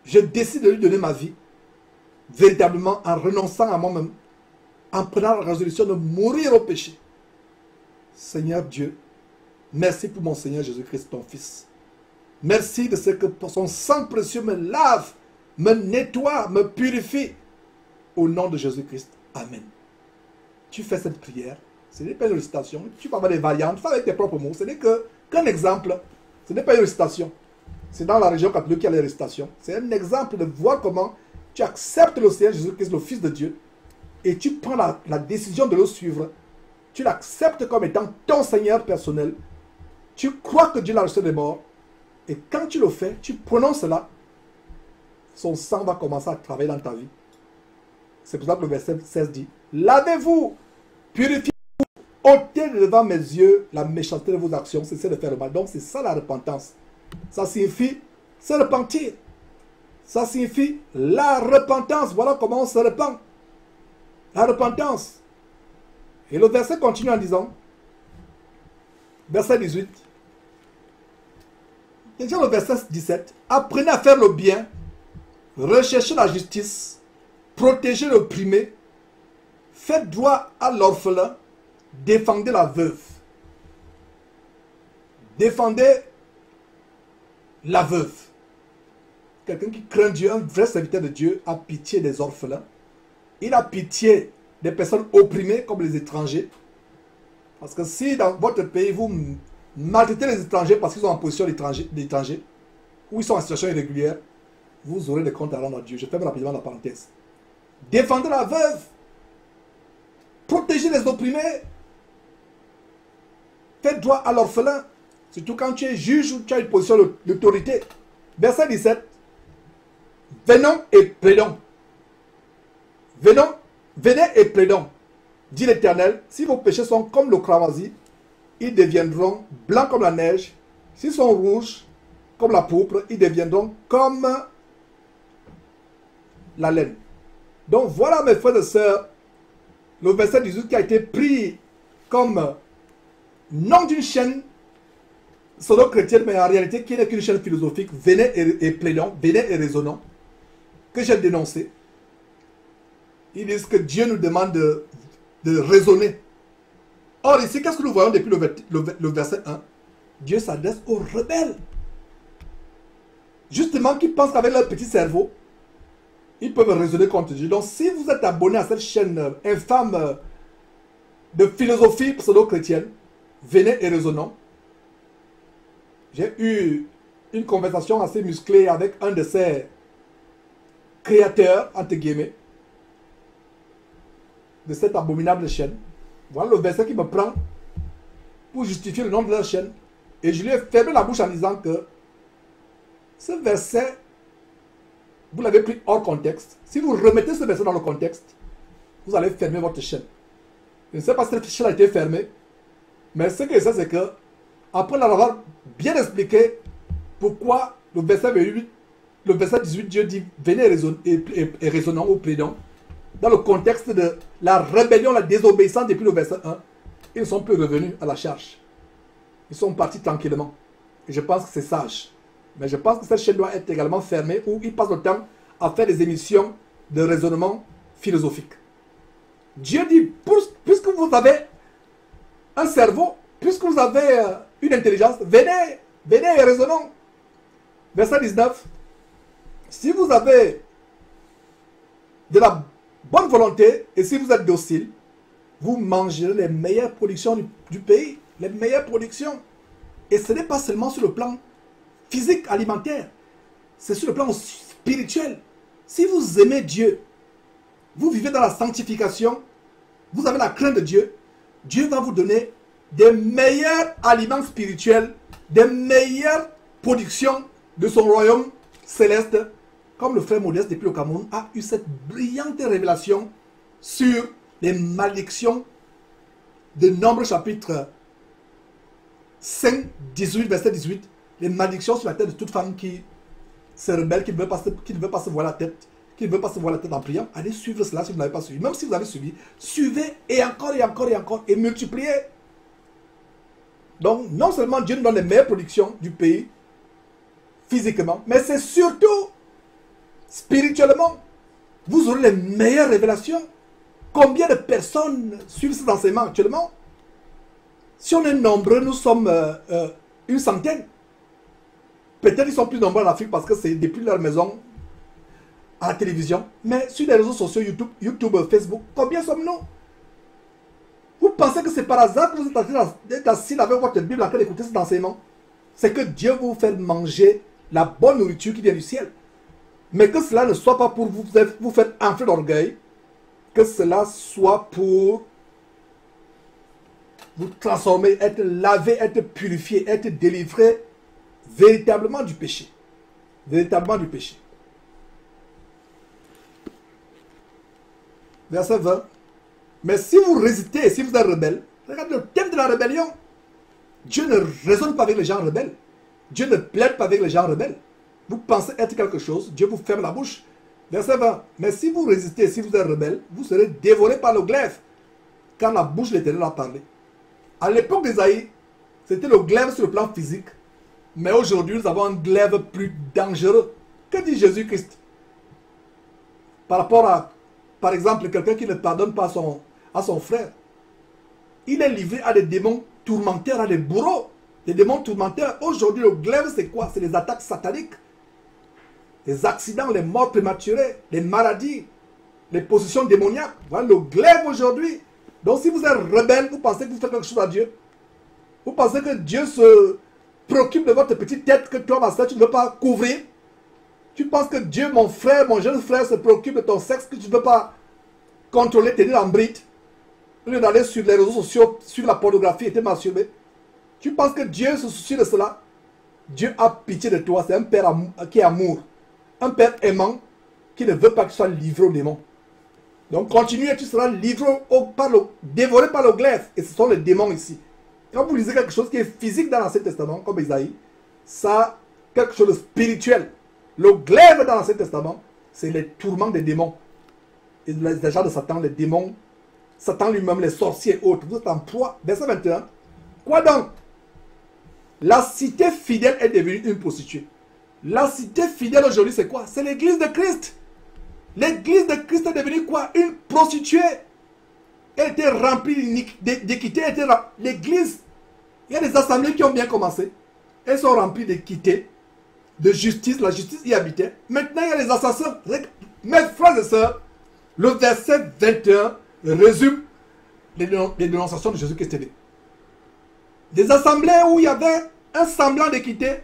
Speaker 1: Je décide de lui donner ma vie, véritablement en renonçant à moi-même, en prenant la résolution de mourir au péché. Seigneur Dieu, merci pour mon Seigneur Jésus-Christ, ton Fils. Merci de ce que son sang précieux me lave, me nettoie, me purifie. Au nom de Jésus-Christ. Amen. Tu fais cette prière. Ce n'est pas une récitation. Tu peux avoir des variantes. Fais avec tes propres mots. Ce n'est qu'un exemple. Ce n'est pas une récitation. C'est dans la région catholique qu'il y a les récitations. C'est un exemple de voir comment tu acceptes le Seigneur Jésus-Christ, le Fils de Dieu, et tu prends la décision de le suivre, tu l'acceptes comme étant ton Seigneur personnel, tu crois que Dieu l'a reçu des morts, et quand tu le fais, tu prononces cela, son sang va commencer à travailler dans ta vie. C'est pour ça que le verset 16 dit, lavez-vous, purifiez-vous, ôtez devant mes yeux la méchanceté de vos actions, cessez de faire le mal. Donc c'est ça la repentance. Ça signifie se repentir. Ça signifie la repentance. Voilà comment on se repent. La repentance. Et le verset continue en disant, verset 18, le verset 17, apprenez à faire le bien, recherchez la justice, protégez le primé, faites droit à l'orphelin, défendez la veuve. Défendez la veuve. Quelqu'un qui craint Dieu, un vrai serviteur de Dieu, a pitié des orphelins. Il a pitié des personnes opprimées comme les étrangers. Parce que si dans votre pays, vous maltraitez les étrangers parce qu'ils sont en position d'étrangers, ou ils sont en situation irrégulière, vous aurez des comptes à rendre à Dieu. Je ferme rapidement la parenthèse. Défendez la veuve. Protégez les opprimés. Faites droit à l'orphelin. Surtout quand tu es juge ou tu as une position d'autorité. Verset 17. Venons et plaidons. Venons, venez et plaidons. Dit l'Éternel, si vos péchés sont comme le cramoisi, ils deviendront blancs comme la neige. S'ils sont rouges comme la pourpre, ils deviendront comme la laine. Donc voilà mes frères et sœurs, le verset 18 qui a été pris comme nom d'une chaîne pseudo chrétienne, mais en réalité qui n'est qu'une chaîne philosophique, venez et, et plaidons, venez et raisonnons, que j'ai dénoncé. Ils disent que Dieu nous demande de, raisonner. Or, ici, qu'est-ce que nous voyons depuis le, verset 1 Dieu s'adresse aux rebelles. Justement, qui pensent qu'avec leur petit cerveau, ils peuvent raisonner contre Dieu. Donc, si vous êtes abonné à cette chaîne infâme de philosophie pseudo-chrétienne, venez et raisonnons. J'ai eu une conversation assez musclée avec un de ces créateurs, entre guillemets, de cette abominable chaîne. Voilà le verset qui me prend pour justifier le nom de leur chaîne. Et je lui ai fermé la bouche en disant que ce verset, vous l'avez pris hors contexte. Si vous remettez ce verset dans le contexte, vous allez fermer votre chaîne. Je ne sais pas si cette chaîne a été fermée, mais ce que je sais, c'est que, après l'avoir bien expliqué pourquoi le verset 18, le verset 18 Dieu dit venez et, raisonnons ou plaidons, dans le contexte de la rébellion, la désobéissance depuis le verset 1, ils ne sont plus revenus à la charge. Ils sont partis tranquillement. Et je pense que c'est sage. Mais je pense que cette chaîne doit être également fermée où ils passent le temps à faire des émissions de raisonnement philosophique. Dieu dit, puisque vous avez un cerveau, puisque vous avez euh, une intelligence, venez, venez et raisonnons. Verset 19. Si vous avez de la bonne volonté et si vous êtes docile, vous mangerez les meilleures productions du, pays, les meilleures productions. Et ce n'est pas seulement sur le plan physique, alimentaire, c'est sur le plan spirituel. Si vous aimez Dieu, vous vivez dans la sanctification, vous avez la crainte de Dieu, Dieu va vous donner des meilleurs aliments spirituels, des meilleures productions de son royaume céleste, comme le frère Modeste depuis le Cameroun a eu cette brillante révélation sur les malédictions de Nombre chapitre 5, 18, verset 18, les malédictions sur la tête de toute femme qui se rebelle, qui ne veut pas se, qui ne veut pas se voir la tête, qui ne veut pas se voir la tête en priant. Allez suivre cela si vous n'avez pas suivi. Même si vous avez suivi, suivez et encore et encore et encore et multipliez. Donc, non seulement Dieu nous donne les meilleures productions du pays, physiquement, mais c'est surtout spirituellement. Vous aurez les meilleures révélations. Combien de personnes suivent cet enseignement actuellement? Si on est nombreux, nous sommes euh, euh, une centaine. Peut-être ils sont plus nombreux en Afrique parce que c'est depuis leur maison à la télévision. Mais sur les réseaux sociaux, YouTube, YouTube Facebook, combien sommes-nous? Vous pensez que c'est par hasard que vous êtes assis avec votre Bible en train d'écouter cet enseignement? C'est que Dieu vous fait manger la bonne nourriture qui vient du ciel. Mais que cela ne soit pas pour vous, vous faire enfler d'orgueil, que cela soit pour vous transformer, être lavé, être purifié, être délivré véritablement du péché. Véritablement du péché. Verset 20. Mais si vous résistez, si vous êtes rebelle, regardez le thème de la rébellion. Dieu ne raisonne pas avec les gens rebelles. Dieu ne plaide pas avec les gens rebelles. Vous pensez être quelque chose, Dieu vous ferme la bouche. Verset 20. Mais si vous résistez, si vous êtes rebelle, vous serez dévoré par le glaive, car la bouche de l'Éternel a parlé. À l'époque d'Ésaïe, c'était le glaive sur le plan physique. Mais aujourd'hui, nous avons un glaive plus dangereux. Que dit Jésus-Christ? Par rapport à, par exemple, quelqu'un qui ne pardonne pas son, à son frère. Il est livré à des démons tourmenteurs, à des bourreaux. Des démons tourmenteurs. Aujourd'hui, le glaive, c'est quoi? C'est les attaques sataniques. Les accidents, les morts prématurées, les maladies, les positions démoniaques. Voilà le glaive aujourd'hui. Donc si vous êtes rebelle, vous pensez que vous faites quelque chose à Dieu. Vous pensez que Dieu se préoccupe de votre petite tête que toi, ma soeur, tu ne veux pas couvrir. Tu penses que Dieu, mon frère, mon jeune frère, se préoccupe de ton sexe que tu ne veux pas contrôler, tenir en bride. Au lieu d'aller sur les réseaux sociaux, suivre la pornographie et te masturber. Tu penses que Dieu se soucie de cela? Dieu a pitié de toi. C'est un père qui est amour. Un père aimant qui ne veut pas que tu sois livré au démon. Donc continue et tu seras livré par le, dévoré par le glaive. Et ce sont les démons ici. Quand vous lisez quelque chose qui est physique dans l'Ancien Testament, comme Isaïe, ça, quelque chose de spirituel. Le glaive dans l'Ancien Testament, c'est les tourments des démons. Et agents de Satan, les démons, Satan lui-même, les sorciers et autres. Vous êtes en proie. Verset 21. Quoi donc? La cité fidèle est devenue une prostituée. La cité fidèle aujourd'hui, c'est quoi? C'est l'église de Christ. L'église de Christ est devenue quoi? Une prostituée. Elle était remplie d'équité. L'église, il y a des assemblées qui ont bien commencé. Elles sont remplies d'équité, de justice. La justice y habitait. Maintenant, il y a les assassins. Mes frères et sœurs, le verset 21 résume les, dénonciations de Jésus-Christ. Des assemblées où il y avait un semblant d'équité,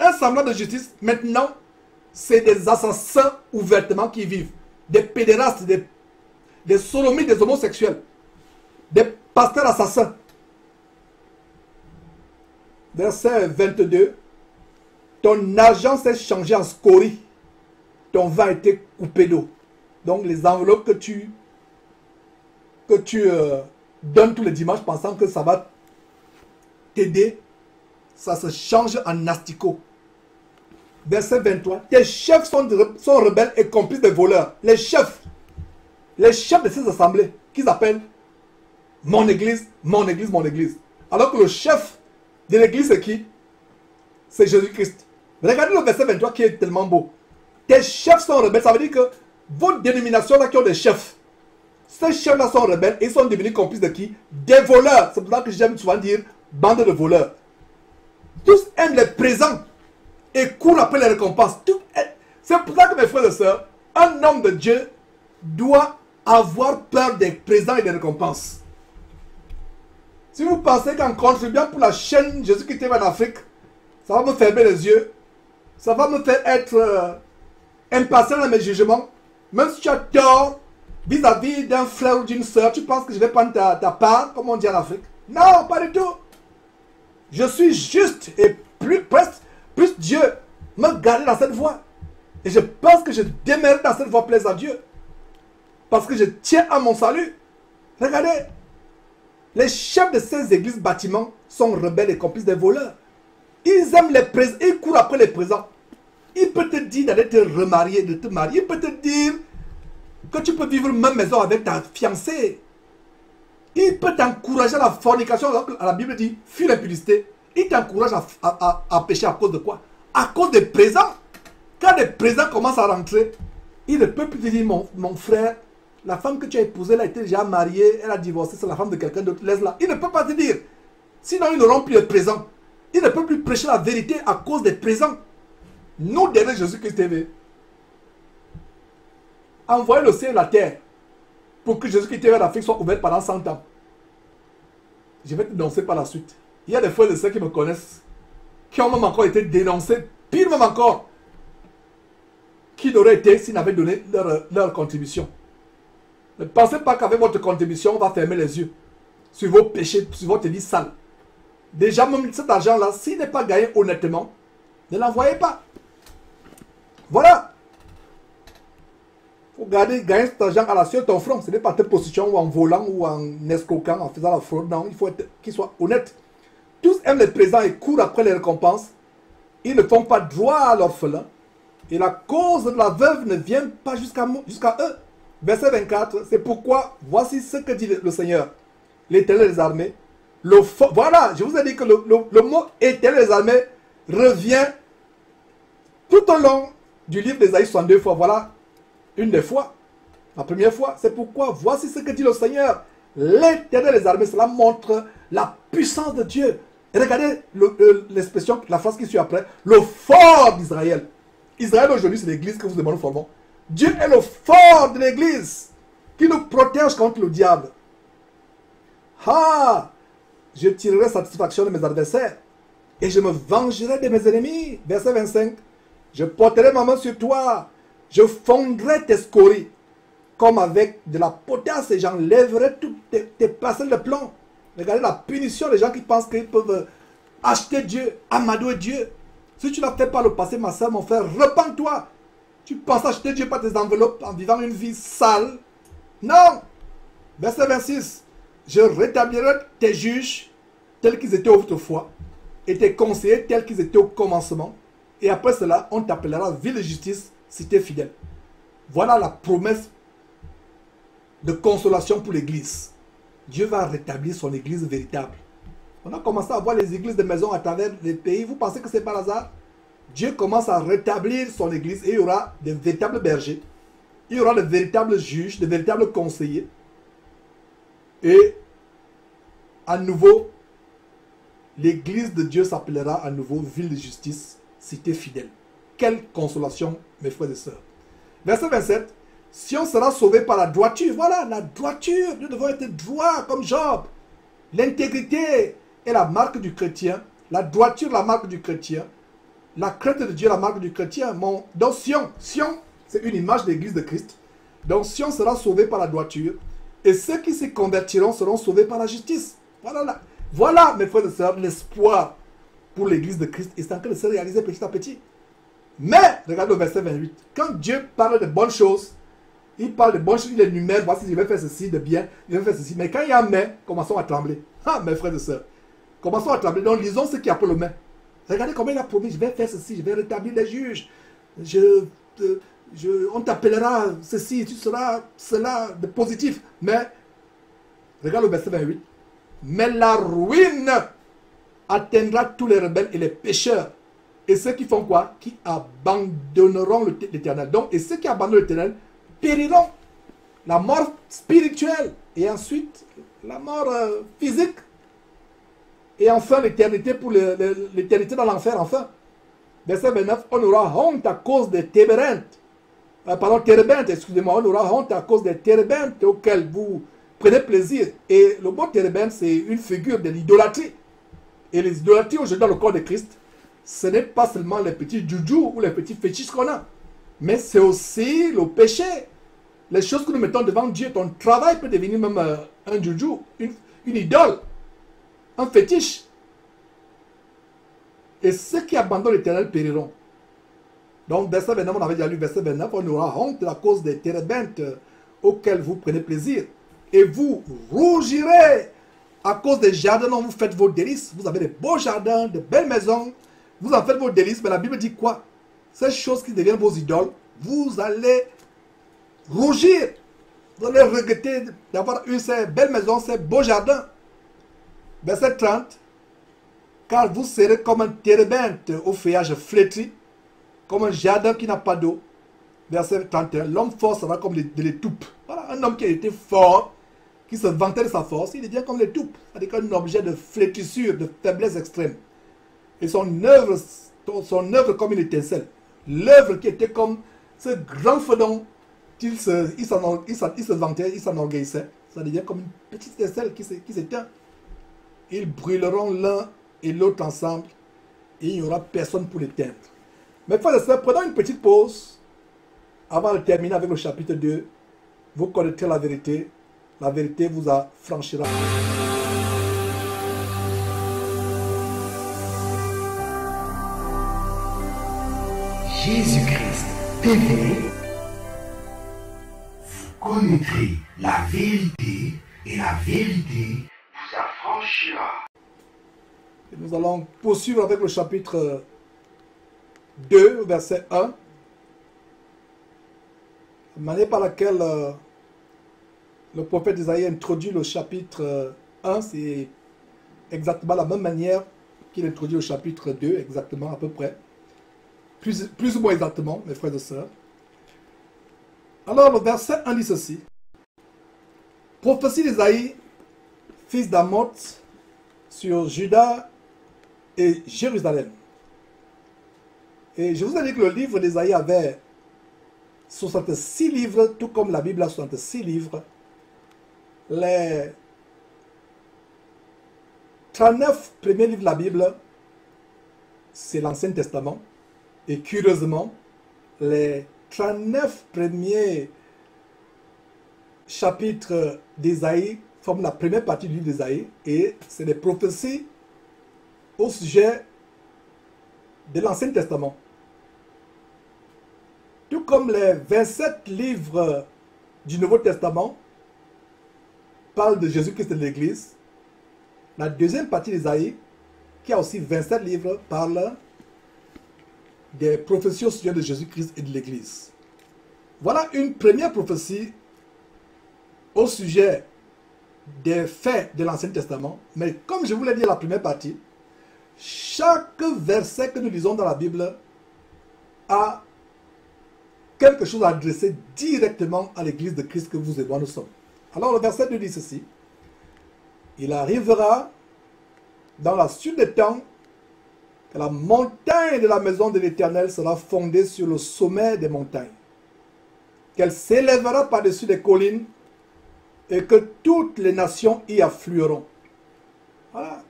Speaker 1: un semblant de justice. Maintenant, c'est des assassins ouvertement qui vivent. Des pédérastes, des, des des homosexuels. Des pasteurs assassins. Verset 22. Ton argent s'est changé en scorie. Ton vin a été coupé d'eau. Donc les enveloppes que tu, que tu euh, donnes tous les dimanches pensant que ça va t'aider, ça se change en asticot verset 23, tes chefs sont, rebelles et complices des voleurs. Les chefs, les chefs de ces assemblées, qu'ils appellent mon église, mon église, mon église. Alors que le chef de l'église, c'est qui? C'est Jésus-Christ. Regardez le verset 23 qui est tellement beau. Tes chefs sont rebelles, ça veut dire que vos dénominations-là qui ont des chefs, ces chefs-là sont rebelles et ils sont devenus complices de qui? Des voleurs. C'est pour ça que j'aime souvent dire bande de voleurs. Tous aiment les présents et court après les récompenses. C'est pour ça que mes frères et sœurs, un homme de Dieu doit avoir peur des présents et des récompenses. Si vous pensez qu'en contribuant pour la chaîne Jésus-Christ en Afrique, ça va me fermer les yeux, ça va me faire être euh, impatient dans mes jugements, même si tu as tort vis-à-vis d'un frère ou d'une soeur, tu penses que je vais prendre ta, ta part, comme on dit en Afrique Non, pas du tout. Je suis juste et plus presque plus Dieu me garde dans cette voie. Et je pense que je démerde dans cette voie plaise à Dieu. Parce que je tiens à mon salut. Regardez, les chefs de ces églises bâtiments sont rebelles et complices des voleurs. Ils aiment les présents, ils courent après les présents. Il peut te dire d'aller te remarier, de te marier. Il peut te dire que tu peux vivre même maison avec ta fiancée. Il peut t'encourager à la fornication. La Bible dit, fuis l'impudicité il t'encourage à, pécher à cause de quoi? À cause des présents. Quand les présents commencent à rentrer, il ne peut plus te dire, mon, mon frère, la femme que tu as épousée, elle a été déjà mariée, elle a divorcé, c'est la femme de quelqu'un d'autre, laisse-la. Il ne peut pas te dire. Sinon, ils n'auront plus de présents. Il ne peut plus prêcher la vérité à cause des présents. Nous, derrière Jésus-Christ TV, envoyez le ciel et la terre pour que Jésus-Christ TV l'Afrique soit ouverte pendant 100 ans. Je vais te danser par la suite. Il y a des frères de ceux qui me connaissent, qui ont même encore été dénoncés, pire même encore, qui n'aurait été s'ils n'avaient donné leur, contribution. Ne pensez pas qu'avec votre contribution, on va fermer les yeux sur vos péchés, sur votre vie sale. Déjà, même cet argent-là, s'il n'est pas gagné honnêtement, ne l'envoyez pas. Voilà. Il faut garder, gagner cet argent à la suite de ton front. Ce n'est pas ta position ou en volant ou en escroquant, en faisant la fraude. Non, il faut qu'il soit honnête. Tous aiment les présents et courent après les récompenses. Ils ne font pas droit à l'orphelin. Et la cause de la veuve ne vient pas jusqu'à eux. Verset 24, c'est pourquoi, voici ce que dit le Seigneur, l'éternel des armées. Voilà, je vous ai dit que le, le mot éternel des armées revient tout au long du livre d'Ésaïe 62 fois. Voilà une des fois. La première fois, c'est pourquoi, voici ce que dit le Seigneur, l'éternel des armées. Cela montre la puissance de Dieu. Et regardez l'expression, la phrase qui suit après, le fort d'Israël. Israël aujourd'hui, c'est l'église que vous demandez formons. Dieu est le fort de l'église qui nous protège contre le diable. Ah, je tirerai satisfaction de mes adversaires et je me vengerai de mes ennemis. Verset 25. Je porterai ma main sur toi. Je fondrai tes scories comme avec de la potasse et j'enlèverai toutes tes, tes parcelles de plomb. Regardez la punition des gens qui pensent qu'ils peuvent acheter Dieu, amadouer Dieu. Si tu l'as fait par le passé, ma soeur, mon frère, repens-toi. Tu penses acheter Dieu par tes enveloppes en vivant une vie sale Non Verset 26. Je rétablirai tes juges tels qu'ils étaient autrefois et tes conseillers tels qu'ils étaient au commencement. Et après cela, on t'appellera ville de justice, cité fidèle. Voilà la promesse de consolation pour l'Église. Dieu va rétablir son Église véritable. On a commencé à voir les églises de maison à travers les pays. Vous pensez que c'est par hasard? Dieu commence à rétablir son Église et il y aura des véritables bergers. Il y aura de véritables juges, de véritables conseillers. Et à nouveau, l'Église de Dieu s'appellera à nouveau ville de justice, cité fidèle. Quelle consolation, mes frères et sœurs. Verset 27. Si on sera sauvé par la droiture, voilà, la droiture, nous devons être droits comme Job. L'intégrité est la marque du chrétien, la droiture, la marque du chrétien, la crainte de Dieu, la marque du chrétien. Mon, donc Sion, Sion, c'est une image de l'église de Christ. Donc Sion sera sauvé par la droiture, et ceux qui se convertiront seront sauvés par la justice. Voilà, voilà mes frères et sœurs, l'espoir pour l'église de Christ est en train de se réaliser petit à petit. Mais, regardez le verset 28. Quand Dieu parle de bonnes choses, il parle de bonnes choses, il énumère, voici, je vais faire ceci de bien, je vais faire ceci. Mais quand il y a mais, commençons à trembler. Ah, mes frères et sœurs, commençons à trembler. Donc, lisons ce qui a pour le mais. Regardez comment il a promis, je vais faire ceci, je vais rétablir les juges. Je, je, on t'appellera ceci, tu seras cela de positif. Mais, regarde le verset 28. Mais la ruine atteindra tous les rebelles et les pécheurs. Et ceux qui font quoi? Qui abandonneront l'éternel. Donc, et ceux qui abandonnent l'éternel périront. La mort spirituelle et ensuite la mort euh, physique. Et enfin l'éternité pour l'éternité dans l'enfer, enfin. Verset 29, on aura honte à cause des tébérentes. Euh, pardon, térébentes, excusez-moi, on aura honte à cause des térébentes auxquelles vous prenez plaisir. Et le mot térébente, c'est une figure de l'idolâtrie. Et les idolâtries aujourd'hui dans le corps de Christ, ce n'est pas seulement les petits joujou ou les petits fétiches qu'on a, mais c'est aussi le péché. Les choses que nous mettons devant Dieu, ton travail peut devenir même euh, un joujou, une, idole, un fétiche. Et ceux qui abandonnent l'éternel périront. Donc, verset 29, on avait déjà lu verset 29, on aura honte à cause des térébintes auxquelles vous prenez plaisir. Et vous rougirez à cause des jardins dont vous faites vos délices. Vous avez de beaux jardins, de belles maisons. Vous en faites vos délices, mais la Bible dit quoi? Ces choses qui deviennent vos idoles, vous allez rougir. Vous allez regretter d'avoir eu ces belles maisons, ces beaux jardins. Verset 30. Car vous serez comme un térébinthe au feuillage flétri, comme un jardin qui n'a pas d'eau. Verset 31. L'homme fort sera comme de l'étoupe. Voilà, un homme qui a été fort, qui se vantait de sa force, il devient comme l'étoupe. C'est-à-dire un objet de flétrissure, de faiblesse extrême. Et son œuvre, son œuvre comme une étincelle. L'œuvre qui était comme ce grand fedon, il se, il, se vantait, il s'enorgueillissait. Ça devient comme une petite étincelle qui s'éteint. Ils brûleront l'un et l'autre ensemble et il n'y aura personne pour l'éteindre. Mais frères et sœurs, prenons une petite pause avant de terminer avec le chapitre 2, vous connaîtrez la vérité. La vérité vous affranchira.
Speaker 2: Jésus-Christ TV, vous connaîtrez la vérité et la vérité vous affranchira.
Speaker 1: Nous allons poursuivre avec le chapitre 2, verset 1. La manière par laquelle euh, le prophète Isaïe introduit le chapitre 1, c'est exactement la même manière qu'il introduit le chapitre 2, exactement à peu près. Plus, ou moins exactement, mes frères et sœurs. Alors le verset 1 dit ceci. Prophétie d'Isaïe, fils d'Amoth, sur Judas et Jérusalem. Et je vous ai dit que le livre d'Isaïe avait 66 livres, tout comme la Bible a 66 livres. Les 39 premiers livres de la Bible, c'est l'Ancien Testament. Et curieusement, les 39 premiers chapitres d'Isaïe forment la première partie du livre d'Isaïe et c'est des prophéties au sujet de l'Ancien Testament. Tout comme les 27 livres du Nouveau Testament parlent de Jésus-Christ et de l'Église, la deuxième partie d'Isaïe, qui a aussi 27 livres, parle des prophéties au sujet de Jésus-Christ et de l'Église. Voilà une première prophétie au sujet des faits de l'Ancien Testament. Mais comme je vous l'ai dit à la première partie, chaque verset que nous lisons dans la Bible a quelque chose à adresser directement à l'Église de Christ que vous et moi nous sommes. Alors le verset nous dit ceci. Il arrivera dans la suite des temps que la montagne de la maison de l'Éternel sera fondée sur le sommet des montagnes, qu'elle s'élèvera par-dessus les collines et que toutes les nations y afflueront. Voilà.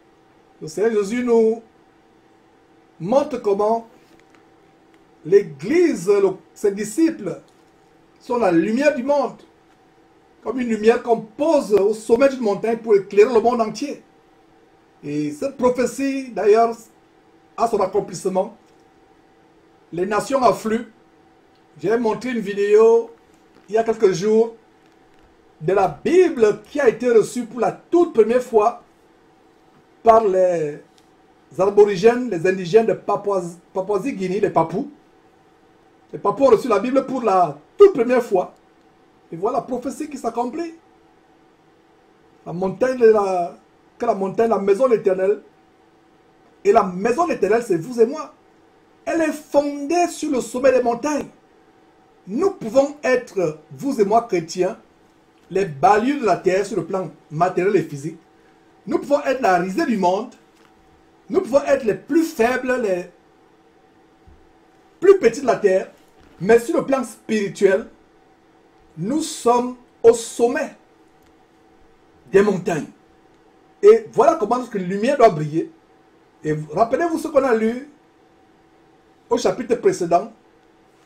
Speaker 1: Le Seigneur Jésus nous montre comment l'Église, ses disciples, sont la lumière du monde, comme une lumière qu'on pose au sommet d'une montagne pour éclairer le monde entier. Et cette prophétie, d'ailleurs, a son accomplissement. Les nations affluent. J'ai montré une vidéo il y a quelques jours de la Bible qui a été reçue pour la toute première fois par les aborigènes, les indigènes de Papouasie-Guinée, les Papous. Les Papous ont reçu la Bible pour la toute première fois. Et voilà la prophétie qui s'accomplit. La montagne de la, que la montagne, la maison de l'éternel. Et la maison de l'éternel, c'est vous et moi. Elle est fondée sur le sommet des montagnes. Nous pouvons être, vous et moi, chrétiens, les balieux de la terre sur le plan matériel et physique. Nous pouvons être la risée du monde. Nous pouvons être les plus faibles, les plus petits de la terre. Mais sur le plan spirituel, nous sommes au sommet des montagnes. Et voilà comment la lumière doit briller. Et rappelez-vous ce qu'on a lu au chapitre précédent,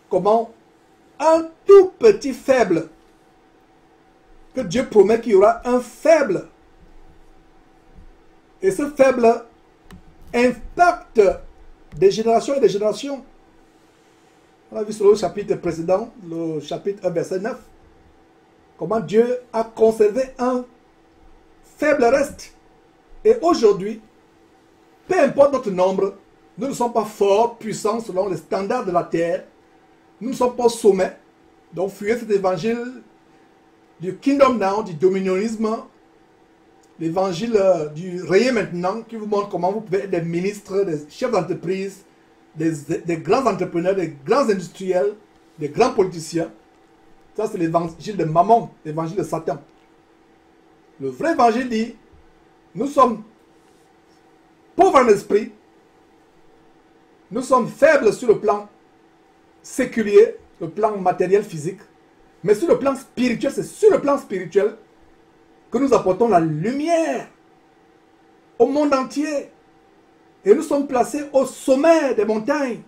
Speaker 1: comment un tout petit faible, que Dieu promet qu'il y aura un faible. Et ce faible impacte des générations et des générations. On a vu sur le chapitre précédent, le chapitre 1, verset 9, comment Dieu a conservé un faible reste. Et aujourd'hui, peu importe notre nombre, nous ne sommes pas forts, puissants selon les standards de la terre. Nous ne sommes pas au sommet. Donc fuyez cet évangile du Kingdom Now, du dominionisme, l'évangile euh, du règne maintenant, qui vous montre comment vous pouvez être des ministres, des chefs d'entreprise, des, des, grands entrepreneurs, des grands industriels, des grands politiciens. Ça, c'est l'évangile de Mammon, l'évangile de Satan. Le vrai évangile dit, nous sommes pauvres en esprit, nous sommes faibles sur le plan séculier, le plan matériel, physique, mais sur le plan spirituel, c'est sur le plan spirituel que nous apportons la lumière au monde entier. Et nous sommes placés au sommet des montagnes.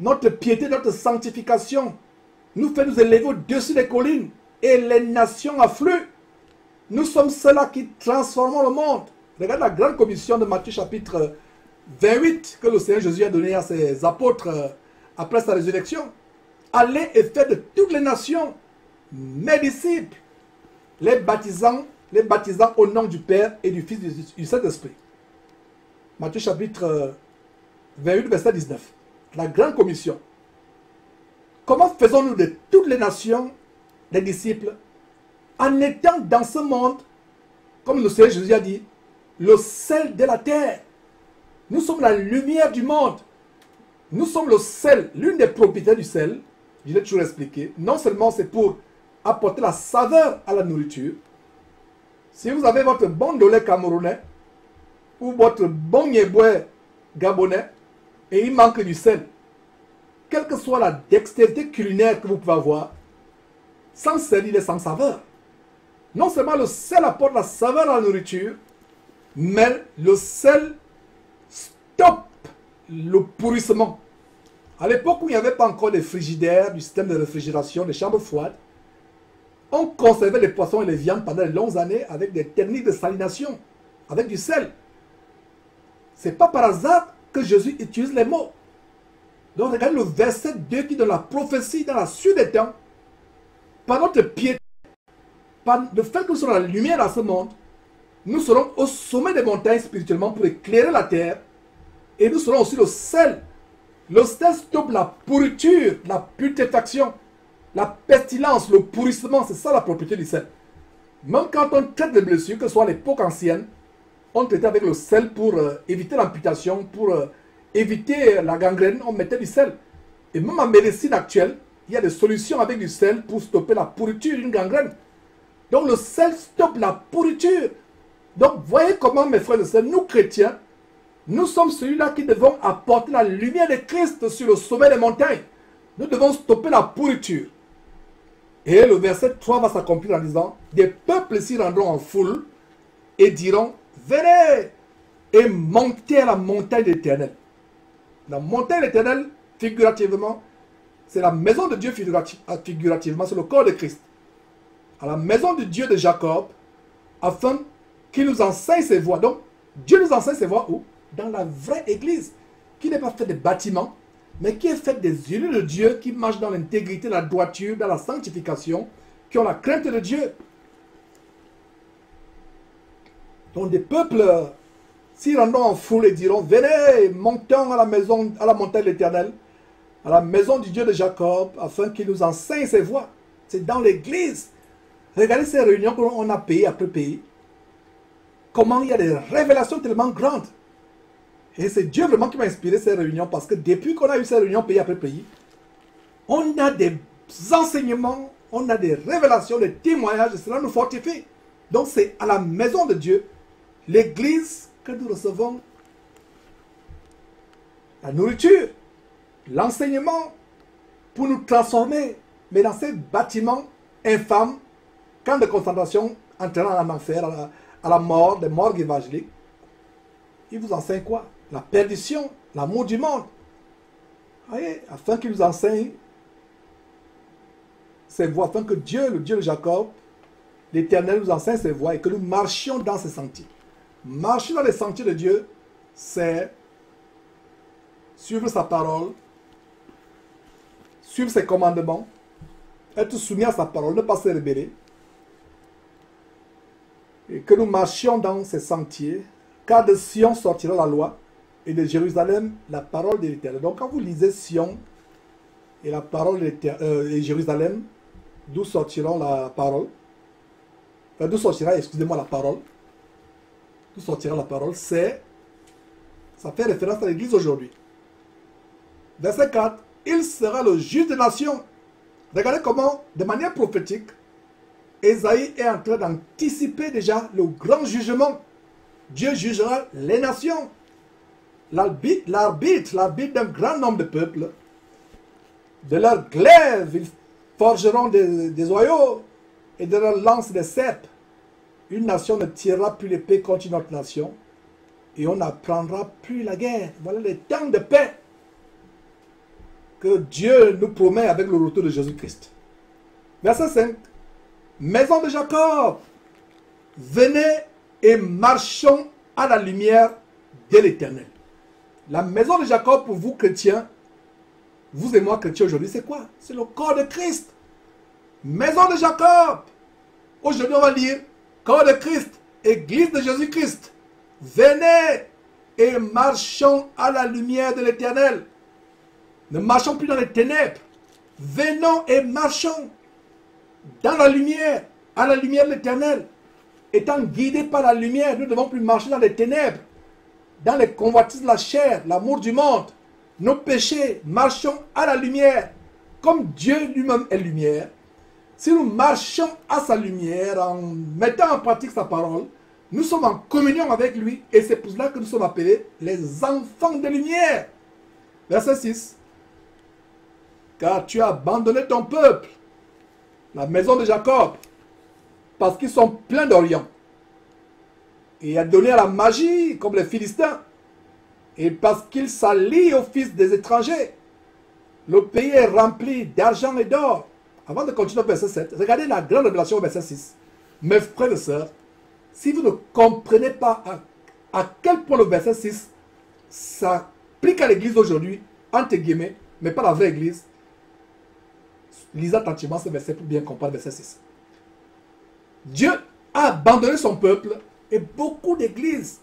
Speaker 1: notre piété, notre sanctification nous fait nous élever au-dessus des collines et les nations affluent. Nous sommes ceux-là qui transformons le monde. Regarde la grande commission de Matthieu chapitre 28 que le Seigneur Jésus a donné à ses apôtres euh, après sa résurrection. Allez et faites de toutes les nations mes disciples, les baptisant, les baptisant au nom du Père et du Fils du Saint-Esprit. Matthieu chapitre 28, verset 19. La grande commission. Comment faisons-nous de toutes les nations des disciples en étant dans ce monde, comme le Seigneur Jésus a dit, le sel de la terre. Nous sommes la lumière du monde. Nous sommes le sel, l'une des propriétés du sel. Je l'ai toujours expliqué. Non seulement c'est pour apporter la saveur à la nourriture. Si vous avez votre bon lait camerounais ou votre bon yéboué gabonais et il manque du sel, quelle que soit la dextérité culinaire que vous pouvez avoir, sans sel, il est sans saveur. Non seulement le sel apporte la saveur à la nourriture, mais le sel stoppe le pourrissement. À l'époque où il n'y avait pas encore de frigidaires, du système de réfrigération, des chambres froides, on conservait les poissons et les viandes pendant de longues années avec des techniques de salination, avec du sel. C'est pas par hasard que Jésus utilise les mots. Donc regardez le verset 2 qui donne la prophétie dans la suite des temps. Par notre piété, le fait que nous sommes la lumière à ce monde, nous serons au sommet des montagnes spirituellement pour éclairer la terre. Et nous serons aussi le sel. Le sel stoppe la pourriture, la putréfaction, la pestilence, le pourrissement. C'est ça la propriété du sel. Même quand on traite des blessures, que ce soit l'époque ancienne, on traitait avec le sel pour euh, éviter l'amputation, pour euh, éviter la gangrène, on mettait du sel. Et même en médecine actuelle, il y a des solutions avec du sel pour stopper la pourriture d'une gangrène. Donc le sel stoppe la pourriture. Donc voyez comment, mes frères et sœurs, nous chrétiens, nous sommes ceux-là qui devons apporter la lumière de Christ sur le sommet des montagnes. Nous devons stopper la pourriture. Et le verset 3 va s'accomplir en disant, des peuples s'y rendront en foule et diront, venez et montez à la montagne éternelle. La montagne éternelle, figurativement, c'est la maison de Dieu figurativement, c'est le corps de Christ. À la maison de Dieu de Jacob, afin qu'il nous enseigne ses voies. Donc, Dieu nous enseigne ses voies où? Dans la vraie église, qui n'est pas faite de bâtiments, mais qui est faite des élus de Dieu, qui marchent dans l'intégrité, la droiture, dans la sanctification, qui ont la crainte de Dieu. Donc des peuples s'y rendront en foule et diront, venez, montons à la maison, à la montagne de l'Éternel, à la maison du Dieu de Jacob, afin qu'il nous enseigne ses voies. C'est dans l'église. Regardez ces réunions qu'on a payées après pays comment il y a des révélations tellement grandes. Et c'est Dieu vraiment qui m'a inspiré ces réunions parce que depuis qu'on a eu ces réunions pays après pays, on a des enseignements, on a des révélations, des témoignages, et cela nous fortifie. Donc c'est à la maison de Dieu, l'église, que nous recevons la nourriture, l'enseignement pour nous transformer. Mais dans ces bâtiments infâmes, camps de concentration entraînant en enfer, à la mort, des morgues évangéliques, il vous enseigne quoi? La perdition, l'amour du monde. Voyez, afin qu'il nous enseigne ses voies, afin que Dieu, le Dieu de Jacob, l'Éternel nous enseigne ses voies et que nous marchions dans ses sentiers. Marcher dans les sentiers de Dieu, c'est suivre sa parole, suivre ses commandements, être soumis à sa parole, ne pas se rébeller, et que nous marchions dans ces sentiers, car de Sion sortira la loi, et de Jérusalem la parole de l'Éternel. Donc quand vous lisez Sion et la parole de euh, Jérusalem, d'où sortira la parole, euh, d'où sortira, excusez-moi, la parole, d'où sortira la parole, c'est, ça fait référence à l'Église aujourd'hui. Verset 4, il sera le juge des nations. Regardez comment, de manière prophétique, Esaïe est en train d'anticiper déjà le grand jugement. Dieu jugera les nations. L'arbitre, l'arbitre d'un grand nombre de peuples. De leur glaive, ils forgeront des, des oyaux et de leur lance des cèpes. Une nation ne tirera plus l'épée contre une autre nation et on n'apprendra plus la guerre. Voilà les temps de paix. que Dieu nous promet avec le retour de Jésus-Christ. Verset 5. Maison de Jacob, venez et marchons à la lumière de l'éternel. La maison de Jacob pour vous chrétiens, vous et moi chrétiens aujourd'hui, c'est quoi? C'est le corps de Christ. Maison de Jacob. Aujourd'hui, on va lire corps de Christ, église de Jésus-Christ. Venez et marchons à la lumière de l'éternel. Ne marchons plus dans les ténèbres. Venons et marchons dans la lumière, à la lumière de l'éternel. Étant guidés par la lumière, nous ne devons plus marcher dans les ténèbres, dans les convoitises de la chair, l'amour du monde, nos péchés. Marchons à la lumière, comme Dieu lui-même est lumière. Si nous marchons à sa lumière en mettant en pratique sa parole, nous sommes en communion avec lui et c'est pour cela que nous sommes appelés les enfants de lumière. Verset 6. Car tu as abandonné ton peuple, la maison de Jacob, parce qu'ils sont pleins d'Orient. Et a donné à la magie, comme les Philistins, et parce qu'ils s'allient aux fils des étrangers. Le pays est rempli d'argent et d'or. Avant de continuer au verset 7, regardez la grande révélation au verset 6. Mes frères et sœurs, si vous ne comprenez pas à, quel point le verset 6 s'applique à l'église d'aujourd'hui, entre guillemets, mais pas la vraie église, lisez attentivement ce verset pour bien comprendre verset 6. Dieu a abandonné son peuple et beaucoup d'églises.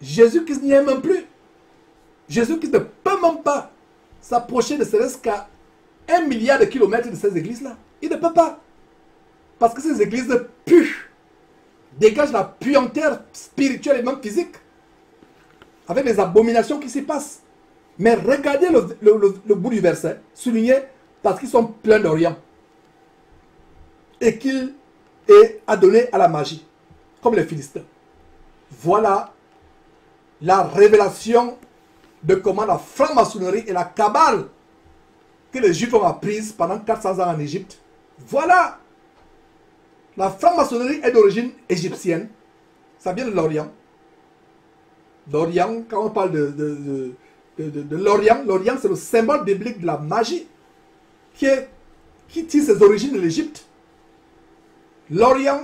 Speaker 1: Jésus-Christ n'y est même plus. Jésus-Christ ne peut même pas s'approcher de serait-ce qu'à un milliard de kilomètres de ces églises-là. Il ne peut pas. Parce que ces églises puent, dégagent la puanteur spirituelle et même physique, avec les abominations qui s'y passent. Mais regardez le, le bout du verset, souligné parce qu'ils sont pleins d'Orient. Et qu'il est adonné à la magie, comme les Philistins. Voilà la révélation de comment la franc-maçonnerie et la cabale que les Juifs ont apprise pendant 400 ans en Égypte. Voilà La franc-maçonnerie est d'origine égyptienne. Ça vient de l'Orient. L'Orient, quand on parle de, de l'Orient, l'Orient c'est le symbole biblique de la magie qui, tire ses origines de l'Égypte. L'Orient,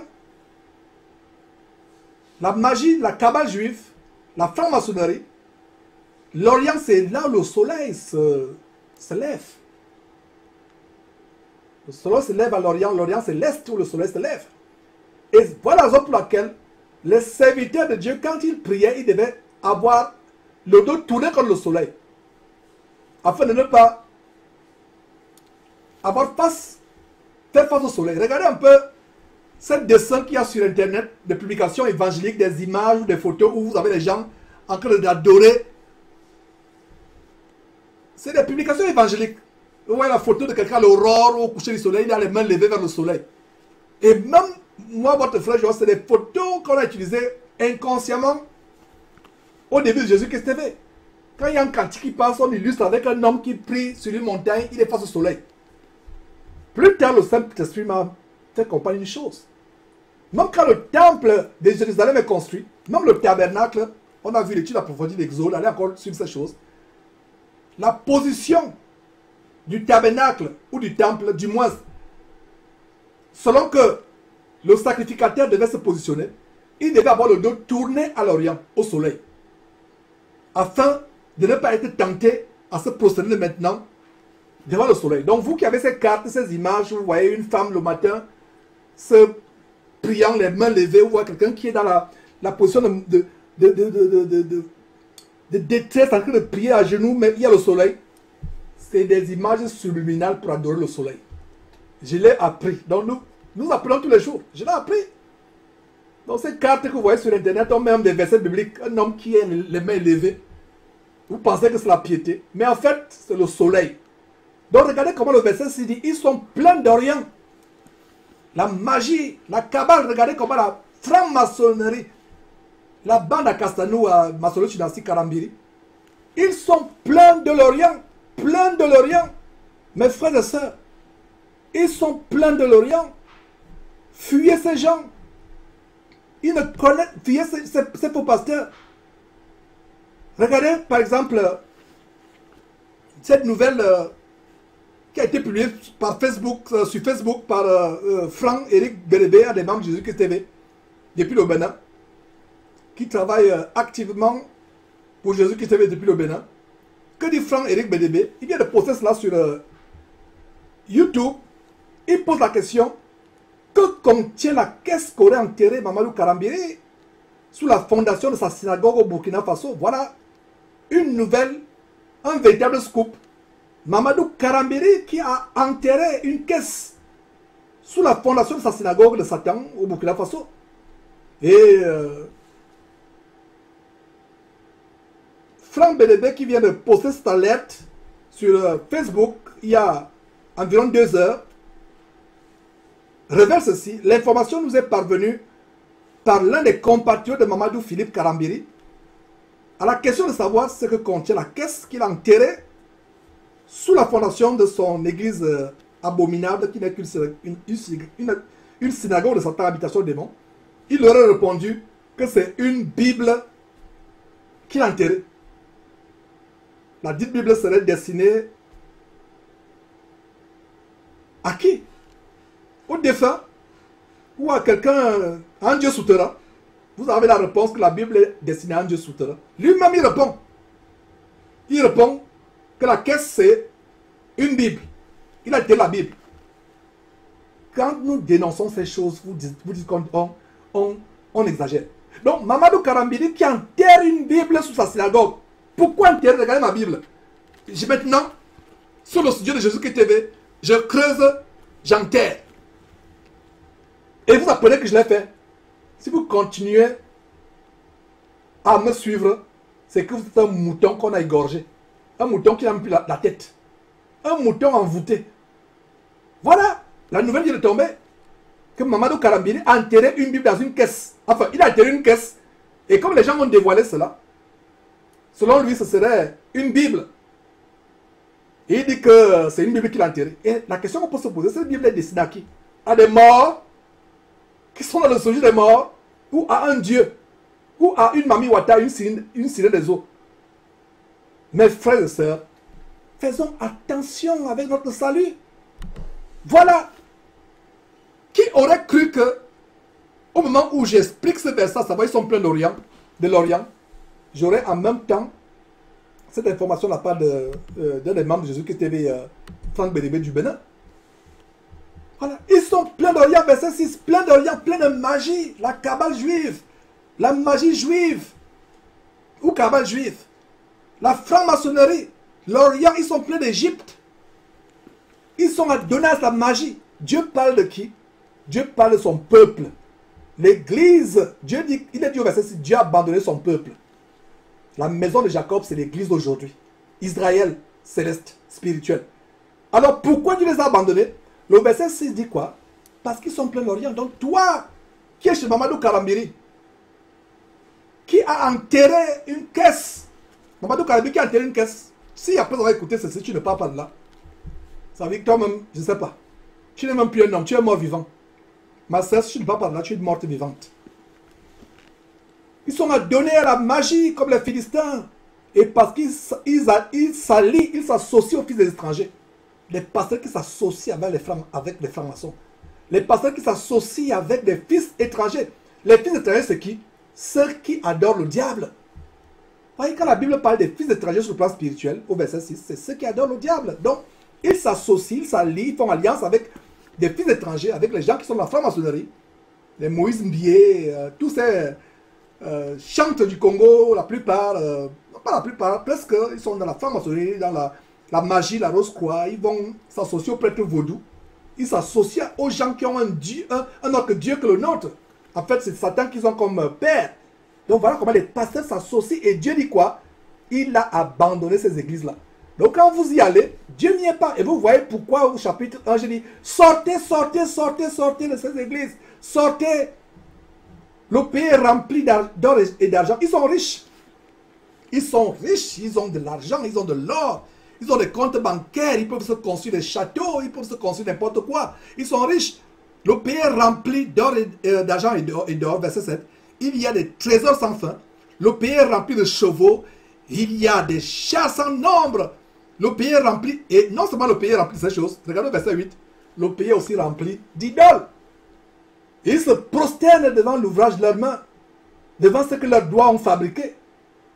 Speaker 1: la magie, la cabale juive, la franc-maçonnerie, l'Orient c'est là où le soleil se, se lève. Le soleil se lève à l'Orient, l'Orient c'est l'Est où le soleil se lève. Et voilà la raison pour laquelle les serviteurs de Dieu, quand ils priaient, ils devaient avoir le dos tourné comme le soleil. Afin de ne pas avoir face, faire face au soleil. Regardez un peu cette dessin qu'il y a sur Internet, des publications évangéliques, des images, des photos où vous avez les gens en train d'adorer. C'est des publications évangéliques. Vous voyez la photo de quelqu'un à l'aurore, au coucher du soleil, il a les mains levées vers le soleil. Et même moi, votre frère, c'est des photos qu'on a utilisées inconsciemment au début de Jésus-Christ TV. Quand il y a un cantique qui passe, on illustre avec un homme qui prie sur une montagne, il est face au soleil. Plus tard, le Saint-Esprit m'a fait comprendre une chose. Même quand le temple de Jérusalem est construit, même le tabernacle, on a vu l'étude approfondie d'Exode, allez encore suivre ces choses. La position du tabernacle ou du temple, du moins, selon que le sacrificateur devait se positionner, il devait avoir le dos tourné à l'Orient, au soleil, afin de ne pas être tenté à se prosterner maintenant devant le soleil. Donc vous qui avez ces cartes, ces images, vous voyez une femme le matin se priant les mains levées, vous voyez quelqu'un qui est dans la, position de, détresse en train de prier à genoux, mais il y a le soleil. C'est des images subliminales pour adorer le soleil. Je l'ai appris. Donc nous, nous tous les jours. Je l'ai appris. Dans ces cartes que vous voyez sur Internet, on met même des versets bibliques. Un homme qui a les mains levées. Vous pensez que c'est la piété. Mais en fait, c'est le soleil. Donc regardez comment le verset se dit, ils sont pleins d'Orient. La magie, la cabale, regardez comment la franc-maçonnerie, la bande à Castanou, à maçonnerie dynastie Karambiri, ils sont pleins de l'Orient, pleins de l'Orient. Mes frères et sœurs, ils sont pleins de l'Orient. Fuyez ces gens. Ils ne connaissent, fuyez ces, ces faux pasteurs. Regardez, par exemple, cette nouvelle euh, qui a été publié par Facebook, euh, sur Facebook par euh, euh, Franck Eric Bélébé, un des membres de Jésus-Christ TV, depuis le Bénin, qui travaille activement pour Jésus-Christ TV depuis le Bénin. Que dit Franck Eric Bélébé Il vient de poster cela sur YouTube. Il pose la question que contient la caisse qu'aurait enterré Mamadou Karambiri sous la fondation de sa synagogue au Burkina Faso? Voilà une nouvelle, un véritable scoop. Mamadou Karambiri qui a enterré une caisse sous la fondation de sa synagogue de Satan au Burkina Faso. Et euh, Franck Bédébé qui vient de poster cette alerte sur euh, Facebook il y a environ deux heures révèle ceci. L'information nous est parvenue par l'un des compatriotes de Mamadou Philippe Karambiri à la question de savoir ce que contient la caisse qu'il a enterrée sous la fondation de son église euh, abominable qui n'est qu'une une, synagogue de Satan habitation démon, il aurait répondu que c'est une Bible qu'il a enterrée. La dite Bible serait destinée à qui? Au défunt ou à quelqu'un, un Dieu souterrain Vous avez la réponse que la Bible est destinée à un Dieu souterrain. Lui-même, il répond. Il répond que la caisse, c'est une Bible. Il a été la Bible. Quand nous dénonçons ces choses, vous dites, vous qu'on on, on, exagère. Donc, Mamadou Karambidi qui enterre une Bible sous sa synagogue. Pourquoi enterrer Regardez ma Bible. J'ai maintenant, sur le studio de Jésus-Christ TV, je creuse, j'enterre. Et vous apprenez que je l'ai fait. Si vous continuez à me suivre, c'est que vous êtes un mouton qu'on a égorgé. Un mouton qui n'a plus la, tête. Un mouton envoûté. Voilà, la nouvelle vient de tomber. Que Mamadou Karambini a enterré une Bible dans une caisse. Enfin, il a enterré une caisse. Et comme les gens ont dévoilé cela, selon lui, ce serait une Bible. Il dit que c'est une Bible qu'il a enterrée. Et la question qu'on peut se poser, cette Bible est destinée à qui? À des morts qui sont dans le sujet des morts ou à un Dieu ou à une mamie Wata, une sirène des eaux. Mes frères et sœurs, faisons attention avec notre salut. Voilà. Qui aurait cru que, au moment où j'explique ce verset, ça va, ils sont pleins d'Orient, de l'Orient, j'aurais en même temps cette information de la part de, des membres de Jésus qui était euh, Franck Bédébé du Bénin. Voilà. Ils sont pleins d'Orient, verset 6, pleins d'Orient, pleins de magie, la cabale juive, la magie juive, ou cabale juive? La franc-maçonnerie, l'Orient, ils sont pleins d'Égypte. Ils sont adonnés à sa magie. Dieu parle de qui? Dieu parle de son peuple. L'église, Dieu dit, il est dit au verset Dieu a abandonné son peuple. La maison de Jacob, c'est l'église d'aujourd'hui. Israël, céleste, spirituel. Alors pourquoi Dieu les a abandonnés? Le verset 6 dit quoi? Parce qu'ils sont pleins d'Orient. Donc toi, qui es chez Mamadou Karambiri, qui a enterré une caisse Mamadou Karabi qui a enterré une caisse. Si après avoir écouté ceci, tu ne parles pas de là. Ça veut dire que toi-même, je ne sais pas. Tu n'es même plus un homme, tu es mort vivant. Ma sœur, si tu ne parles pas de là, tu es morte vivante. Ils sont adonnés à la magie comme les Philistins. Et parce qu'ils s'allient, ils s'associent aux fils des étrangers. Les pasteurs qui s'associent avec les francs, avec les francs-maçons. Les pasteurs qui s'associent avec des fils étrangers. Les fils étrangers, c'est qui? Ceux qui adorent le diable. Voyez, quand la Bible parle des fils étrangers sur le plan spirituel, au verset 6, c'est ceux qui adorent le diable. Donc, ils s'associent, ils s'allient, ils font alliance avec des fils étrangers, avec les gens qui sont dans la franc-maçonnerie, les Moïse Mbié, euh, tous ces euh, chantes du Congo, la plupart, euh, pas la plupart, presque, ils sont dans la franc-maçonnerie, dans la, magie, la rose-croix, ils vont s'associer aux prêtres vaudous, ils s'associent aux gens qui ont un, dieu, un autre Dieu que le nôtre. En fait, c'est Satan qu'ils ont comme père. Donc voilà comment les pasteurs s'associent. Et Dieu dit quoi? Il a abandonné ces églises-là. Donc quand vous y allez, Dieu n'y est pas. Et vous voyez pourquoi au chapitre 1, je dis, sortez, sortez, sortez, sortez de ces églises. Sortez. Le pays est rempli d'or et d'argent. Ils sont riches. Ils sont riches. Ils ont de l'argent, ils ont de l'or. Ils ont des comptes bancaires. Ils peuvent se construire des châteaux. Ils peuvent se construire n'importe quoi. Ils sont riches. Le pays est rempli d'or et euh, d'argent et d'or. Verset 7 il y a des trésors sans fin. Le pays est rempli de chevaux. Il y a des chats sans nombre. Le pays est rempli, et non seulement le pays est rempli de ces choses, regardez verset 8, le pays est aussi rempli d'idoles. Ils se prosternent devant l'ouvrage de leurs mains, devant ce que leurs doigts ont fabriqué.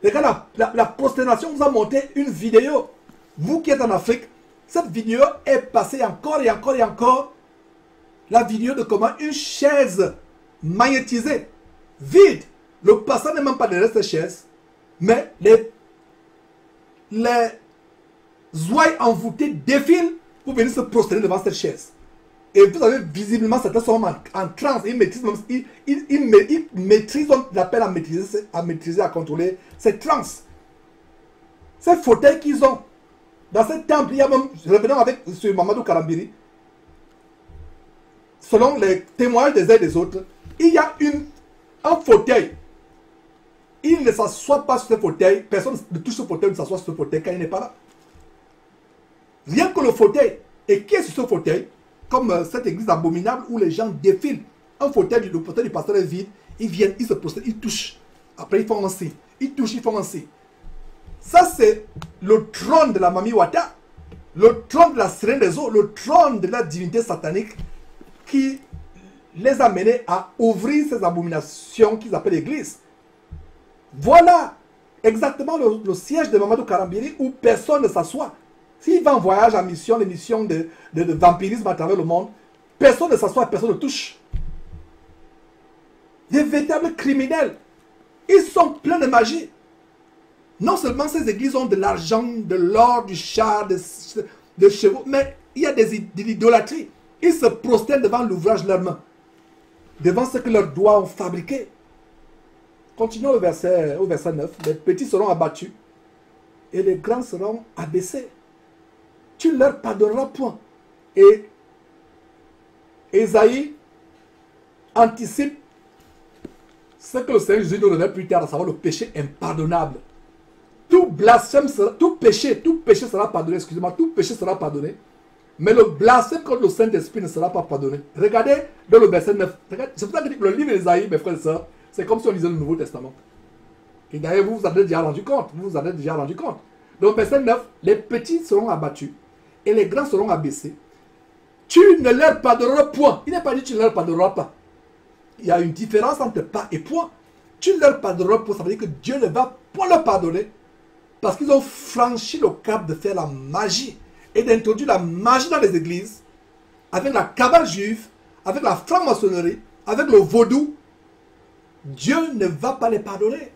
Speaker 1: Regardez, la, la prosternation vous a monté une vidéo. Vous qui êtes en Afrique, cette vidéo est passée encore et encore et encore. La vidéo de comment une chaise magnétisée, vide, le passant n'est même pas derrière cette chaise, mais les, les ouailles envoûtées défilent pour venir se prosterner devant cette chaise. Et vous avez visiblement certains sont en, en transe, ils maîtrisent, ils, ils, ils, maîtrisent, on appelle à maîtriser, à maîtriser, à contrôler cette transe. Ces fauteuils qu'ils ont, dans ce temple, il y a même, revenons avec ce Mamadou Karambiri, selon les témoignages des uns et des autres, il y a une, un fauteuil. Il ne s'assoit pas sur ce fauteuil, personne ne touche ce fauteuil, ne s'assoit sur ce fauteuil quand il n'est pas là. Rien que le fauteuil. Et qui est sur ce fauteuil? Comme euh, cette église abominable où les gens défilent. Un fauteuil, le fauteuil du pasteur est vide, ils viennent, ils se posent, ils touchent. Après, ils font un signe. Ils touchent, ils font un signe. Ça, c'est le trône de la Mami Wata, le trône de la sirène des eaux, le trône de la divinité satanique qui les a menés à ouvrir ces abominations qu'ils appellent l'église. Voilà exactement le, siège de Mamadou Karambiri où personne ne s'assoit. S'il va en voyage, en mission, les missions de, de, vampirisme à travers le monde, personne ne s'assoit, personne ne touche. Des véritables criminels. Ils sont pleins de magie. Non seulement ces églises ont de l'argent, de l'or, du char, de, chevaux, mais il y a des, idolâtries. Ils se prosternent devant l'ouvrage de leurs mains, devant ce que leurs doigts ont fabriqué. Continuons au verset, au verset 9. Les petits seront abattus et les grands seront abaissés. Tu ne leur pardonneras point. Et Esaïe anticipe ce que le Seigneur Jésus nous donnait plus tard, à savoir le péché impardonnable tout blasphème sera, tout péché, tout péché sera pardonné, excusez-moi, tout péché sera pardonné. Mais le blasphème contre le Saint-Esprit ne sera pas pardonné. Regardez dans le verset 9. C'est pour ça que le livre d'Esaïe, mes frères et sœurs, c'est comme si on lisait le Nouveau Testament. Et d'ailleurs, vous vous en êtes déjà rendu compte. Vous vous en êtes déjà rendu compte. Donc, verset 9, les petits seront abattus et les grands seront abaissés. Tu ne leur pardonneras point. Il n'est pas dit tu ne leur pardonneras pas. Il y a une différence entre pas et point. Tu ne leur pardonneras pas. Ça veut dire que Dieu ne va pas leur pardonner parce qu'ils ont franchi le cap de faire la magie et d'introduire la magie dans les églises, avec la cabale juive, avec la franc-maçonnerie, avec le vaudou. Dieu ne va pas les pardonner.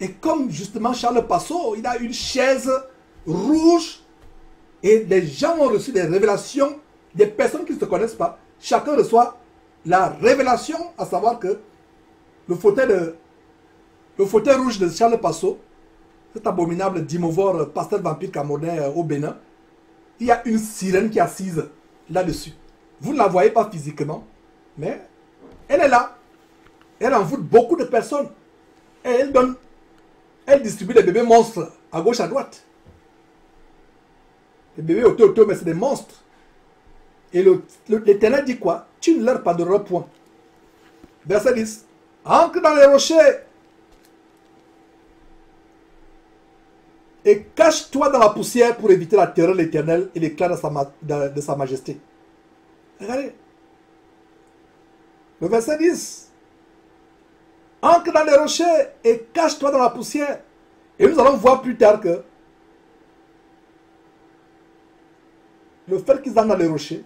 Speaker 1: Et comme justement Charles Passot, il a une chaise rouge et les gens ont reçu des révélations des personnes qui ne se connaissent pas. Chacun reçoit la révélation, à savoir que le fauteuil, le fauteuil rouge de Charles Passot cet abominable dimovore pasteur vampire camerounais euh, au Bénin, il y a une sirène qui est assise là-dessus. Vous ne la voyez pas physiquement, mais elle est là. Elle envoûte beaucoup de personnes. Et elle donne, elle distribue des bébés monstres à gauche, à droite. Les bébés auto, auto, mais c'est des monstres. Et l'Éternel dit quoi? Tu ne leur pardonneras point. Verset 10. Ancre dans les rochers et cache-toi dans la poussière pour éviter la terreur de l'éternel et l'éclat de sa, de, sa majesté. Regardez. Le verset 10. Ancre dans les rochers et cache-toi dans la poussière. Et nous allons voir plus tard que le fait qu'ils entrent dans les rochers,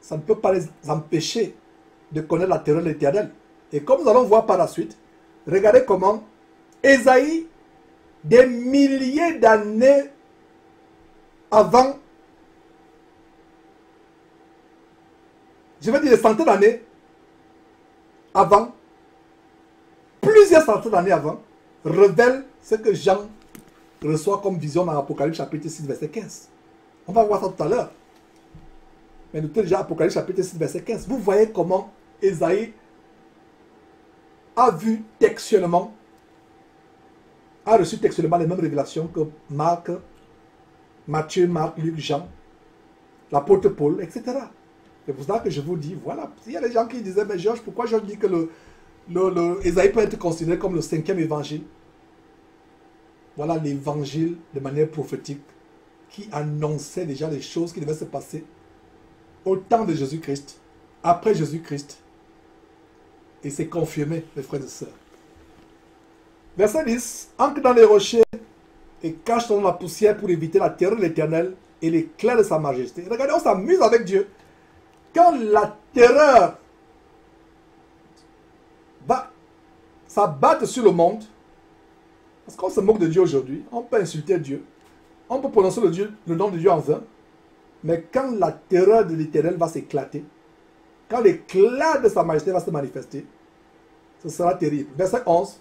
Speaker 1: ça ne peut pas les empêcher de connaître la terreur de l'éternel. Et comme nous allons voir par la suite, regardez comment Esaïe des milliers d'années avant, je vais dire des centaines d'années avant, plusieurs centaines d'années avant, révèle ce que Jean reçoit comme vision dans Apocalypse chapitre 6, verset 15. On va voir ça tout à l'heure. Mais sommes déjà Apocalypse chapitre 6, verset 15. Vous voyez comment Esaïe a vu textuellement a reçu textuellement les mêmes révélations que Marc, Matthieu, Marc, Luc, Jean, l'apôtre Paul, etc. C'est pour ça que je vous dis, voilà, il y a des gens qui disaient, mais Georges, pourquoi je dis que le, le, Esaïe peut être considéré comme le cinquième évangile? Voilà l'évangile de manière prophétique qui annonçait déjà les choses qui devaient se passer au temps de Jésus-Christ, après Jésus-Christ. Et c'est confirmé, mes frères et sœurs. Verset 10. Ancre dans les rochers et cache dans la poussière pour éviter la terreur de l'éternel et l'éclair de sa majesté. Regardez, on s'amuse avec Dieu. Quand la terreur va s'abattre sur le monde, parce qu'on se moque de Dieu aujourd'hui, on peut insulter Dieu, on peut prononcer le, Dieu, nom de Dieu en vain, mais quand la terreur de l'éternel va s'éclater, quand l'éclat de sa majesté va se manifester, ce sera terrible. Verset 11.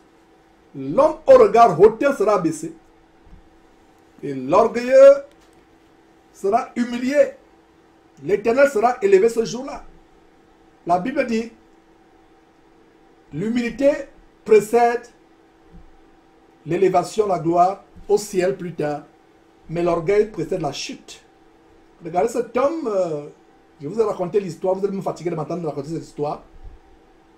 Speaker 1: L'homme au regard hautain sera baissé, et l'orgueilleux sera humilié. L'éternel sera élevé ce jour-là. La Bible dit, l'humilité précède l'élévation, la gloire au ciel plus tard, mais l'orgueil précède la chute. Regardez cet homme, euh, je vous ai raconté l'histoire, vous allez me fatiguer de m'entendre raconter cette histoire.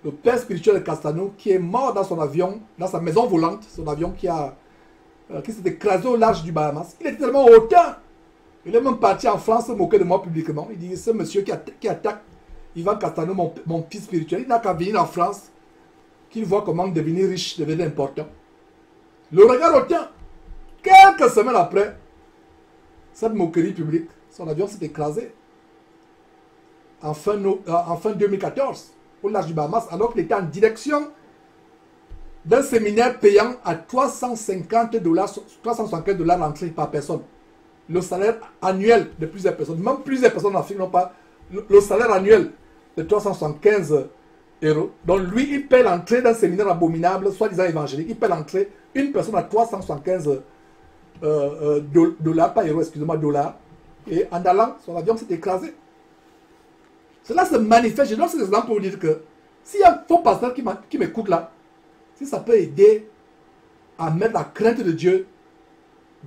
Speaker 1: Le père spirituel de Castano qui est mort dans son avion, dans sa maison volante, son avion qui, a, euh, qui s'est écrasé au large du Bahamas. Il était tellement hautain. Il est même parti en France se moquer de moi publiquement. Il dit, ce monsieur qui, attaque Ivan Castano, mon, mon fils spirituel, il n'a qu'à venir en France, qu'il voit comment devenir riche, devenir important. Le regard hautain. Quelques semaines après, cette moquerie publique, son avion s'est écrasé en fin, euh, en fin 2014 au large du Bahamas, alors qu'il était en direction d'un séminaire payant à 350 dollars, 350 dollars l'entrée par personne. Le salaire annuel de plusieurs personnes, même plusieurs personnes en Afrique n'ont pas le, salaire annuel de 375 euros. Donc lui, il paie l'entrée d'un séminaire abominable, soi-disant évangélique. Il paie l'entrée, une personne à 375 euh, euh, dollars, pas euros, excusez-moi, dollars. Et en allant, son avion s'est écrasé. Cela se manifeste. Je donne cet exemple pour vous dire que s'il y a un faux pasteur qui m'écoute là, si ça peut aider à mettre la crainte de Dieu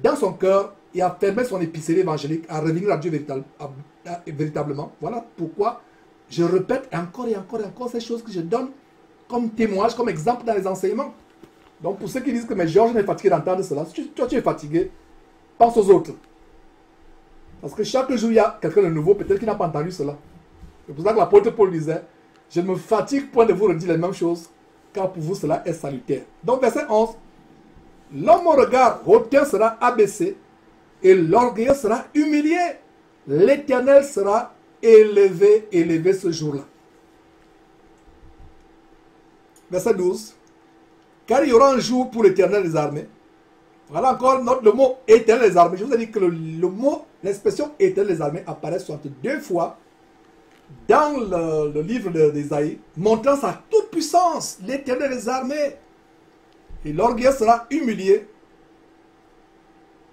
Speaker 1: dans son cœur et à fermer son épicerie évangélique, à revenir à Dieu véritablement, voilà pourquoi je répète encore et encore et encore ces choses que je donne comme témoignage, comme exemple dans les enseignements. Donc pour ceux qui disent que mais Georges est fatigué d'entendre cela, si toi tu es fatigué, pense aux autres. Parce que chaque jour, il y a quelqu'un de nouveau, peut-être qui n'a pas entendu cela. C'est pour ça que l'apôtre Paul disait, je ne me fatigue point de vous redire les mêmes choses, car pour vous cela est salutaire. Donc verset 11, l'homme au regard hautain sera abaissé, et l'orgueilleux sera humilié. L'éternel sera élevé, élevé ce jour-là. Verset 12, car il y aura un jour pour l'éternel des armées. Voilà encore notre, le mot éternel des armées. Je vous ai dit que le mot, l'expression éternel des armées apparaît 62 fois dans le, livre d'Ésaïe, montrant sa toute puissance, l'éternel des armées. Et l'orgueil sera humilié.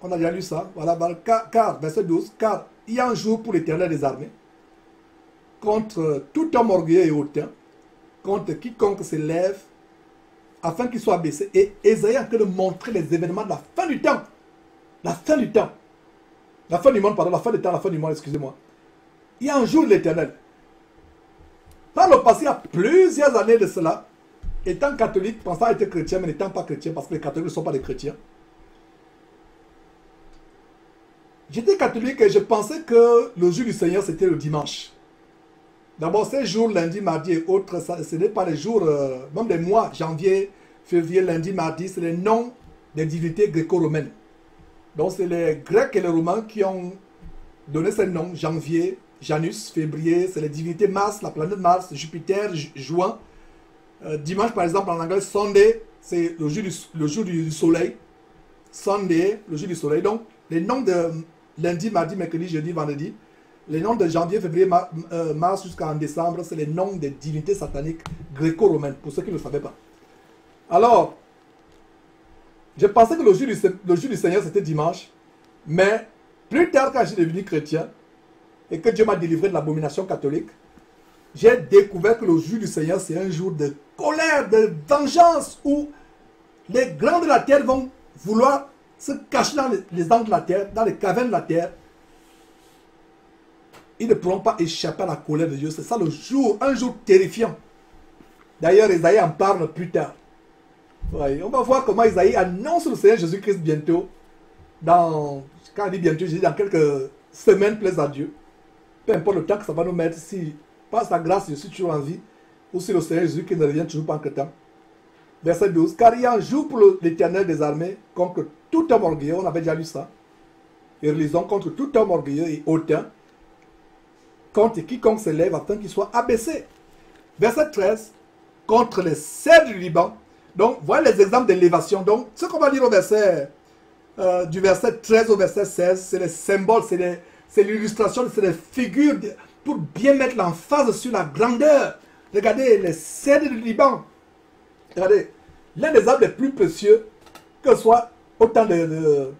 Speaker 1: On a déjà lu ça. Voilà, car, verset 12, car il y a un jour pour l'éternel des armées, contre tout homme orgueilleux et hautain, contre quiconque s'élève, afin qu'il soit baissé. Et Ésaïe a en train de montrer les événements de la fin du temps. La fin du temps. La fin du monde, pardon, la fin du temps, la fin du monde, excusez-moi. Il y a un jour l'éternel. Par le passé, il y a plusieurs années de cela, étant catholique, pensant être chrétien, mais n'étant pas chrétien, parce que les catholiques ne sont pas des chrétiens. J'étais catholique et je pensais que le jour du Seigneur, c'était le dimanche. D'abord, ces jours, lundi, mardi et autres, ce n'est pas les jours, euh, même des mois, janvier, février, lundi, mardi, c'est les noms des divinités gréco-romaines. Donc, c'est les Grecs et les Romains qui ont donné ces noms, janvier, Janus, février, c'est les divinités Mars, la planète Mars, Jupiter, juin. Euh, dimanche, par exemple, en anglais, Sunday, c'est le jour, du, le jour du, soleil. Sunday, le jour du soleil. Donc, les noms de lundi, mardi, mercredi, jeudi, vendredi. Les noms de janvier, février, euh, mars jusqu'en décembre, c'est les noms des divinités sataniques gréco-romaines, pour ceux qui ne le savaient pas. Alors, je pensais que le jour du, le jour du Seigneur, c'était dimanche. Mais plus tard, quand j'ai devenu chrétien, et que Dieu m'a délivré de l'abomination catholique, j'ai découvert que le jour du Seigneur, c'est un jour de colère, de vengeance, où les grands de la terre vont vouloir se cacher dans les, angles de la terre, dans les cavernes de la terre. Ils ne pourront pas échapper à la colère de Dieu. C'est ça le jour, un jour terrifiant. D'ailleurs, Isaïe en parle plus tard. On va voir comment Isaïe annonce le Seigneur Jésus-Christ bientôt. Dans, quand il dit bientôt, je dis dans quelques semaines, plaise à Dieu. Peu importe le temps que ça va nous mettre, si par sa grâce, je suis toujours en vie, ou si le Seigneur Jésus-Christ ne revient toujours pas en temps. Verset 12. Car il y a un jour pour l'éternel des armées contre tout homme orgueilleux. On avait déjà lu ça. Et relisons contre tout homme orgueilleux et hautain, contre quiconque se lève afin qu'il soit abaissé. Verset 13. Contre les cèdres du Liban. Donc, voilà les exemples d'élévation. Donc, ce qu'on va lire au verset, euh, du verset 13 au verset 16, c'est les symboles, c'est l'illustration, c'est les figures de, pour bien mettre l'emphase sur la grandeur. Regardez les cèdres du Liban. Regardez, l'un des arbres les plus précieux, que ce soit au temps de,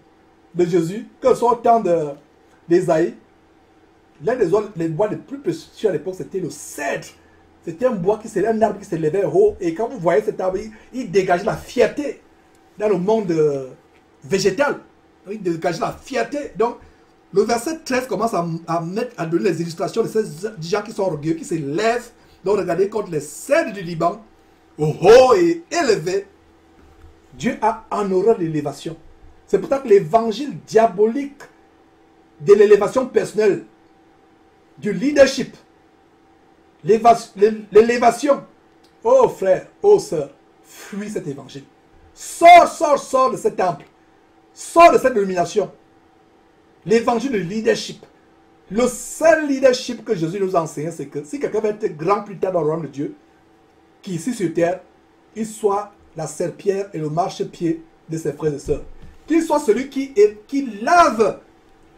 Speaker 1: de, Jésus, que ce soit au temps d'Ésaïe, l'un des les bois les plus précieux à l'époque, c'était le cèdre. C'était un bois qui un arbre qui s'élevait haut. Et quand vous voyez cet arbre, il, dégageait la fierté dans le monde euh, végétal. Il dégageait la fierté. Donc, le verset 13 commence à, mettre, à donner les illustrations de ces gens qui sont orgueilleux, qui s'élèvent. Donc, regardez contre les cèdres du Liban, haut et élevé, Dieu a horreur l'élévation. C'est pour ça que l'évangile diabolique de l'élévation personnelle, du leadership, l'élévation, oh frère, oh sœur, fuis cet évangile. Sors, sors, sors de ce temple. Sors de cette domination. L'évangile du leadership. Le seul leadership que Jésus nous enseigne, c'est que si quelqu'un veut être grand plus tard dans le royaume de Dieu, qu'ici sur terre, il soit la serpillère et le marchepied de ses frères et sœurs. Qu'il soit celui qui, lave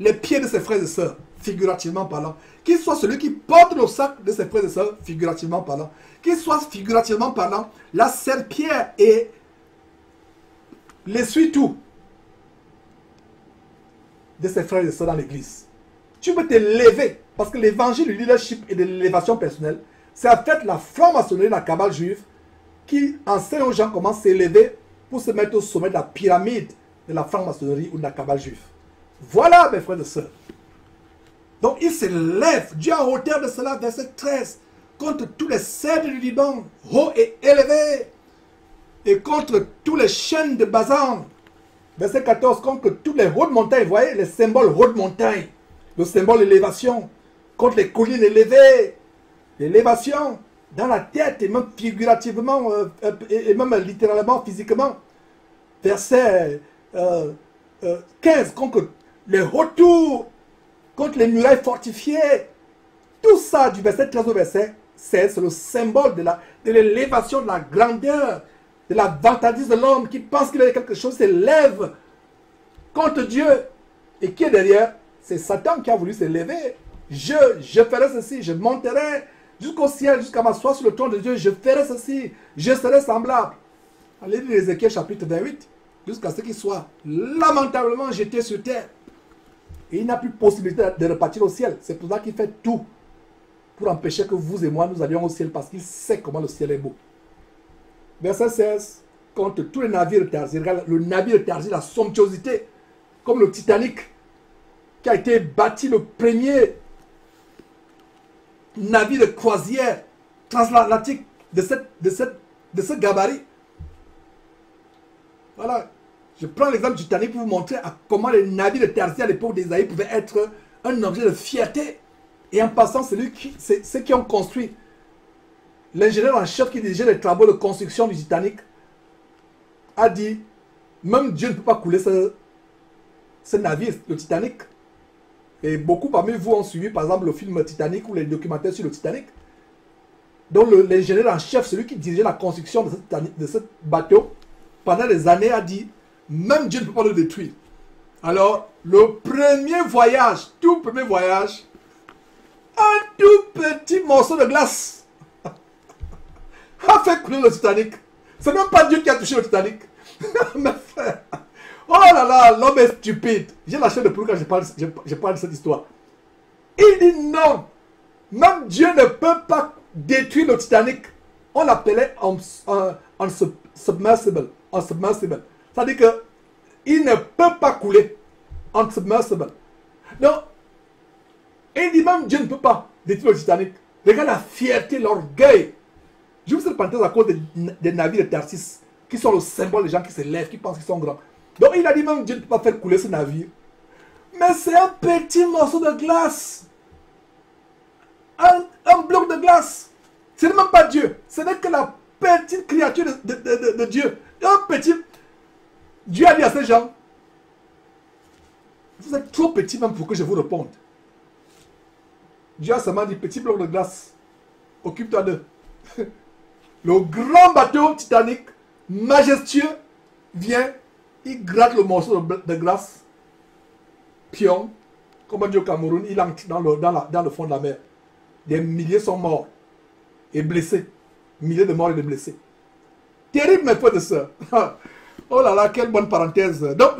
Speaker 1: les pieds de ses frères et sœurs, figurativement parlant. Qu'il soit celui qui porte le sac de ses frères et sœurs, figurativement parlant. Qu'il soit figurativement parlant la serpillère et l'essuie-tout de ses frères et sœurs dans l'église. Tu peux te lever parce que l'évangile du leadership et de l'élévation personnelle, c'est en fait la franc-maçonnerie la cabale juive qui enseigne aux gens comment s'élever pour se mettre au sommet de la pyramide de la franc-maçonnerie ou de la cabale juive. Voilà, mes frères et sœurs. Donc, il se lève, Dieu à hauteur de cela, verset 13, contre tous les cèdres du Liban, haut et élevé, et contre tous les chaînes de Bazan. Verset 14, contre toutes les hautes montagnes, vous voyez, les symboles hautes montagnes, le symbole élévation, contre les collines élevées, l'élévation, dans la tête et même figurativement euh, euh, et même littéralement, physiquement. Verset 15, euh, contre les retours, contre les murailles fortifiées. Tout ça du verset 13 au verset 16, c'est le symbole de l'élévation, de, la grandeur, de la vantardise de l'homme qui pense qu'il a quelque chose, s'élève contre Dieu. Et qui est derrière C'est Satan qui a voulu s'élever. Je, je ferai ceci, je monterai jusqu'au ciel, jusqu'à m'asseoir sur le trône de Dieu, je ferai ceci, je serai semblable. Allez lire Ézéchiel chapitre 28, jusqu'à ce qu'il soit lamentablement jeté sur terre. Et il n'a plus possibilité de repartir au ciel. C'est pour ça qu'il fait tout pour empêcher que vous et moi nous allions au ciel parce qu'il sait comment le ciel est beau. Verset 16. Contre tous les navires de Tarzi, regarde le navire de Tarzi, la somptuosité, comme le Titanic, qui a été bâti le premier navire de croisière transatlantique de, cette, de, cette, de ce gabarit. Voilà. Je prends l'exemple du Titanic pour vous montrer à comment les navires de tertiaire à l'époque des pouvaient être un objet de fierté. Et en passant, c'est qui, ceux qui ont construit, l'ingénieur en chef qui dirigeait les travaux de construction du Titanic, a dit, même Dieu ne peut pas couler ce, navire, le Titanic. Et beaucoup parmi vous ont suivi par exemple le film Titanic ou les documentaires sur le Titanic. Donc l'ingénieur en chef, celui qui dirigeait la construction de ce, de ce bateau, pendant des années a dit, même Dieu ne peut pas le détruire. Alors, le premier voyage, tout premier voyage, un tout petit morceau de glace a fait couler le Titanic? C'est même pas Dieu qui a touché le Titanic. Mes frères, Oh là là, l'homme est stupide. J'ai lâché le plus quand je parle, de cette histoire. Il dit non. Même Dieu ne peut pas détruire le Titanic. On l'appelait en, submersible. submersible. C'est-à-dire que il ne peut pas couler en submersible. Non. Il dit même Dieu ne peut pas détruire le Titanic. Regarde la fierté, l'orgueil. Je vous ai parenthèse à cause des, navires de Tarsis. qui sont le symbole des gens qui se lèvent, qui pensent qu'ils sont grands. Donc il a dit même Dieu ne peut pas faire couler ce navire. Mais c'est un petit morceau de glace. Un, bloc de glace. Ce n'est même pas Dieu. Ce n'est que la petite créature de, de Dieu. Un petit. Dieu a dit à ces gens Vous êtes trop petit même pour que je vous réponde. Dieu a seulement dit Petit bloc de glace. Occupe-toi d'eux. Le grand bateau Titanic, majestueux, vient, il gratte le morceau de, glace, pion, comme on dit au Cameroun, il entre dans le, dans, le fond de la mer. Des milliers sont morts et blessés. Milliers de morts et de blessés. Terrible, mes frères de soeurs. oh là là, quelle bonne parenthèse. Donc,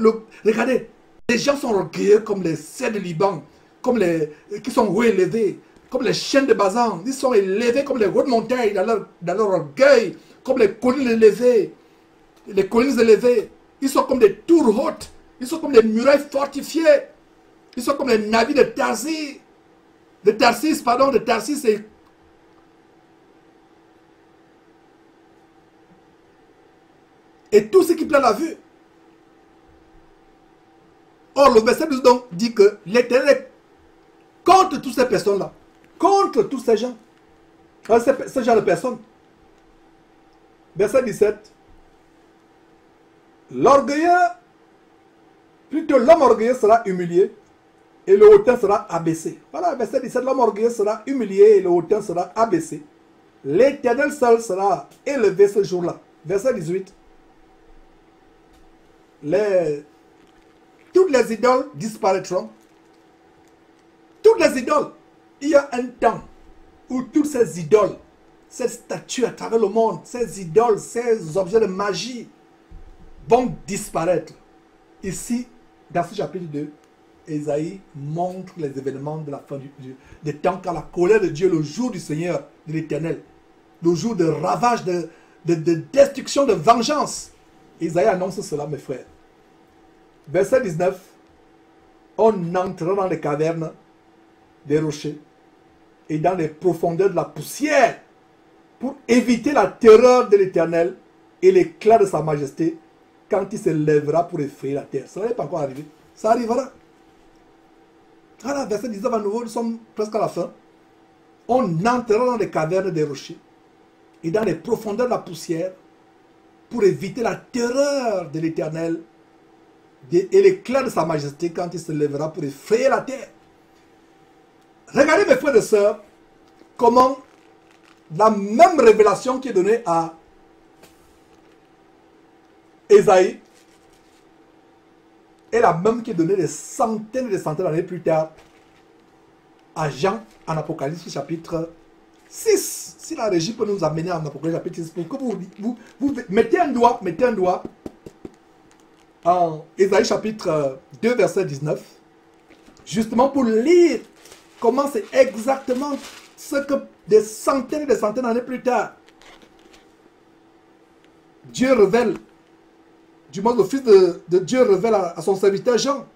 Speaker 1: regardez, les gens sont orgueilleux comme les cerfs de Liban, comme les qui sont hauts élevés, comme les chaînes de Bazan. Ils sont élevés comme les hautes montagnes dans leur, dans leur orgueil, comme les collines élevées. Les collines élevées. Ils sont comme des tours hautes. Ils sont comme des murailles fortifiées. Ils sont comme les navires de Tarsis. De Tarsis, pardon, de Tarsis, et tout ce qui plaît à la vue. Or, le verset nous dit que l'éternel est contre toutes ces personnes-là contre tous ces gens. Ce genre de personnes. Verset 17. L'orgueilleux, plutôt l'homme orgueilleux sera humilié et le hautain sera abaissé. Voilà, verset 17, l'homme orgueilleux sera humilié et le hautain sera abaissé. L'éternel seul sera élevé ce jour-là. Verset 18. Les, toutes les idoles disparaîtront. Toutes les idoles il y a un temps où toutes ces idoles, ces statues à travers le monde, ces idoles, ces objets de magie vont disparaître. Ici, dans ce chapitre 2, Esaïe montre les événements de la fin du, des temps quand la colère de Dieu, le jour du Seigneur, de l'Éternel, le jour de ravage, de, de, de destruction, de vengeance. Esaïe annonce cela, mes frères. Verset 19. On entrera dans les cavernes des rochers et dans les profondeurs de la poussière pour éviter la terreur de l'Éternel et l'éclat de sa majesté quand il se lèvera pour effrayer la terre. Ça n'est pas encore arrivé. Ça arrivera. Voilà, verset 19 à nouveau, nous sommes presque à la fin. On entrera dans les cavernes des rochers et dans les profondeurs de la poussière pour éviter la terreur de l'Éternel et l'éclat de sa majesté quand il se lèvera pour effrayer la terre. Regardez mes frères et sœurs, comment la même révélation qui est donnée à Esaïe est la même qui est donnée des centaines et des centaines d'années plus tard à Jean en Apocalypse chapitre 6. Si la régie peut nous amener en Apocalypse chapitre 6, pour que vous, vous, vous mettez un doigt, mettez un doigt en Esaïe chapitre 2 verset 19, justement pour lire comment c'est exactement ce que des centaines et des centaines d'années plus tard, Dieu révèle, du moins le Fils de, Dieu révèle à, son serviteur Jean.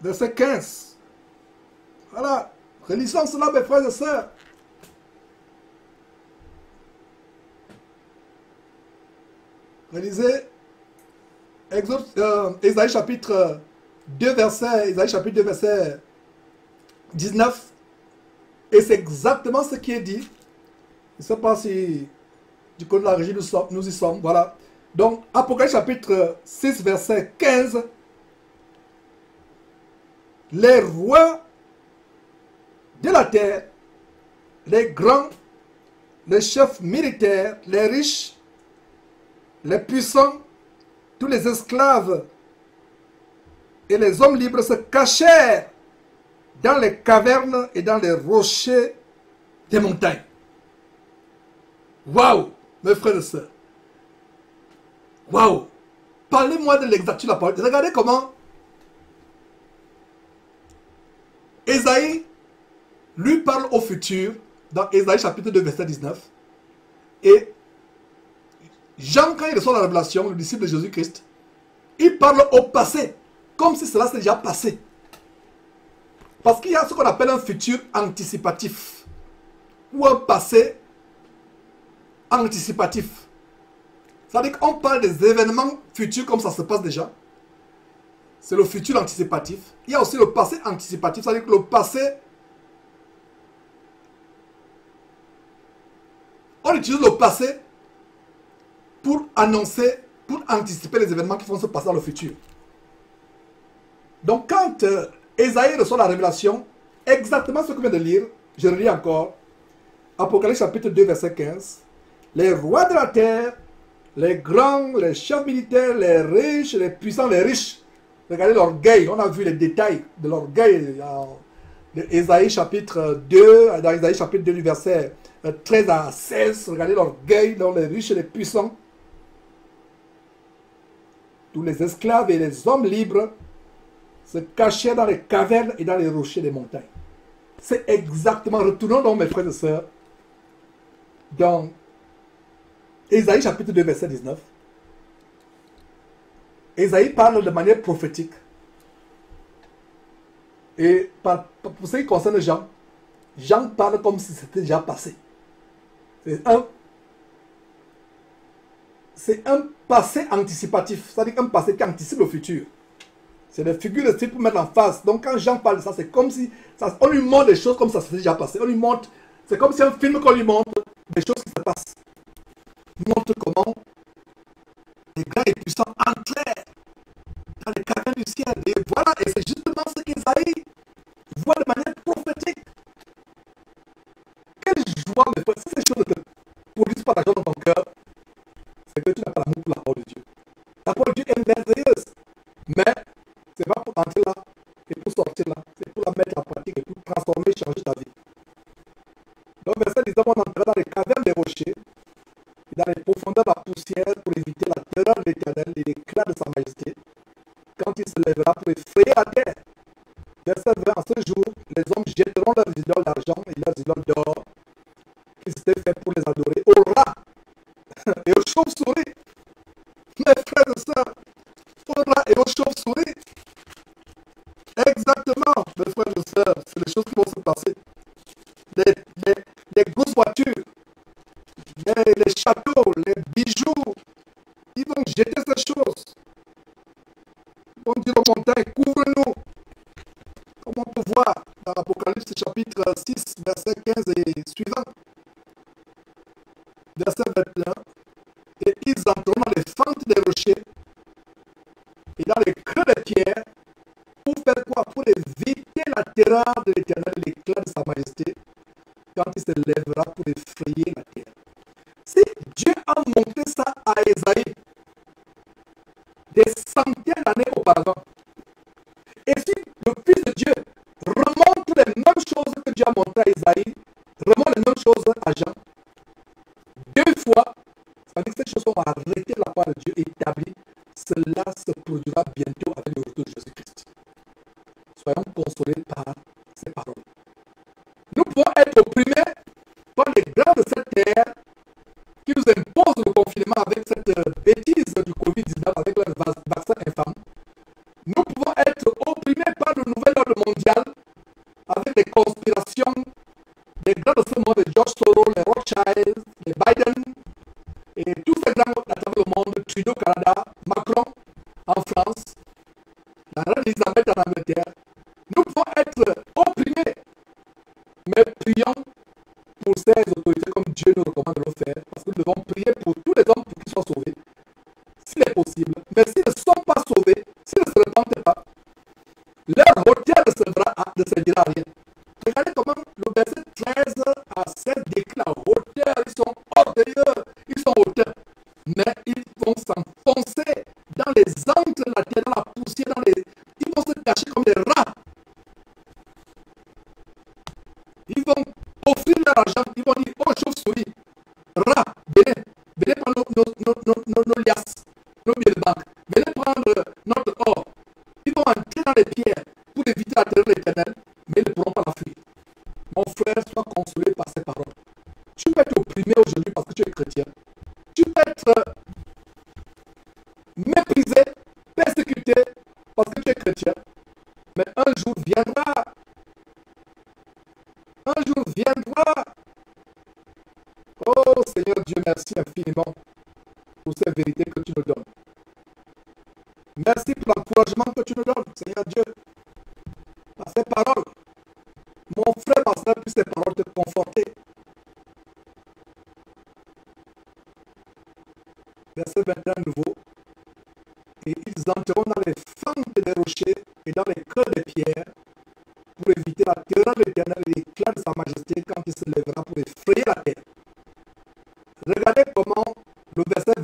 Speaker 1: Verset 15. Voilà. Relisons cela, mes frères et sœurs. Relisez Exode, euh, chapitre 2, verset, Isaïe chapitre 2, verset 19. Et c'est exactement ce qui est dit. Je ne sais pas si du côté de la régie nous, nous y sommes. Voilà. Donc, Apocalypse chapitre 6, verset 15. Les rois de la terre, les grands, les chefs militaires, les riches, les puissants, tous les esclaves et les hommes libres se cachèrent dans les cavernes et dans les rochers des montagnes. Waouh, mes frères et sœurs. Waouh. Parlez-moi de l'exactitude de la parole. Regardez comment Esaïe lui parle au futur dans Esaïe chapitre 2 verset 19. Et Jean, quand il reçoit la révélation, le disciple de Jésus-Christ, il parle au passé, comme si cela s'était déjà passé. Parce qu'il y a ce qu'on appelle un futur anticipatif ou un passé anticipatif. C'est-à-dire qu'on parle des événements futurs comme ça se passe déjà. C'est le futur anticipatif. Il y a aussi le passé anticipatif, c'est-à-dire que le passé... On utilise le passé pour annoncer, pour anticiper les événements qui vont se passer dans le futur. Donc quand euh, Esaïe reçoit la révélation, exactement ce que je viens de lire, je le lis encore, Apocalypse chapitre 2, verset 15, les rois de la terre, les grands, les chefs militaires, les riches, les puissants, les riches, regardez l'orgueil, on a vu les détails de l'orgueil dans Esaïe chapitre 2, dans Esaïe chapitre 2 du verset 13 euh, à 16, regardez l'orgueil dans les riches et les puissants. Tous les esclaves et les hommes libres se cachaient dans les cavernes et dans les rochers des montagnes. C'est exactement, retournons donc mes frères et sœurs, dans Ésaïe chapitre 2 verset 19. Ésaïe parle de manière prophétique. Et pour ce qui concerne Jean, Jean parle comme si c'était déjà passé. C'est un, c'est un passé anticipatif, c'est-à-dire un passé qui anticipe le futur. C'est des figures de style pour mettre en face. Donc quand Jean parle de ça, c'est comme si ça, on lui montre des choses comme ça s'était déjà passé. On lui montre, c'est comme si un film qu'on lui montre des choses qui se passent. Montre comment les grands et puissants entraient dans les cavernes du ciel. Et voilà, et c'est justement ce qu'Isaïe voit de manière Regardez comment le verset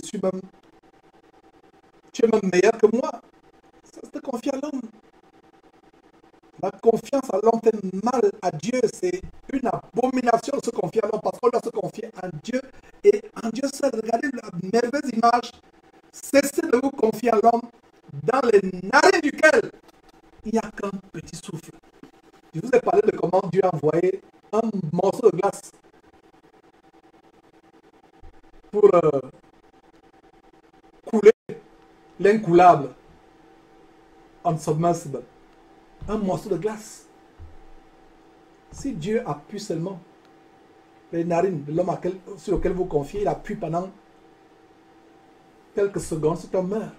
Speaker 1: de suis même, tu es même meilleur que moi. Cesse de te confier à l'homme. La confiance à l'homme fait mal à Dieu. C'est une abomination de se confier à l'homme parce qu'on doit se confier à Dieu et en Dieu seul. Regardez la merveilleuse image. Cessez de vous confier à l'homme dans les narines duquel il n'y a qu'un petit souffle. Je vous ai parlé de comment Dieu a envoyé un morceau de glace pour euh, l'incoulable unsubmersible. Un morceau de glace. Si Dieu appuie seulement les narines de l'homme sur lequel vous confiez, il appuie pendant quelques secondes, cet homme meurt.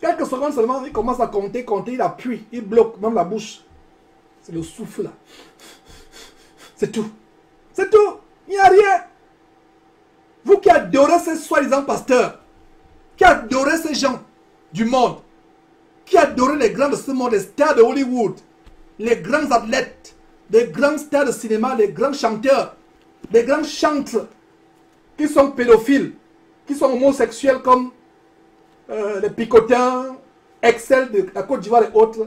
Speaker 1: Quelques secondes seulement, il commence à compter, compter, il appuie, il bloque même la bouche. C'est le souffle là. C'est tout. C'est tout. Il n'y a rien. Vous qui adorez ces soi-disant pasteurs, qui adorez ces gens du monde, qui adorez les grands de ce monde, les stars de Hollywood, les grands athlètes, les grands stars de cinéma, les grands chanteurs, les grands chantres qui sont pédophiles, qui sont homosexuels comme euh, les picotins, Excel de la Côte d'Ivoire et autres.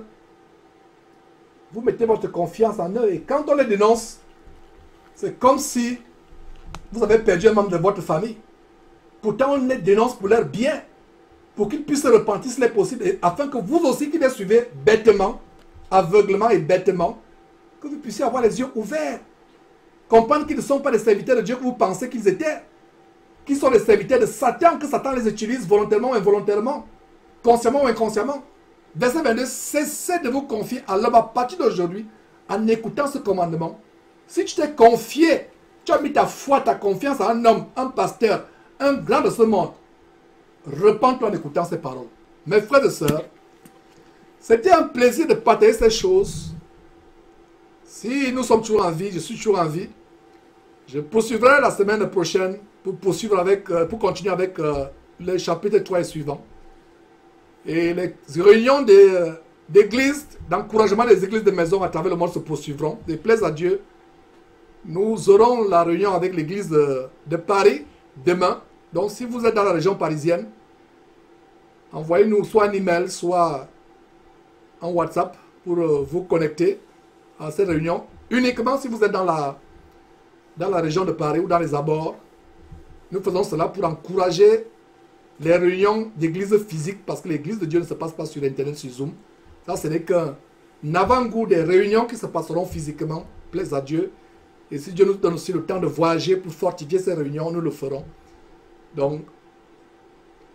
Speaker 1: Vous mettez votre confiance en eux et quand on les dénonce, c'est comme si vous avez perdu un membre de votre famille. Pourtant, on les dénonce pour leur bien, pour qu'ils puissent se repentir si c'est possible, afin que vous aussi qui les suivez bêtement, aveuglement et bêtement, que vous puissiez avoir les yeux ouverts. Comprendre qu'ils ne sont pas les serviteurs de Dieu que vous pensez qu'ils étaient. Qu'ils sont les serviteurs de Satan, que Satan les utilise volontairement ou involontairement, consciemment ou inconsciemment. Verset 22, cessez de vous confier à l'homme à partir d'aujourd'hui en écoutant ce commandement. Si tu t'es confié tu as mis ta foi, ta confiance à un homme, un pasteur, un grand de ce monde. Repends-toi en écoutant ces paroles. Mes frères et sœurs, c'était un plaisir de partager ces choses. Si nous sommes toujours en vie, je suis toujours en vie, je poursuivrai la semaine prochaine pour, poursuivre avec, euh, pour continuer avec euh, les chapitres 3 et suivants. Et les réunions d'églises, d'encouragement des églises de maison à travers le monde se poursuivront. Et plaise à Dieu nous aurons la réunion avec l'église de, Paris demain. Donc, si vous êtes dans la région parisienne, envoyez-nous soit un email, soit un WhatsApp pour euh, vous connecter à cette réunion. Uniquement si vous êtes dans la, dans la région de Paris ou dans les abords. Nous faisons cela pour encourager les réunions d'église physique parce que l'église de Dieu ne se passe pas sur Internet, sur Zoom. Ça, ce n'est qu'un avant-goût des réunions qui se passeront physiquement. Plaise à Dieu. Et si Dieu nous donne aussi le temps de voyager pour fortifier ces réunions, nous le ferons. Donc,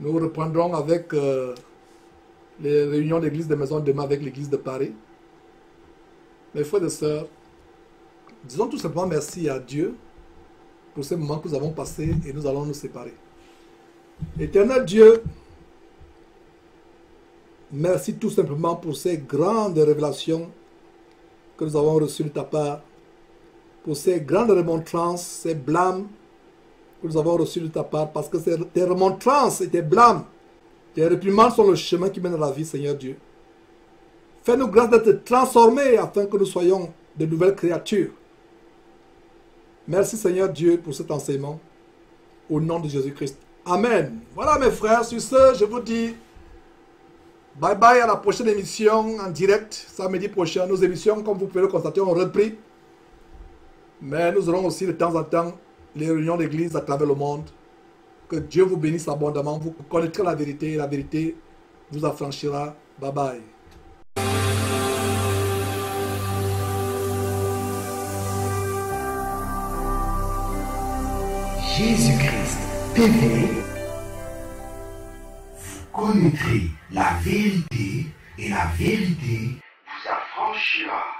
Speaker 1: nous reprendrons avec euh, les réunions d'église de maison demain avec l'église de Paris. Mes frères et sœurs, disons tout simplement merci à Dieu pour ces moments que nous avons passés et nous allons nous séparer. Éternel Dieu, merci tout simplement pour ces grandes révélations que nous avons reçues de ta part pour ces grandes remontrances, ces blâmes que nous avons reçus de ta part, parce que tes remontrances et tes blâmes, tes réprimandes sont le chemin qui mène à la vie, Seigneur Dieu. Fais-nous grâce d'être transformés afin que nous soyons de nouvelles créatures. Merci Seigneur Dieu pour cet enseignement. Au nom de Jésus-Christ. Amen. Voilà mes frères, sur ce, je vous dis Bye bye à la prochaine émission en direct, samedi prochain. Nos émissions, comme vous pouvez le constater, ont repris. Mais nous aurons aussi de temps en temps les réunions d'église à travers le monde. Que Dieu vous bénisse abondamment. Vous connaîtrez la vérité et la vérité vous affranchira. Bye bye.
Speaker 2: Jésus-Christ TV, vous connaîtrez la vérité et la vérité vous affranchira.